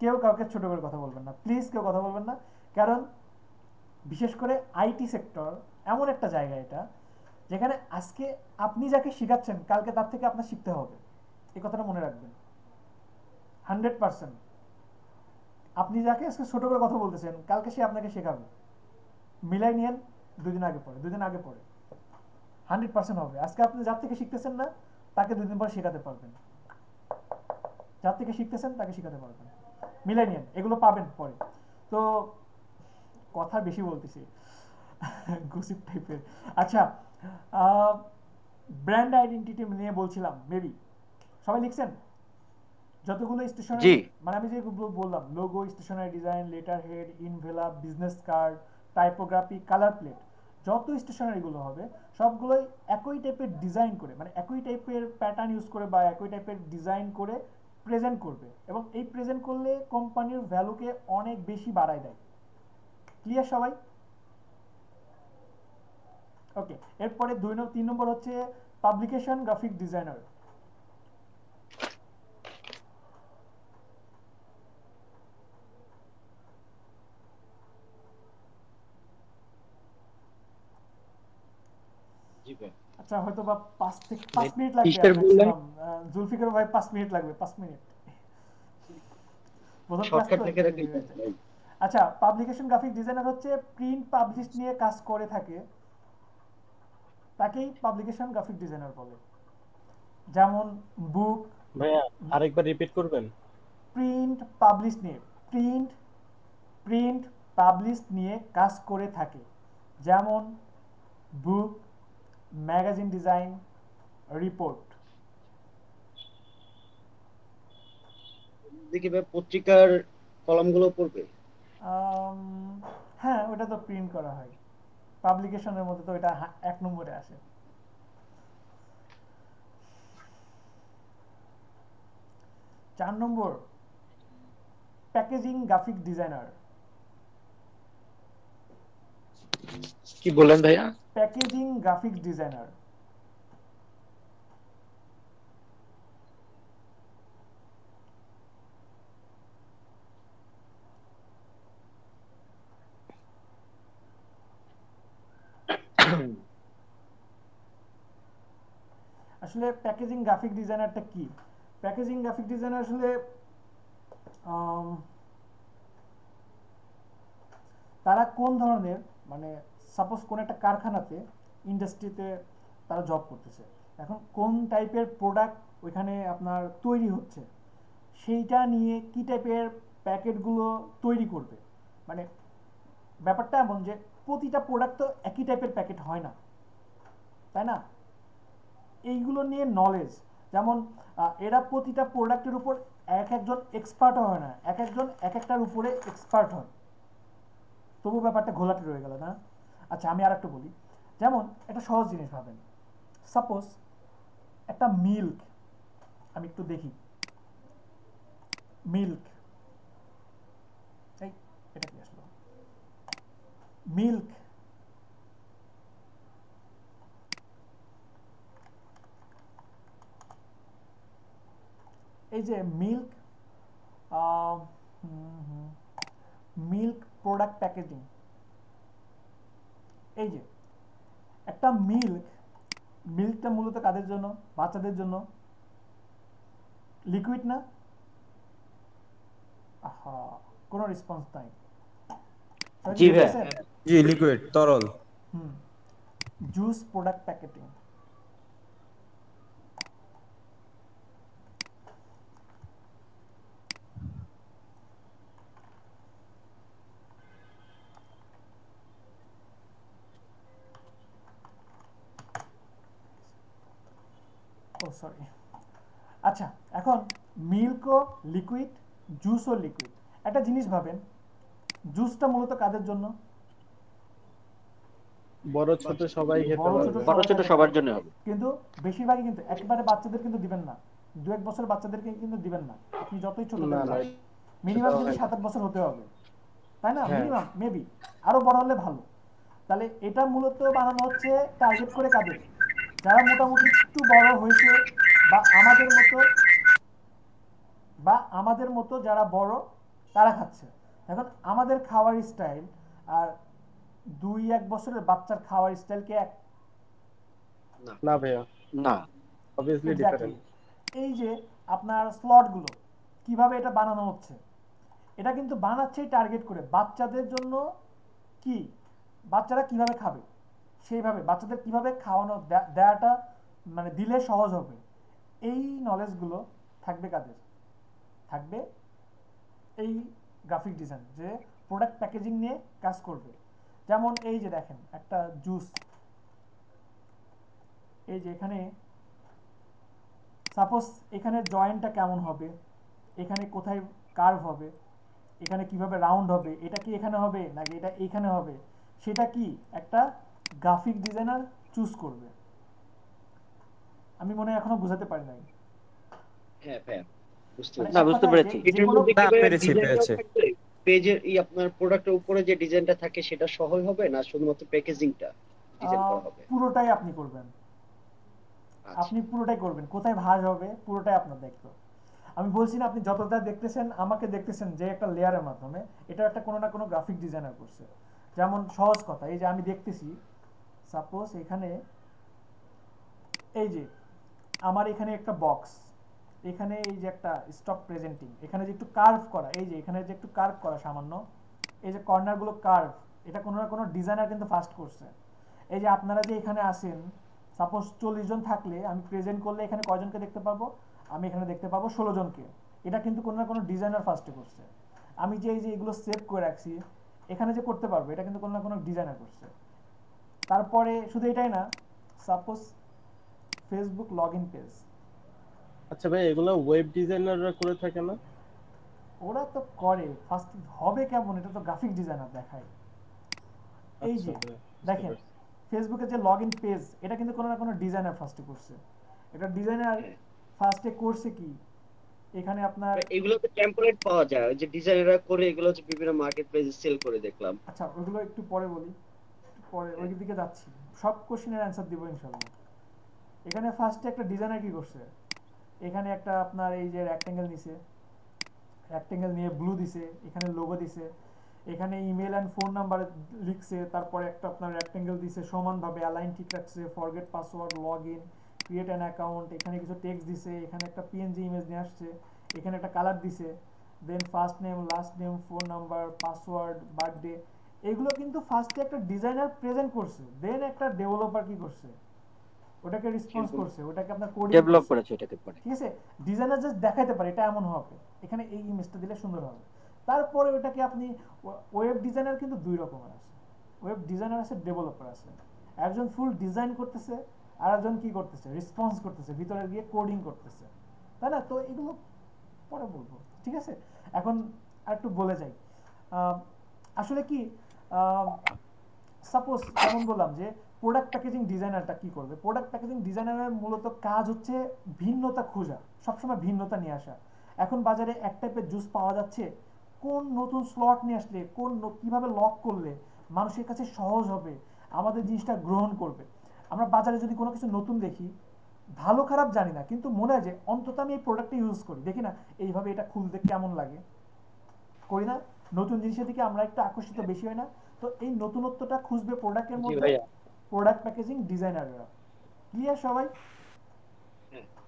কেউ কাউকে ছোট করে কথা বলবেন না। প্লিজ কেউ কথা বলবেন না। কারণ বিশেষ করে আইটি সেক্টর এমন একটা জায়গা এটা, যেখানে আজকে আপনি যাকে শেখাচ্ছেন, কালকে তার থেকে আপনার শিখতে হবে। এই কথাটা মনে রাখবেন। Hundred percent. আপনি যাকে আজকে ছোট করে কথা বলতেছেন, কালকে সে আপনাকে শেখাবে। মিলাই নিয়েন দুদিন আগে পরে দুদিন আগে পরে। হান্ড্রেড পার্সেন্ট হবে। আজকে আপনি যার থেকে শিখতেছেন না, তাকে দুদিন পরে শেখাতে পারবেন। যার থেকে শিখতেছেন, তাকে শেখাতে পারবেন। মিলাই নিয়েন, এগুলো পাবেন পরে। তো কথা বেশি বলতেছি। গসিপ টাইপের আচ্ছা ব্র্যান্ড আইডেন্টিটি নিয়ে বলছিলাম মেবি সবাই লিখছেন? যতগুলো স্টেশনারি মানে আমি যেগুলো বললাম logo stationery design letterhead envelope business card typography colour plate যত স্টেশনারিগুলো হবে সবগুলোই একই টাইপের ডিজাইন করে মানে একই টাইপের প্যাটার্ন ইউজ করে বা একই টাইপের ডিজাইন করে প্রেজেন্ট করবে এবং এই প্রেজেন্ট করলে কোম্পানির ভ্যালুকে অনেক বেশি বাড়ায় দেয়। ক্লিয়ার সবাই? ওকে এরপরে দুই তিন নম্বর হচ্ছে পাবলিকেশন গ্রাফিক ডিজাইনার জি ভাই আচ্ছা হয়তো বা পাঁচ থেকে পাঁচ মিনিট লাগবে? জুলফিকার ভাই পাঁচ মিনিট লাগবে পাঁচ মিনিট। আচ্ছা পাবলিকেশন গ্রাফিক ডিজাইনার হচ্ছে প্রিন্ট পাবলিশ নিয়ে কাজ করে থাকে। তাকেই পাবলিকেশন গ্রাফিক ডিজাইনার বলে। যেমন বুক ভাইয়া আরেকবার রিপিট করবেন? প্রিন্ট পাবলিশ নিয়ে প্রিন্ট প্রিন্ট পাবলিশ নিয়ে কাজ করে থাকে। যেমন বুক ম্যাগাজিন ডিজাইন রিপোর্ট দেখি ভাই পত্রিকার কলামগুলো পড়বে। হ্যাঁ ওটা তো প্রিন্ট করা হয়। পাবলিকেশনের মধ্যে তো এটা এক নম্বরে আসে। চার নম্বর প্যাকেজিং গ্রাফিক ডিজাইনার কি বললেন ভাইয়া? প্যাকেজিং গ্রাফিক ডিজাইনার আসলে প্যাকেজিং গ্রাফিক ডিজাইনারটা কি? প্যাকেজিং গ্রাফিক ডিজাইনার আসলে তারা কোন ধরনের মানে সাপোজ কোন একটা কারখানাতে ইন্ডাস্ট্রিতে তারা জব করতেছে। এখন কোন টাইপের প্রোডাক্ট ওইখানে আপনার তৈরি হচ্ছে? সেইটা নিয়ে কি টাইপের প্যাকেটগুলো তৈরি করবে? মানে ব্যাপারটা এমন যে প্রতিটা প্রোডাক্ট তো একই টাইপের প্যাকেট হয় না। তাই না? এইগুলো নিয়ে নলেজ যেমন এরা প্রতিটা প্রোডাক্টের উপর এক একজন এক্সপার্টও হয় না। এক একজন এক একটার উপরে এক্সপার্ট হয়। তবু ব্যাপারটা ঘোলাটে রয়ে গেল না? আচ্ছা আমি আর একটু বলি। যেমন, একটা সহজ জিনিস ভাবেন। সাপোজ একটা মিল্ক আমি একটু দেখি। মিল্ক এটা কি আসলো? মিল্ক এই যে মিল্ক মিল্ক প্রোডাক্ট প্যাকেজিং এই যে একটা মিল মিল্কটা মূলত কাদের জন্য? বাচ্চাদের জন্য। লিকুইড না? আহা কোনো রেসপন্স নাই। জি ভাই। জি লিকুইড তরল। হুম। জুস প্রোডাক্ট প্যাকেটিং ও সরি আচ্ছা এখন মিল্কও লিকুইড জুসও লিকুইড একটা জিনিস ভাবেন জুসটা মূলত কাদের জন্য? বড় ছোট সবাই খেতে বড় ছোট সবার জন্য হবে। কিন্তু বেশিরভাগই কিন্তু একবারে বাচ্চাদের কিন্তু দিবেন না। দু এক বছর বাচ্চাদেরকে কিন্তু দিবেন না। আপনি যতই ছোট না, মিনিমাম সাত আট বছর হতে হবে। তাই না? হ্যাঁ। মিনিমাম মেবি আরও বড় হলে ভালো। তাহলে এটা মূলত বানানো হচ্ছে টার্গেট করে কাদের? যারা মোটামুটি একটু বড় হয়েছে বা আমাদের মতো বা আমাদের মতো যারা বড় তারা খাচ্ছে। এখন আমাদের খাওয়ার স্টাইল আর দুই এক বছরের বাচ্চার খাওয়ার স্টাইল কি এক না। ভাইয়া। না। অবভিয়াসলি ডিফারেন্ট এই যে আপনার স্লটগুলো কীভাবে এটা বানানো হচ্ছে? এটা কিন্তু বানাচ্ছে টার্গেট করে। বাচ্চাদের জন্য কি? বাচ্চারা কীভাবে খাবে? সেইভাবে বাচ্চাদের কীভাবে খাওয়ানো দে- দেওয়াটা মানে দিলে সহজ হবে, এই নলেজগুলো থাকবে কাদের? থাকবে এই গ্রাফিক ডিজাইন যে প্রোডাক্ট প্যাকেজিং নিয়ে কাজ করবে। যেমন এই যে দেখেন, একটা জুস এই যে এখানে সাপোজ এখানে জয়েন্টটা কেমন হবে? এখানে কোথায় কার্ভ হবে? এখানে কীভাবে রাউন্ড হবে? এটা কি এখানে হবে? নাকি এটা এখানে হবে? সেটা কি? একটা গ্রাফিক ডিজাইনার চুজ করবে। আমি মনে হয় এখনও বোঝাতে পারি নাই। হ্যাঁ হ্যাঁ বুঝতে মানে পেরেছি। পেরেছি, পেরেছি। পেজের এই আপনার প্রোডাক্টের উপরে যে ডিজাইনটা থাকে সেটা সহজ হবে না শুধুমাত্র প্যাকেজিংটা ডিজাইন করা হবে? পুরোটাই আপনি করবেন। আপনি পুরোটাই করবেন। কোথায় ভাঁজ হবে পুরোটাই আপনার দায়িত্ব। আমি বলছি না আপনি যতটা দেখতেছেন আমাকে দেখতেছেন যে একটা লেয়ারের মাধ্যমে এটা একটা কোনো না কোনো গ্রাফিক ডিজাইনার করছে। যেমন সহজ কথা এই যে আমি দেখতেছি সাপোজ এখানে, এই যে, আমার এখানে একটা বক্স এখানে এই যে একটা স্টক প্রেজেন্টিং এখানে যে একটু কার্ভ করা, এই যে, এখানে যে একটু কার্ভ করা সামান্য, এই যে কর্নারগুলো কার্ভ এটা কোনো না কোনো ডিজাইনার কিন্তু ফার্স্ট করছে। এই যে আপনারা যে এখানে আসেন সাপোজ চল্লিশ জন থাকলে, আমি প্রেজেন্ট করলে এখানে কয়জনকে দেখতে পাবো? আমি এখানে দেখতে পাবো ষোলো জনকে। এটা কিন্তু কোনো না কোনো ডিজাইনার ফার্স্টে করছে। আমি যে, এই যে এগুলো সেভ করে রাখছি, এখানে যে করতে পারব, এটা কিন্তু কোনো না কোনো ডিজাইনার করছে। তারপরে শুধু এটাই না suppose Facebook log in page আচ্ছা ভাই এগুলো ওয়েব ডিজাইনাররা করে থাকে না? ওরা তো করে ফার্স্ট হবে কেমন? এটা তো গ্রাফিক ডিজাইনার দেখায়। এই যে আচ্ছা, দেখেন ফেসবুকে যে লগ ইন পেজ এটা কিন্তু কোনো না কোনো ডিজাইনার ফার্স্টে করছে। এটা ডিজাইনার ফার্স্টে করছে কি? এখানে আপনার এগুলো তো টেম্পলেট পাওয়া যায়। ওই যে ডিজাইনাররা করে এগুলো হচ্ছে বিভিন্ন মার্কেট প্লেসে সেল করে দেখলাম। আচ্ছা ওগুলো একটু পরে বলি। পরে ওই দিকে যাচ্ছি। সব কোশ্চেনের অ্যান্সার দিব ইনশাল্লাহ এখানে ফার্স্টে একটা ডিজাইনার কি করছে? এখানে একটা আপনার এই যে রেক্টেঙ্গেল নিছে। রেক্টেঙ্গেল নিয়ে ব্লু দিছে, এখানে লোগো দিছে। এখানে ইমেল অ্যান্ড ফোন নাম্বার লিখছে, তারপরে একটা আপনার রেক্টেঙ্গেল দিছে, সমানভাবে অ্যালাইন ঠিক রাখছে forget password log in create an account এখানে কিছু টেক্সট দিছে, এখানে একটা পিএনজি ইমেজ নিয়ে আসছে, এখানে একটা কালার দিছে। Then first name last name phone number password birthday এগুলো কিন্তু ফার্স্টে একটা ডিজাইনার প্রেজেন্ট করছে দেন একটা ডেভেলপার কি করছে? ওটাকে রেসপন্স করছে ওটাকে আপনার কোডিং ডেভেলপ করেছে। এটাকে পরে। ঠিক আছে? ডিজাইনার জাস্ট দেখাইতে পারে এটা এমন হবে। এখানে এই ইমেজটা দিলে সুন্দর হবে। তারপরে ওটাকে আপনি ওয়েব ডিজাইনার কিন্তু দুই রকমের আছে। ওয়েব ডিজাইনার আছে ডেভেলপার আছে। একজন ফুল ডিজাইন করতেছে আর একজন কি করতেছে? রেসপন্স করতেছে ভিতরে গিয়ে কোডিং করতেছে। তাই না? তো এগুলো পরে বলব ঠিক আছে? এখন আর একটু বলে যাই। আসলে কি সাপোজ যেমন বললাম যে প্রোডাক্ট প্যাকেজিং ডিজাইনারটা কি করবে? প্রোডাক্ট প্যাকেজিং ডিজাইনারের মূলত কাজ হচ্ছে ভিন্নতা খোঁজা, সবসময় ভিন্নতা নিয়ে আসা। এখন বাজারে এক টাইপের জুস পাওয়া যাচ্ছে, কোন নতুন স্লট নিয়ে আসলে, কোন কীভাবে লক করলে মানুষের কাছে সহজ হবে, আমাদের জিনিসটা গ্রহণ করবে। আমরা বাজারে যদি কোনো কিছু নতুন দেখি, ভালো খারাপ জানি না, কিন্তু মনে হয় যে অন্তত আমি এই প্রোডাক্টটা ইউজ করি। দেখি না, এইভাবে এটা খুলতে কেমন লাগে? করি না? নতুন জিনিসের দিকে আমরা একটু আকর্ষিত বেশি হয় না। তো এই নতুনত্বটা খুঁজবে প্রোডাক্টের মধ্যে প্রোডাক্ট প্যাকেজিং ডিজাইনাররা ক্লিয়ার সবাই?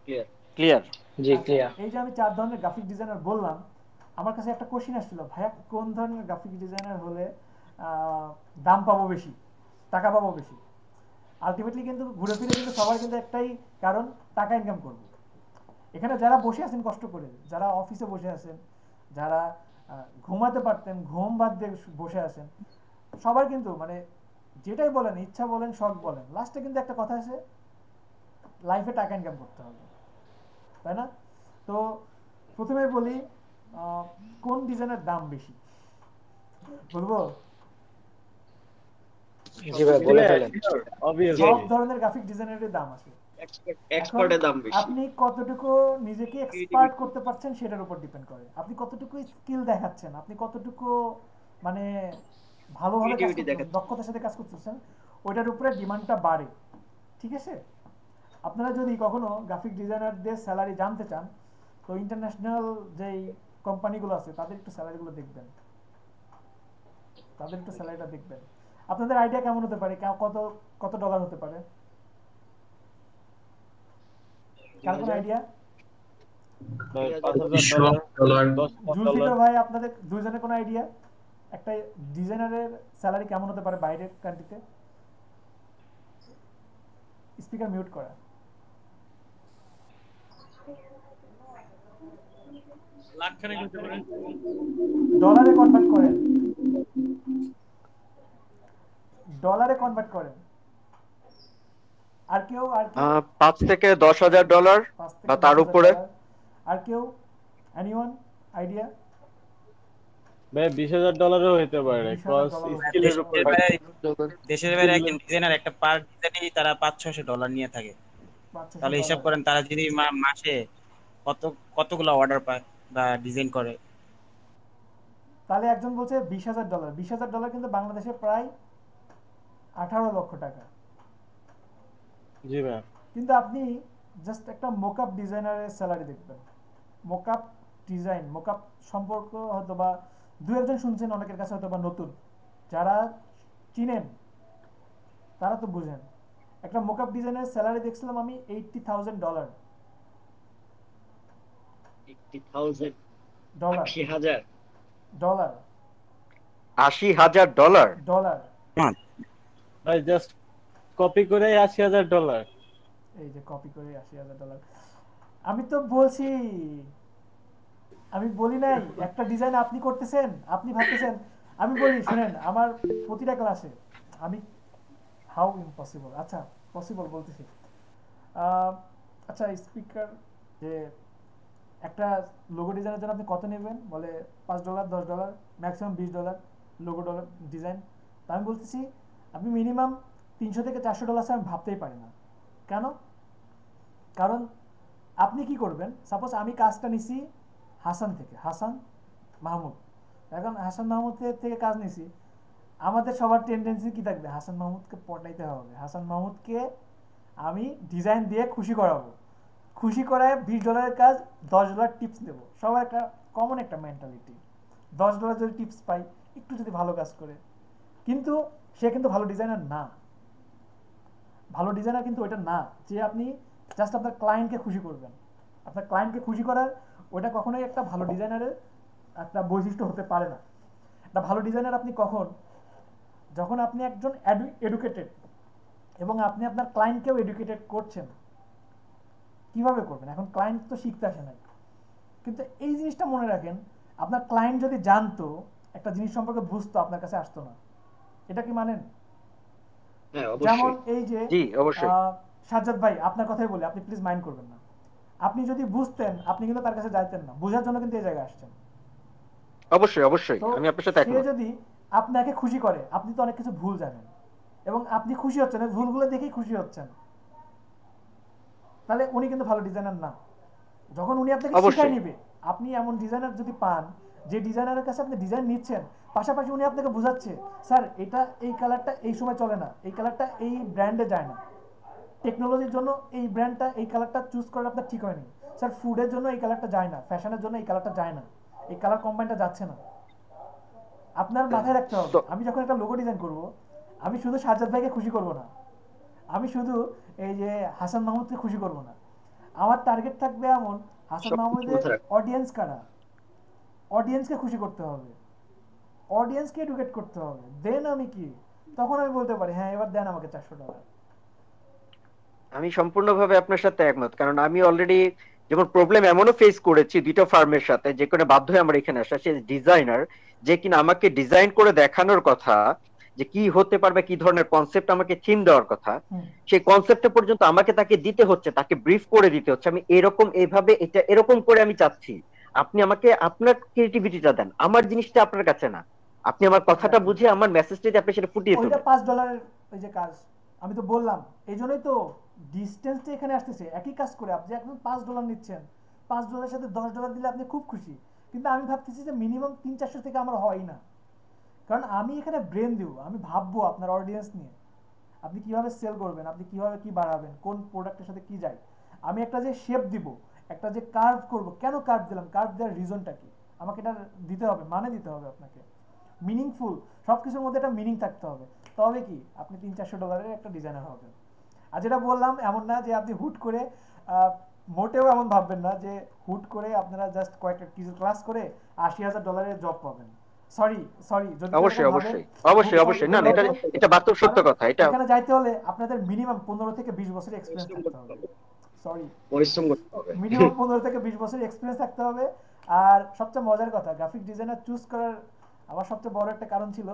ক্লিয়ার ক্লিয়ার জি ক্লিয়ার এই যে আমি চার ধরনের গ্রাফিক ডিজাইনার বললাম আমার কাছে একটা কোশ্চিন আসছিল ভাইয়া কোন ধরনের গ্রাফিক ডিজাইনার হলে দাম পাবো বেশি টাকা পাবো বেশি? আলটিমেটলি কিন্তু ঘুরে ফিরে কিন্তু সবাই কিন্তু একটাই কারণ টাকা ইনকাম করবে। এখানে যারা বসে আছেন কষ্ট করে যারা অফিসে বসে আছেন যারা ঘুমাতে পারতেন ঘুম বাদ দিয়ে বসে আছেন। সবার কিন্তু মানে যেটাই বলেন ইচ্ছা বলেন শখ বলেন লাস্টে কিন্তু একটা কথা আছে লাইফে টাকা ইনকাম করতে হবে। তাই না? তো প্রথমে বলি আহ, কোন ডিজাইনের দাম বেশি? বলব? জি ভাই বলে ফেলেন। সব ধরনের গ্রাফিক ডিজাইনারের দাম আছে। এক্সপার্টের দাম বেশি। আপনি কতটুকু নিজেকে এক্সপার্ট করতে পারছেন সেটার উপর ডিপেন্ড করে। আপনি কতটুকু স্কিল দেখাচ্ছেন? আপনি কতটুকু মানে ভালোভাবে। দক্ষতার সাথে কাজ করতেছেন ওইটার উপরে ডিমান্ডটা বাড়ে। ঠিক আছে? আপনারা যদি কখনো গ্রাফিক ডিজাইনারদের স্যালারি জানতে চান তো ইন্টারন্যাশনাল যেই কোম্পানিগুলো আছে তাদের একটু স্যালারিগুলো দেখবেন। তাদের একটু স্যালারিটা দেখবেন। আপনাদের আইডিয়া কেমন হতে পারে? কত কত ডলার হতে পারে? কার আইডিয়া? ভাই আপনাদের দুইজনের কোনো আইডিয়া? একটা ডিজাইনারের স্যালারি কেমন হতে পারে বাইরের কান্ট্রিতে? স্পিকার মিউট করা। লাখ হতে পারে। ডলারে কনভার্ট করেন। ডলারে কনভার্ট করেন। আর কেউ আর পাঁচ থেকে দশ হাজার ডলার বা তার উপরে। আর কেউ এনিওয়ান আইডিয়া ভাই বিশ হাজার ডলারও হতে পারে 20,000 ডলার স্কিলের দেশের দেশের বাইরে একজন ডিজাইনার একটা পার ডিজাইনেই তারা পাঁচ ছশো ডলার নিয়ে থাকে। তাহলে হিসাব করেন তারা যদি মাসে কত কতগুলো অর্ডার পায় বা ডিজাইন করে। তাহলে একজন বলছে বিশ হাজার ডলার বিশ হাজার ডলার কিন্তু বাংলাদেশে প্রায় আঠারো লক্ষ টাকা। জি ভাই কিন্তু আপনি জাস্ট একটা মোকআপ ডিজাইনারের স্যালারি দেখবেন। মোকআপ ডিজাইন মোকআপ সম্পর্ক হয়তো বা দু একজন শুনছেন অনেকের কাছে হয়তো বা নতুন। যারা চিনেন তারা তো বুঝেন। একটা মোকআপ ডিজাইনের স্যালারি দেখছিলাম আমি এইটটি থাউজেন্ড ডলার ডলার হাজার। ডলার আশি হাজার ডলার ডলার ভাই জাস্ট কপি করে আশি হাজার ডলার এই যে কপি করে আশি হাজার ডলার আমি তো বলছি, আমি বলি নাই, একটা ডিজাইন আপনি করতেছেন, আপনি ভাবতেছেন। আমি বলি, শুনেন, আমার প্রতিটা ক্লাসে আমি হাউ ইম্পসিবল আচ্ছা পসিবল বলতেছি। আচ্ছা স্পিকার যে একটা লোগো ডিজাইনের জন্য আপনি কত নেবেন? বলে পাঁচ ডলার দশ ডলার ম্যাক্সিমাম বিশ ডলার লোগো ডলার ডিজাইন তা আমি বলতেছি, আপনি মিনিমাম তিনশো থেকে চারশো ডলার আমি ভাবতেই পারি না। কেন? কারণ আপনি কি করবেন? সাপোজ আমি কাজটা নিছি হাসান থেকে, হাসান মাহমুদ। এখন হাসান মাহমুদের থেকে কাজ নিছি, আমাদের সবার টেন্ডেন্সি কি থাকবে? হাসান মাহমুদকে পটাইতে হবে। হাসান মাহমুদকে আমি ডিজাইন দিয়ে খুশি করাবো। খুশি করায় বিশ ডলারের কাজ, দশ ডলার টিপস দেবো। সবার একটা কমন একটা মেন্টালিটি দশ ডলার যদি টিপস পাই, একটু যদি ভালো কাজ করে। কিন্তু সে কিন্তু ভালো ডিজাইনার না। ভালো ডিজাইনার কিন্তু ওইটা না। যে আপনি জাস্ট আপনার ক্লায়েন্টকে খুশি করবেন। আপনার ক্লায়েন্টকে খুশি করার ওটা কখনোই একটা ভালো ডিজাইনারের একটা বৈশিষ্ট্য হতে পারে না। একটা ভালো ডিজাইনার আপনি কখন? যখন আপনি একজন এডুকেটেড এবং আপনি আপনার ক্লায়েন্টকেও এডুকেটেড করছেন। কীভাবে করবেন? এখন ক্লায়েন্ট তো শিখতে আসে নাই। কিন্তু এই জিনিসটা মনে রাখেন, আপনার ক্লায়েন্ট যদি জানতো, একটা জিনিস সম্পর্কে বুঝতো, আপনার কাছে আসতো না। এটা কি মানেন? যেমন এই যে সাজ্জাদ ভাই আপনার কথাই বলি আপনি প্লিজ মাইন্ড করবেন না। আপনি যদি বুঝতেন আপনি কিন্তু তার কাছে যাইতেন না। বোঝার জন্য কিন্তু এই জায়গায় আসছেন। অবশ্যই অবশ্যই। আমি আপনার সাথে একমত। যদি আপনাকে খুশি করে আপনি তো অনেক কিছু ভুল জানেন। এবং আপনি খুশি হচ্ছেন এই ভুলগুলো দেখেই খুশি হচ্ছেন। তাহলে উনি কিন্তু ভালো ডিজাইনার না। যখন উনি আপনাকে। শিখাই নিবে আপনি এমন ডিজাইনার যদি পান যে ডিজাইনারের কাছে আপনি ডিজাইন নিচ্ছেন পাশাপাশি উনি আপনাকে বোঝাচ্ছে স্যার এটা এই কালারটা এই সময় চলে না এই কালারটা এই ব্র্যান্ডে যায় না। টেকনোলজির জন্য এই ব্র্যান্ডটা এই কালারটা চুজ করা আপনার ঠিক হয়নি। স্যার ফুডের জন্য এই কালারটা যায় না ফ্যাশনের জন্য এই কালারটা যায় না এই কালার কম্বাইনটা যাচ্ছে না। আপনার মাথায় রাখতে হবে আমি যখন একটা লোগো ডিজাইন করব আমি শুধু সাজ্জাদ ভাইকে খুশি করব না আমি শুধু এই যে হাসান মাহমুদকে খুশি করব না। আমার টার্গেট থাকবে এমন হাসান মাহমুদের অডিয়েন্স কারা? অডিয়েন্সকে খুশি করতে হবে। অডিয়েন্সকে এডুকেট করতে হবে। দেন আমি কি? তখন আমি বলতে পারি হ্যাঁ এবার দেন আমাকে চারশো ডলার আমি সম্পূর্ণভাবে আপনার সাথে একমত কারণ আমি অলরেডি যখন প্রবলেম এমনও ফেস করেছি দুইটা ফার্মের সাথে যে কোনো বাধ্য হয়ে আমার এখানে আসা সে ডিজাইনার যে কিনা আমাকে ডিজাইন করে দেখানোর কথা যে কি হতে পারবে কি ধরনের কনসেপ্ট আমাকে থিম দেওয়ার কথা সেই কনসেপ্টটা পর্যন্ত আমাকে তাকে দিতে হচ্ছে তাকে ব্রিফ করে দিতে হচ্ছে। আমি এরকম এইভাবে এটা এরকম করে আমি চাচ্ছি। আপনি আমাকে আপনার ক্রিয়েটিভিটিটা দেন আমার জিনিসটা আপনার কাছে না। আপনি আমার কথাটা বুঝে আমার মেসেজটা দিয়ে আপনি সেটা ফুটিয়ে ওইটা তুলুন। পাঁচ ডলারের ওই যে কাজ। আমি তো বললাম এই জন্যই তো ডিস্টেন্সটা এখানে আসতেছে। একই কাজ করে আপনি এখন পাঁচ ডলার নিচ্ছেন পাঁচ ডলারের সাথে দশ ডলার দিলে আপনি খুব খুশি। কিন্তু আমি ভাবতেছি যে মিনিমাম তিন চারশো থেকে আমার হয় না। কারণ আমি এখানে ব্রেন দিব আমি ভাববো আপনার অডিয়েন্স নিয়ে। আপনি কীভাবে সেল করবেন আপনি কীভাবে কি বাড়াবেন কোন প্রোডাক্টের সাথে কি যায়। আমি একটা যে শেপ দিব একটা যে কার্ভ করব কেন কার্ভ দিলাম? কার্ভ দেওয়ার রিজনটা কি? আমাকে এটা দিতে হবে মানে দিতে হবে আপনাকে। মিনিংফুল সব কিছুর মধ্যে একটা মিনিং থাকতে হবে। তবে কি? আপনি তিন চারশো ডলারের একটা ডিজাইনার হবেন। আর যেটা বললাম এমন না যে আপনি হুট করে মোটেও এমন ভাববেন না যে হুট করে আপনারা জাস্ট কয়েকটা কিছু ক্লাস করে আশি হাজার ডলারের জব পাবেন। সরি সরি যদি অবশ্যই অবশ্যই অবশ্যই অবশ্যই। না না, এটা এটা বাস্তব সত্য কথা এটা এখানে যাইতে হলে আপনাদের মিনিমাম পনেরো থেকে বিশ বছরের এক্সপিরিয়েন্স থাকতে হবে। সরি পরিশ্রম করতে হবে। মিনিমাম পনেরো থেকে বিশ বছরের এক্সপিরিয়েন্স থাকতে হবে। আর সবচেয়ে মজার কথা গ্রাফিক ডিজাইনার চুজ করার আমার সবচেয়ে বড় একটা কারণ ছিল,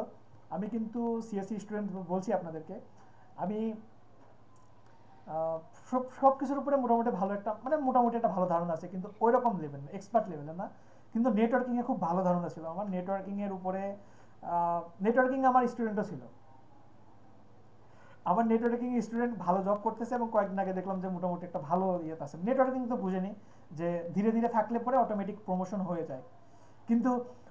আমি কিন্তু সিএসসি স্টুডেন্ট বলছি আপনাদেরকে, আমি সব সব কিছুর উপরে মোটামুটি ভালো একটা মানে মোটামুটি একটা ভালো ধারণা আছে, কিন্তু ওই রকম লেভেল না এক্সপার্ট লেভেলে না, কিন্তু নেটওয়ার্কিংয়ে খুব ভালো ধারণা ছিল আমার নেটওয়ার্কিংয়ের উপরে নেটওয়ার্কিং আমার স্টুডেন্টও ছিল। আমার নেটওয়ার্কিং স্টুডেন্ট ভালো জব করতেছে এবং কয়েকদিন আগে দেখলাম যে মোটামুটি একটা ভালো ইয়েতে আছে। নেটওয়ার্কিং তো বুঝেনি, যে ধীরে ধীরে থাকলে পরে অটোমেটিক প্রমোশন হয়ে যায়। কিন্তু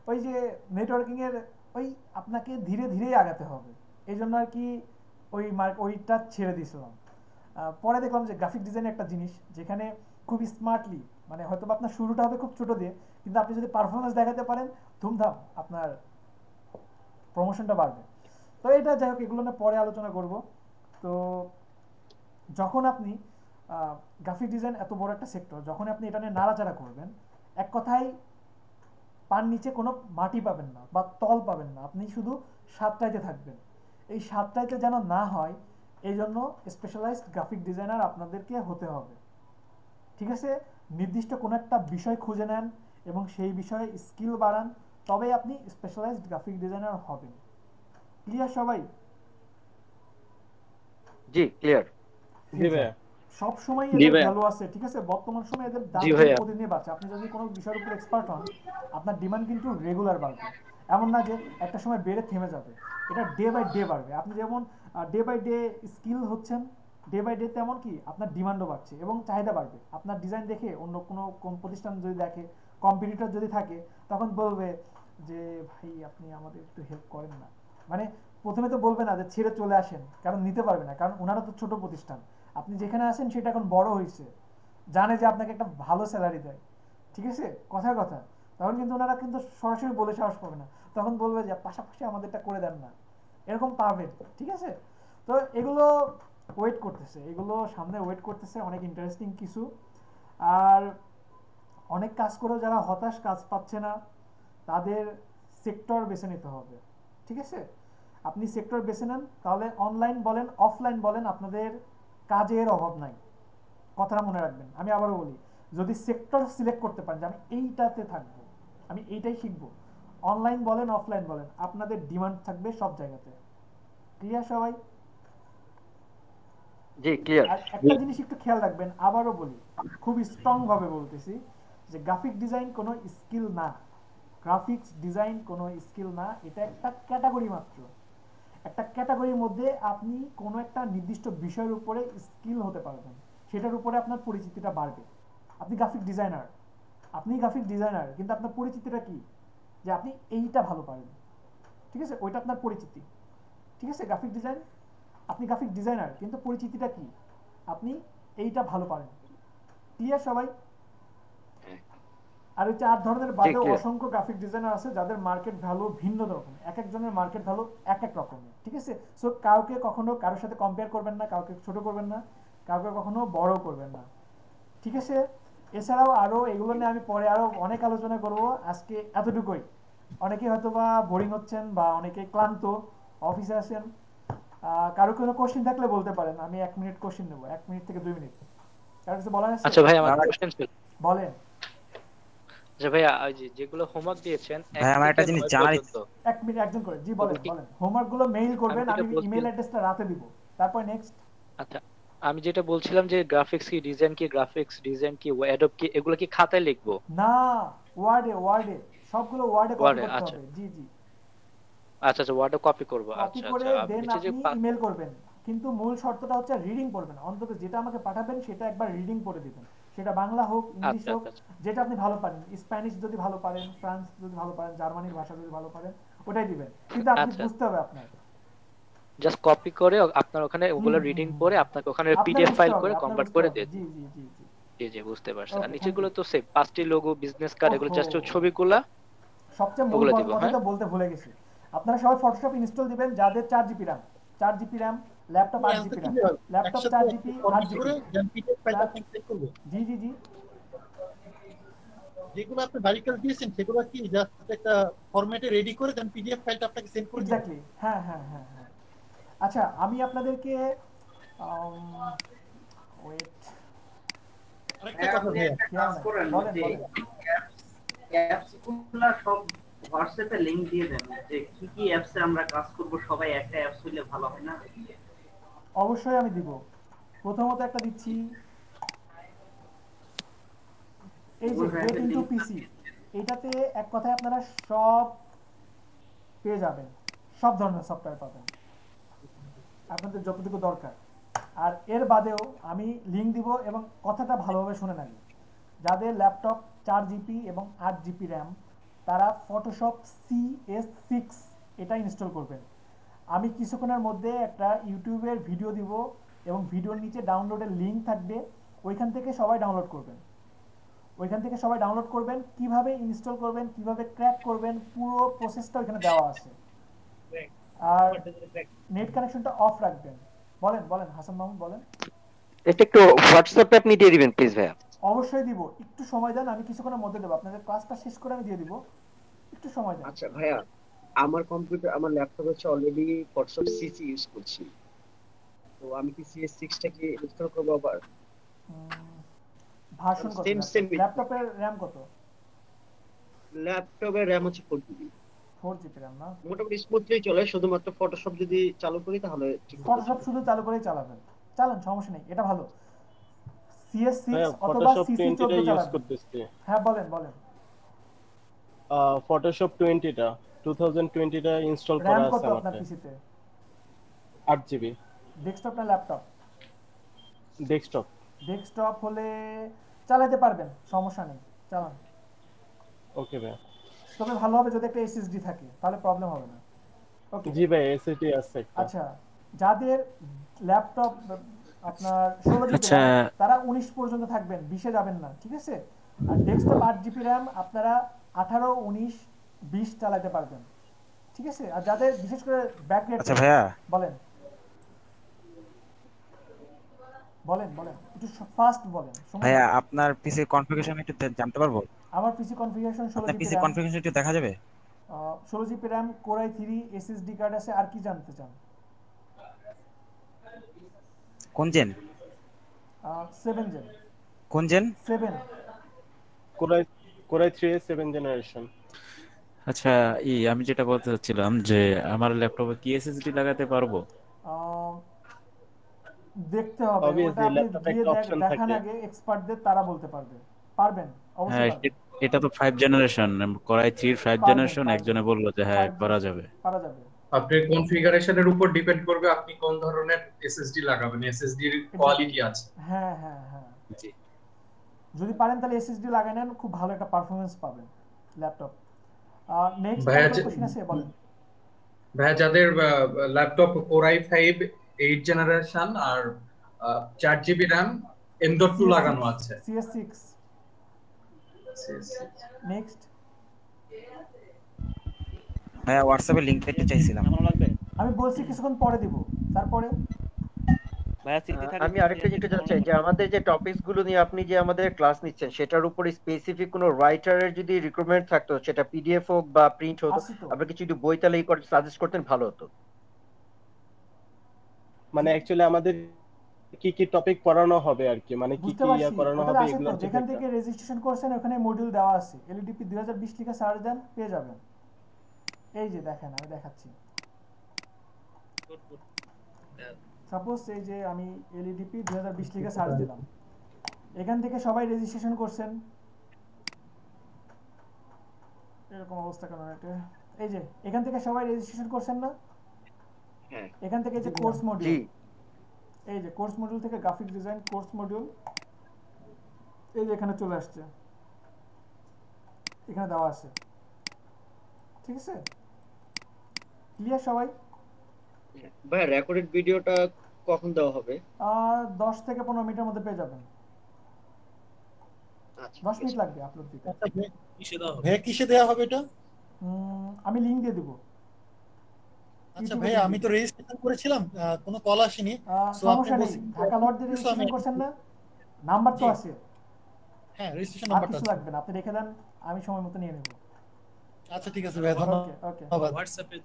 ওই যে নেটওয়ার্কিং এর ওই আপনাকে ধীরে ধীরেই আগাতে হবে। এই জন্য আর কি ওই মার্ক ওইটা ছেড়ে দিয়েছিলাম। পরে দেখলাম যে গ্রাফিক ডিজাইন একটা জিনিস যেখানে খুব স্মার্টলি মানে হয়তো আপনার শুরুটা হবে খুব ছোট দিয়ে, কিন্তু আপনি যদি পারফরমেন্স দেখাতে পারেন, ধুমধাম আপনার প্রমোশনটা বাড়বে। তো এটা যাই হোক, এগুলো নিয়ে পরে আলোচনা করব। তো যখন আপনি গ্রাফিক ডিজাইন এত বড় একটা সেক্টর যখন আপনি এটা নিয়ে নাড়াচাড়া করবেন, এক কথায় পান নিচে কোনো মাটি পাবেন না বা তল পাবেন না। আপনি শুধু সাতটাইতে থাকবেন। এই সাতটাইতে যেন না হয় এই জন্য স্পেশালাইজড গ্রাফিক ডিজাইনার আপনাদেরকে হতে হবে। ঠিক আছে? নির্দিষ্ট কোনো একটা বিষয় খুঁজে নেন এবং সেই বিষয়ে স্কিল বাড়ান তবেই আপনি স্পেশালাইজড গ্রাফিক ডিজাইনার হবেন। ক্লিয়ার সবাই? জি ক্লিয়ার জি ভাইয়া। সব সময় এদের ভ্যালু আছে ঠিক আছে? বর্তমান সময়ে এদের দাম ভাইয়া। বাড়ছে। আপনি যদি কোনো বিষয়ের উপর এক্সপার্ট হন আপনার ডিমান্ড কিন্তু রেগুলার বাড়বে। এমন না যে একটা সময় বেড়ে থেমে যাবে। এটা ডে বাই ডে বাড়বে। আপনি যেমন ডে বাই ডে স্কিল হচ্ছেন ডে বাই ডে তেমন কি আপনার ডিমান্ডও বাড়ছে এবং চাহিদা বাড়বে। আপনার ডিজাইন দেখে অন্য কোনো কোন প্রতিষ্ঠান যদি দেখে কম্পিটিটর যদি থাকে তখন বলবে যে ভাই আপনি আমাদের একটু হেল্প করেন না। মানে প্রথমে তো বলবে না যে ছেড়ে চলে আসেন। কারণ নিতে পারবে না। কারণ ওনারা তো ছোট প্রতিষ্ঠান। আপনি যেখানে আছেন সেটা এখন বড় হয়েছে জানে যে আপনাকে একটা ভালো স্যালারি দেয়। ঠিক আছে? কথার কথা। তখন কিন্তু ওনারা কিন্তু সরাসরি বলে সাহস পাবে না। তখন বলবে যে, পাশাপাশি আমাদেরটা করে দেন না। এরকম পাবেন। ঠিক আছে? তো এগুলো ওয়েট করতেছে। এগুলো সামনে ওয়েট করতেছে। অনেক ইন্টারেস্টিং কিছু। আর অনেক কাজ করেও যারা হতাশ কাজ পাচ্ছে না, তাদের সেক্টর বেছে নিতে হবে। ঠিক আছে? আপনি সেক্টর বেছে নেন। তাহলে অনলাইন বলেন অফলাইন বলেন, আপনাদের কাজের অভাব নাই। কথাটা মনে রাখবেন আমি আবারও বলি যদি সেক্টর সিলেক্ট করতে পারেন যে আমি এইটাতে থাকব আমি এইটাই শিখব অনলাইন বলেন অফলাইন বলেন আপনাদের ডিমান্ড থাকবে সব জায়গাতে। ক্লিয়ার সবাই? জি ক্লিয়ার আর একটা জিনিস একটু খেয়াল রাখবেন আবারও বলি খুব স্ট্রং ভাবে বলতেছি যে গ্রাফিক ডিজাইন কোনো স্কিল না। গ্রাফিক্স ডিজাইন কোনো স্কিল না এটা একটা ক্যাটাগরি মাত্র। একটা ক্যাটাগরির মধ্যে আপনি কোনো একটা নির্দিষ্ট বিষয়ের উপরে স্কিল হতে পারবেন। সেটার উপরে আপনার পরিচিতিটা বাড়বে। আপনি গ্রাফিক ডিজাইনার আপনি গ্রাফিক ডিজাইনার কিন্তু আপনার পরিচিতিটা কি? যে আপনি এইটা ভালো পারেন। ঠিক আছে? ওইটা আপনার পরিচিতি। ঠিক আছে? গ্রাফিক ডিজাইন আপনি গ্রাফিক ডিজাইনার কিন্তু পরিচিতিটা কি? আপনি এইটা ভালো পারেন। ক্লিয়ার সবাই? আর ওই চার ধরনের clear. অসংখ্য গ্রাফিক ডিজাইনার আছে যাদের মার্কেট ভ্যালু ভিন্ন রকম এক একজনের মার্কেট ভ্যালু এক এক রকমের ঠিক আছে? সো কাউকে কখনো কারোর সাথে কম্পেয়ার করবেন না কাউকে ছোট করবেন না কাউকে কখনো বড় করবেন না ঠিক আছে? এছাড়াও আরও এগুলো নিয়ে আমি পরে আরও অনেক আলোচনা করব। আজকে এতটুকুই। অনেকে হয়তো বা বোরিং হচ্ছেন বা অনেকে ক্লান্ত অফিসে আসেন কারও কোনো কোশ্চেন থাকলে বলতে পারেন। আমি এক মিনিট কোশ্চেন নেব এক মিনিট থেকে দুই মিনিট কারও কিছু বলার আছে? আচ্ছা ভাই আমার কোশ্চেন ছিল। বলেন। আচ্ছা ভাইয়া ওই যে যেগুলো হোমওয়ার্ক দিয়েছেন ভাই, আমার একটা জিনিস জানার এক মিনিট একজন করে জি বলেন বলেন। হোমওয়ার্কগুলো মেইল করবেন আমি ইমেল অ্যাড্রেসটা রাতে দিব। তারপর নেক্সট আচ্ছা আমি যেটা বলছিলাম যে গ্রাফিক্স কি ডিজাইন কি গ্রাফিক্স ডিজাইন কি অ্যাডোব কি এগুলো কি খাতায় লিখব? না ওয়ার্ডে ওয়ার্ডে সবগুলো ওয়ার্ডে কপি করতে আচ্ছা। হবে। জি জি। আচ্ছা আচ্ছা ওয়ার্ডে কপি করব। আচ্ছা আচ্ছা যে আপনি পা- ইমেল করবেন। কিন্তু মূল শর্তটা হচ্ছে রিডিং করবেন অন্তত যেটা আমাকে পাঠাবেন সেটা একবার রিডিং করে দিবেন। সেটা বাংলা হোক ইংলিশ আচ্ছা, হোক আচ্ছা, যেটা আপনি ভালো পারেন। স্প্যানিশ যদি ভালো পারেন ফ্রান্স যদি ভালো পারেন জার্মানির ভাষা যদি ভালো পারেন ওটাই দিবেন। কিন্তু আপনি আচ্ছা। বুঝতে হবে আপনার। জাস্ট কপি করে আপনার ওখানে ওগুলো রিডিং করে আপনাকে ওখানে পিডিএফ ফাইল করে কনভার্ট করে। দিয়ে জি জি জি জি। জি বুঝতে পারছি। আর নিচেগুলো তো সেম পাঁচটি লোগো বিজনেস কার্ড এগুলো জাস্ট ছবিগুলা সবচেয়ে মূল কথাটা হ্যাঁ? বলতে ভুলে গেছি। আপনারা সবাই ফটোশপ ইনস্টল দিবেন যাদের চার জিবি র্যাম চার GB RAM laptop GB laptop GB GB জি জি জি যেগুলো আপনি দিয়েছেন সেগুলো কি জাস্ট একটা ফরম্যাটে রেডি করে দেন পিডিএফ ফাইলটা আপনাকে সেন্ড করে এক্স্যাক্টলি হ্যাঁ হ্যাঁ হ্যাঁ হ্যাঁ। আচ্ছা আমি আপনাদেরকে ওয়েট আরেকটা কথা কাজ করেনগুলা সব হোয়াটসঅ্যাপে লিংক দিয়ে দেন যে কি কি অ্যাপসে আমরা কাজ করব সবাই একটা অ্যাপস হইলে ভালো হয় না? অবশ্যই আমি দিব। প্রথমত একটা দিচ্ছি। এই যে গেট ইনটু পিসি এটাতে এক কথায় আপনারা সব পেয়ে যাবেন। সব ধরনের সফটওয়্যার পাবেন। আপনাদের যতটুকু দরকার। আর এর বাদেও আমি লিংক দিব এবং কথাটা ভালোভাবে শুনে নেন। যাদের ল্যাপটপ চার জিবি এবং আট জিবি র্যাম তারা ফটোশপ সি এস সিক্স এটা ইনস্টল করবেন। আমি কিছুক্ষণের মধ্যে একটা ইউটিউবের ভিডিও দিব এবং ভিডিওর নিচে ডাউনলোডের লিঙ্ক থাকবে ওইখান থেকে সবাই ডাউনলোড করবেন। ওইখান থেকে সবাই ডাউনলোড করবেন কীভাবে ইনস্টল করবেন কীভাবে ক্র্যাক করবেন পুরো প্রসেসটা ওইখানে দেওয়া আছে। আর নেট কানেকশনটা অফ রাখবেন। বলেন বলেন হাসান মাহমুদ বলেন। এটা একটু হোয়াটসঅ্যাপে আপনি দিয়ে দিবেন প্লিজ ভাইয়া। অবশ্যই দিব। একটু সময় দেন আমি কিছুক্ষণের মধ্যে দেবো। আপনাদের ক্লাসটা শেষ করে আমি দিয়ে দিব। একটু সময় দেন। আচ্ছা ভাইয়া আমার কম্পিউটার আমার ল্যাপটপ হচ্ছে অলরেডি ফটোশপ সিসি ইউজ করছি। তো আমি কি সিএস সিক্সটা কি ইনস্টল করব আবার? ভার্সন কত? Same, same. ল্যাপটপের র্যাম কত? ল্যাপটপের র্যাম হচ্ছে four GB four GB RAM না? মোটামুটি স্মুথলি চলে শুধুমাত্র ফটোশপ যদি চালু করি তাহলে ঠিক ফটোশপ শুধু চালু করেই চালাবেন। চালান সমস্যা নেই এটা ভালো। সিএস সিক্স অথবা ফটোশপ সিসি 20 চোদ্দ চালাবেন। হ্যাঁ বলেন বলেন। ফটোশপ 20 টা ইনস্টল করা আছে আমার পিসিতে? 8 জিবি ডেস্কটপ না ল্যাপটপ ডেস্কটপ ডেস্কটপ হলে চালাতে পারবেন সমস্যা নেই চালান। ওকে ভাই তবে ভালো হবে যদি একটা এসএসডি থাকে তাহলে প্রবলেম হবে না। ওকে জি ভাই এসএসডি আছে আচ্ছা যাদের ল্যাপটপ আপনার 16 জিবি আচ্ছা। তারা 19 পর্যন্ত থাকবেন 20 এ যাবেন না ঠিক আছে? আর ডেস্কটপ 8 জিবি RAM আপনারা 18 19 বিষ চালাতে পারবেন। ঠিক আছে? আর যাদের বিশেষ করে ব্যাক ব্যাকলেট আচ্ছা ভাইয়া। বলেন। বলেন বলেন। একটু ফাস্ট বলেন। ভাইয়া আপনার পিসি কনফিগারেশন একটু জানতে পারব? আমার PC configuration 16 GB PC configuration একটু দেখা যাবে? 16 GB RAM RAM Core i3 SSD card আছে আর কি জানতে চান? কোন জেন 7 জেন কোন জেন 7 আই i3 7 জেনারেশন আচ্ছা ই আমি যেটা বলতে চাচ্ছিলাম যে আমার ল্যাপটপে কি এসএসডি লাগাতে পারব? দেখতে হবে। ওটা আপনি laptop এ দিয়ে একটা দেখ- option দেখান থাকে। আগে এক্সপার্টদের তারা বলতে পারবে। পারবেন অবশ্যই হ্যাঁ পারবেন। এটা তো ফাইভ জেনারেশন করাই থ্রির ফাইভ পারবেন, জেনারেশন পারবেন। একজনে বলল যে হ্যাঁ পারবেন। করা যাবে। পারা যাবে। আপনার কনফিগারেশনের উপর ডিপেন্ড করবে? আপনি কোন ধরনের এসএসডি লাগাবেন? এসএসডির কোয়ালিটি আছে। হ্যাঁ হ্যাঁ হ্যাঁ। জি। যদি পারেন তাহলে এসএসডি লাগাই নেন খুব ভালো একটা পারফরমেন্স পাবেন ল্যাপটপ। নেক্সট ভাইয়া কোশ্চেন আছে বলেন ভাইয়া যাদের laptop Core i five eight generation আর চার GB RAM M dot two লাগানো আছে সিএস সিক্স নেক্সট ভাইয়া হোয়াটসঅ্যাপে লিংক পেতে চাইছিলাম। আমি বলছি কিছুক্ষণ পরে দিব তারপরে? আমি আরেকটা যেটা জানতে চাই যে আমাদের যে টপিকসগুলো নিয়ে আপনি যে আমাদের ক্লাস নিচ্ছেন সেটার উপর স্পেসিফিক কোনো রাইটারের যদি রিকোয়ারমেন্ট থাকতো সেটা পিডিএফ হোক বা প্রিন্ট হোক আপনি কিছু যদি বই তাহলে সাজেস্ট করতেন ভালো হতো। মানে অ্যাকচুয়ালি আমাদের কি কি টপিক পড়ানো হবে আর কি মানে কি কি ইয়া করানো হবে এগুলো যেখান থেকে রেজিস্ট্রেশন করছেন ওখানে মডিউল দেওয়া আছে। এলইডিপি 2020 লিখে সার্চ দেন পেয়ে যাবেন। এই যে দেখেন আমি দেখাচ্ছি। সাপোজ এই যে আমি এলইডিপি 2020 লিখে সার্চ দিলাম। এখান থেকে সবাই রেজিস্ট্রেশন করছেন। এরকম অবস্থা কেন এটা? এই যে এখান থেকে সবাই রেজিস্ট্রেশন করছেন না? হ্যাঁ। এখান থেকে যে কোর্স জি। মডিউল এই যে কোর্স মডিউল থেকে গ্রাফিক ডিজাইন কোর্স মডিউল এই যে এখানে চলে আসছে। এখানে দেওয়া আছে। ঠিক আছে? ক্লিয়ার সবাই? ভাই রেকর্ডেড ভিডিওটা কখন দেওয়া হবে? আহ, দশ থেকে পনেরো মিনিটের মধ্যে পেয়ে যাবেন। আচ্ছা দশ মিনিট লাগবে আপলোড দিতে। ভাইয়া কিসে দেওয়া হবে এটা? আমি লিঙ্ক দিয়ে দেবো। আচ্ছা ভাইয়া আমি তো রেজিস্ট্রেশন করেছিলাম কোনো কল আসেনি। So আপনি বলছেন- ঢাকা লট দিয়ে রেজিস্ট্রেশন করছেন না? নাম্বার তো আছে। হ্যাঁ রেজিস্ট্রেশন নাম্বারটা আছে। লাগবে না। আপনি রেখে দেন আমি সময় মতো নিয়ে নেব। আচ্ছা ঠিক আছে ভাই ধন্যবাদ। ওকে ওকে হোয়াটসঅ্যাপে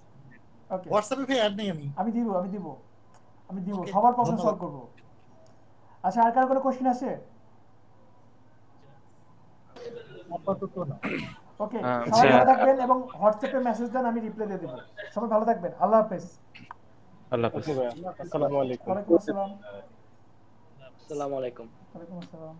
ভাই অ্যাড নেই আমি। আমি দিব আমি দিব। আমি দিব সবার প্রবলেম। সলভ করব। আচ্ছা আর কার কোনো কোশ্চেন আছে? আপাতত না। ওকে আচ্ছা। সবাই ভালো থাকবেন এবং হোয়াটসঅ্যাপে মেসেজ দেন আমি রিপ্লাই দিয়ে দেবো। সবাই ভালো থাকবেন। আল্লাহ হাফেজ। আল্লাহ হাফেজ। ওকে ভাইয়া আসসালামু আলাইকুম। আসসালাম। আসসালামু আলাইকুম। ওয়ালাইকুম আসসালাম।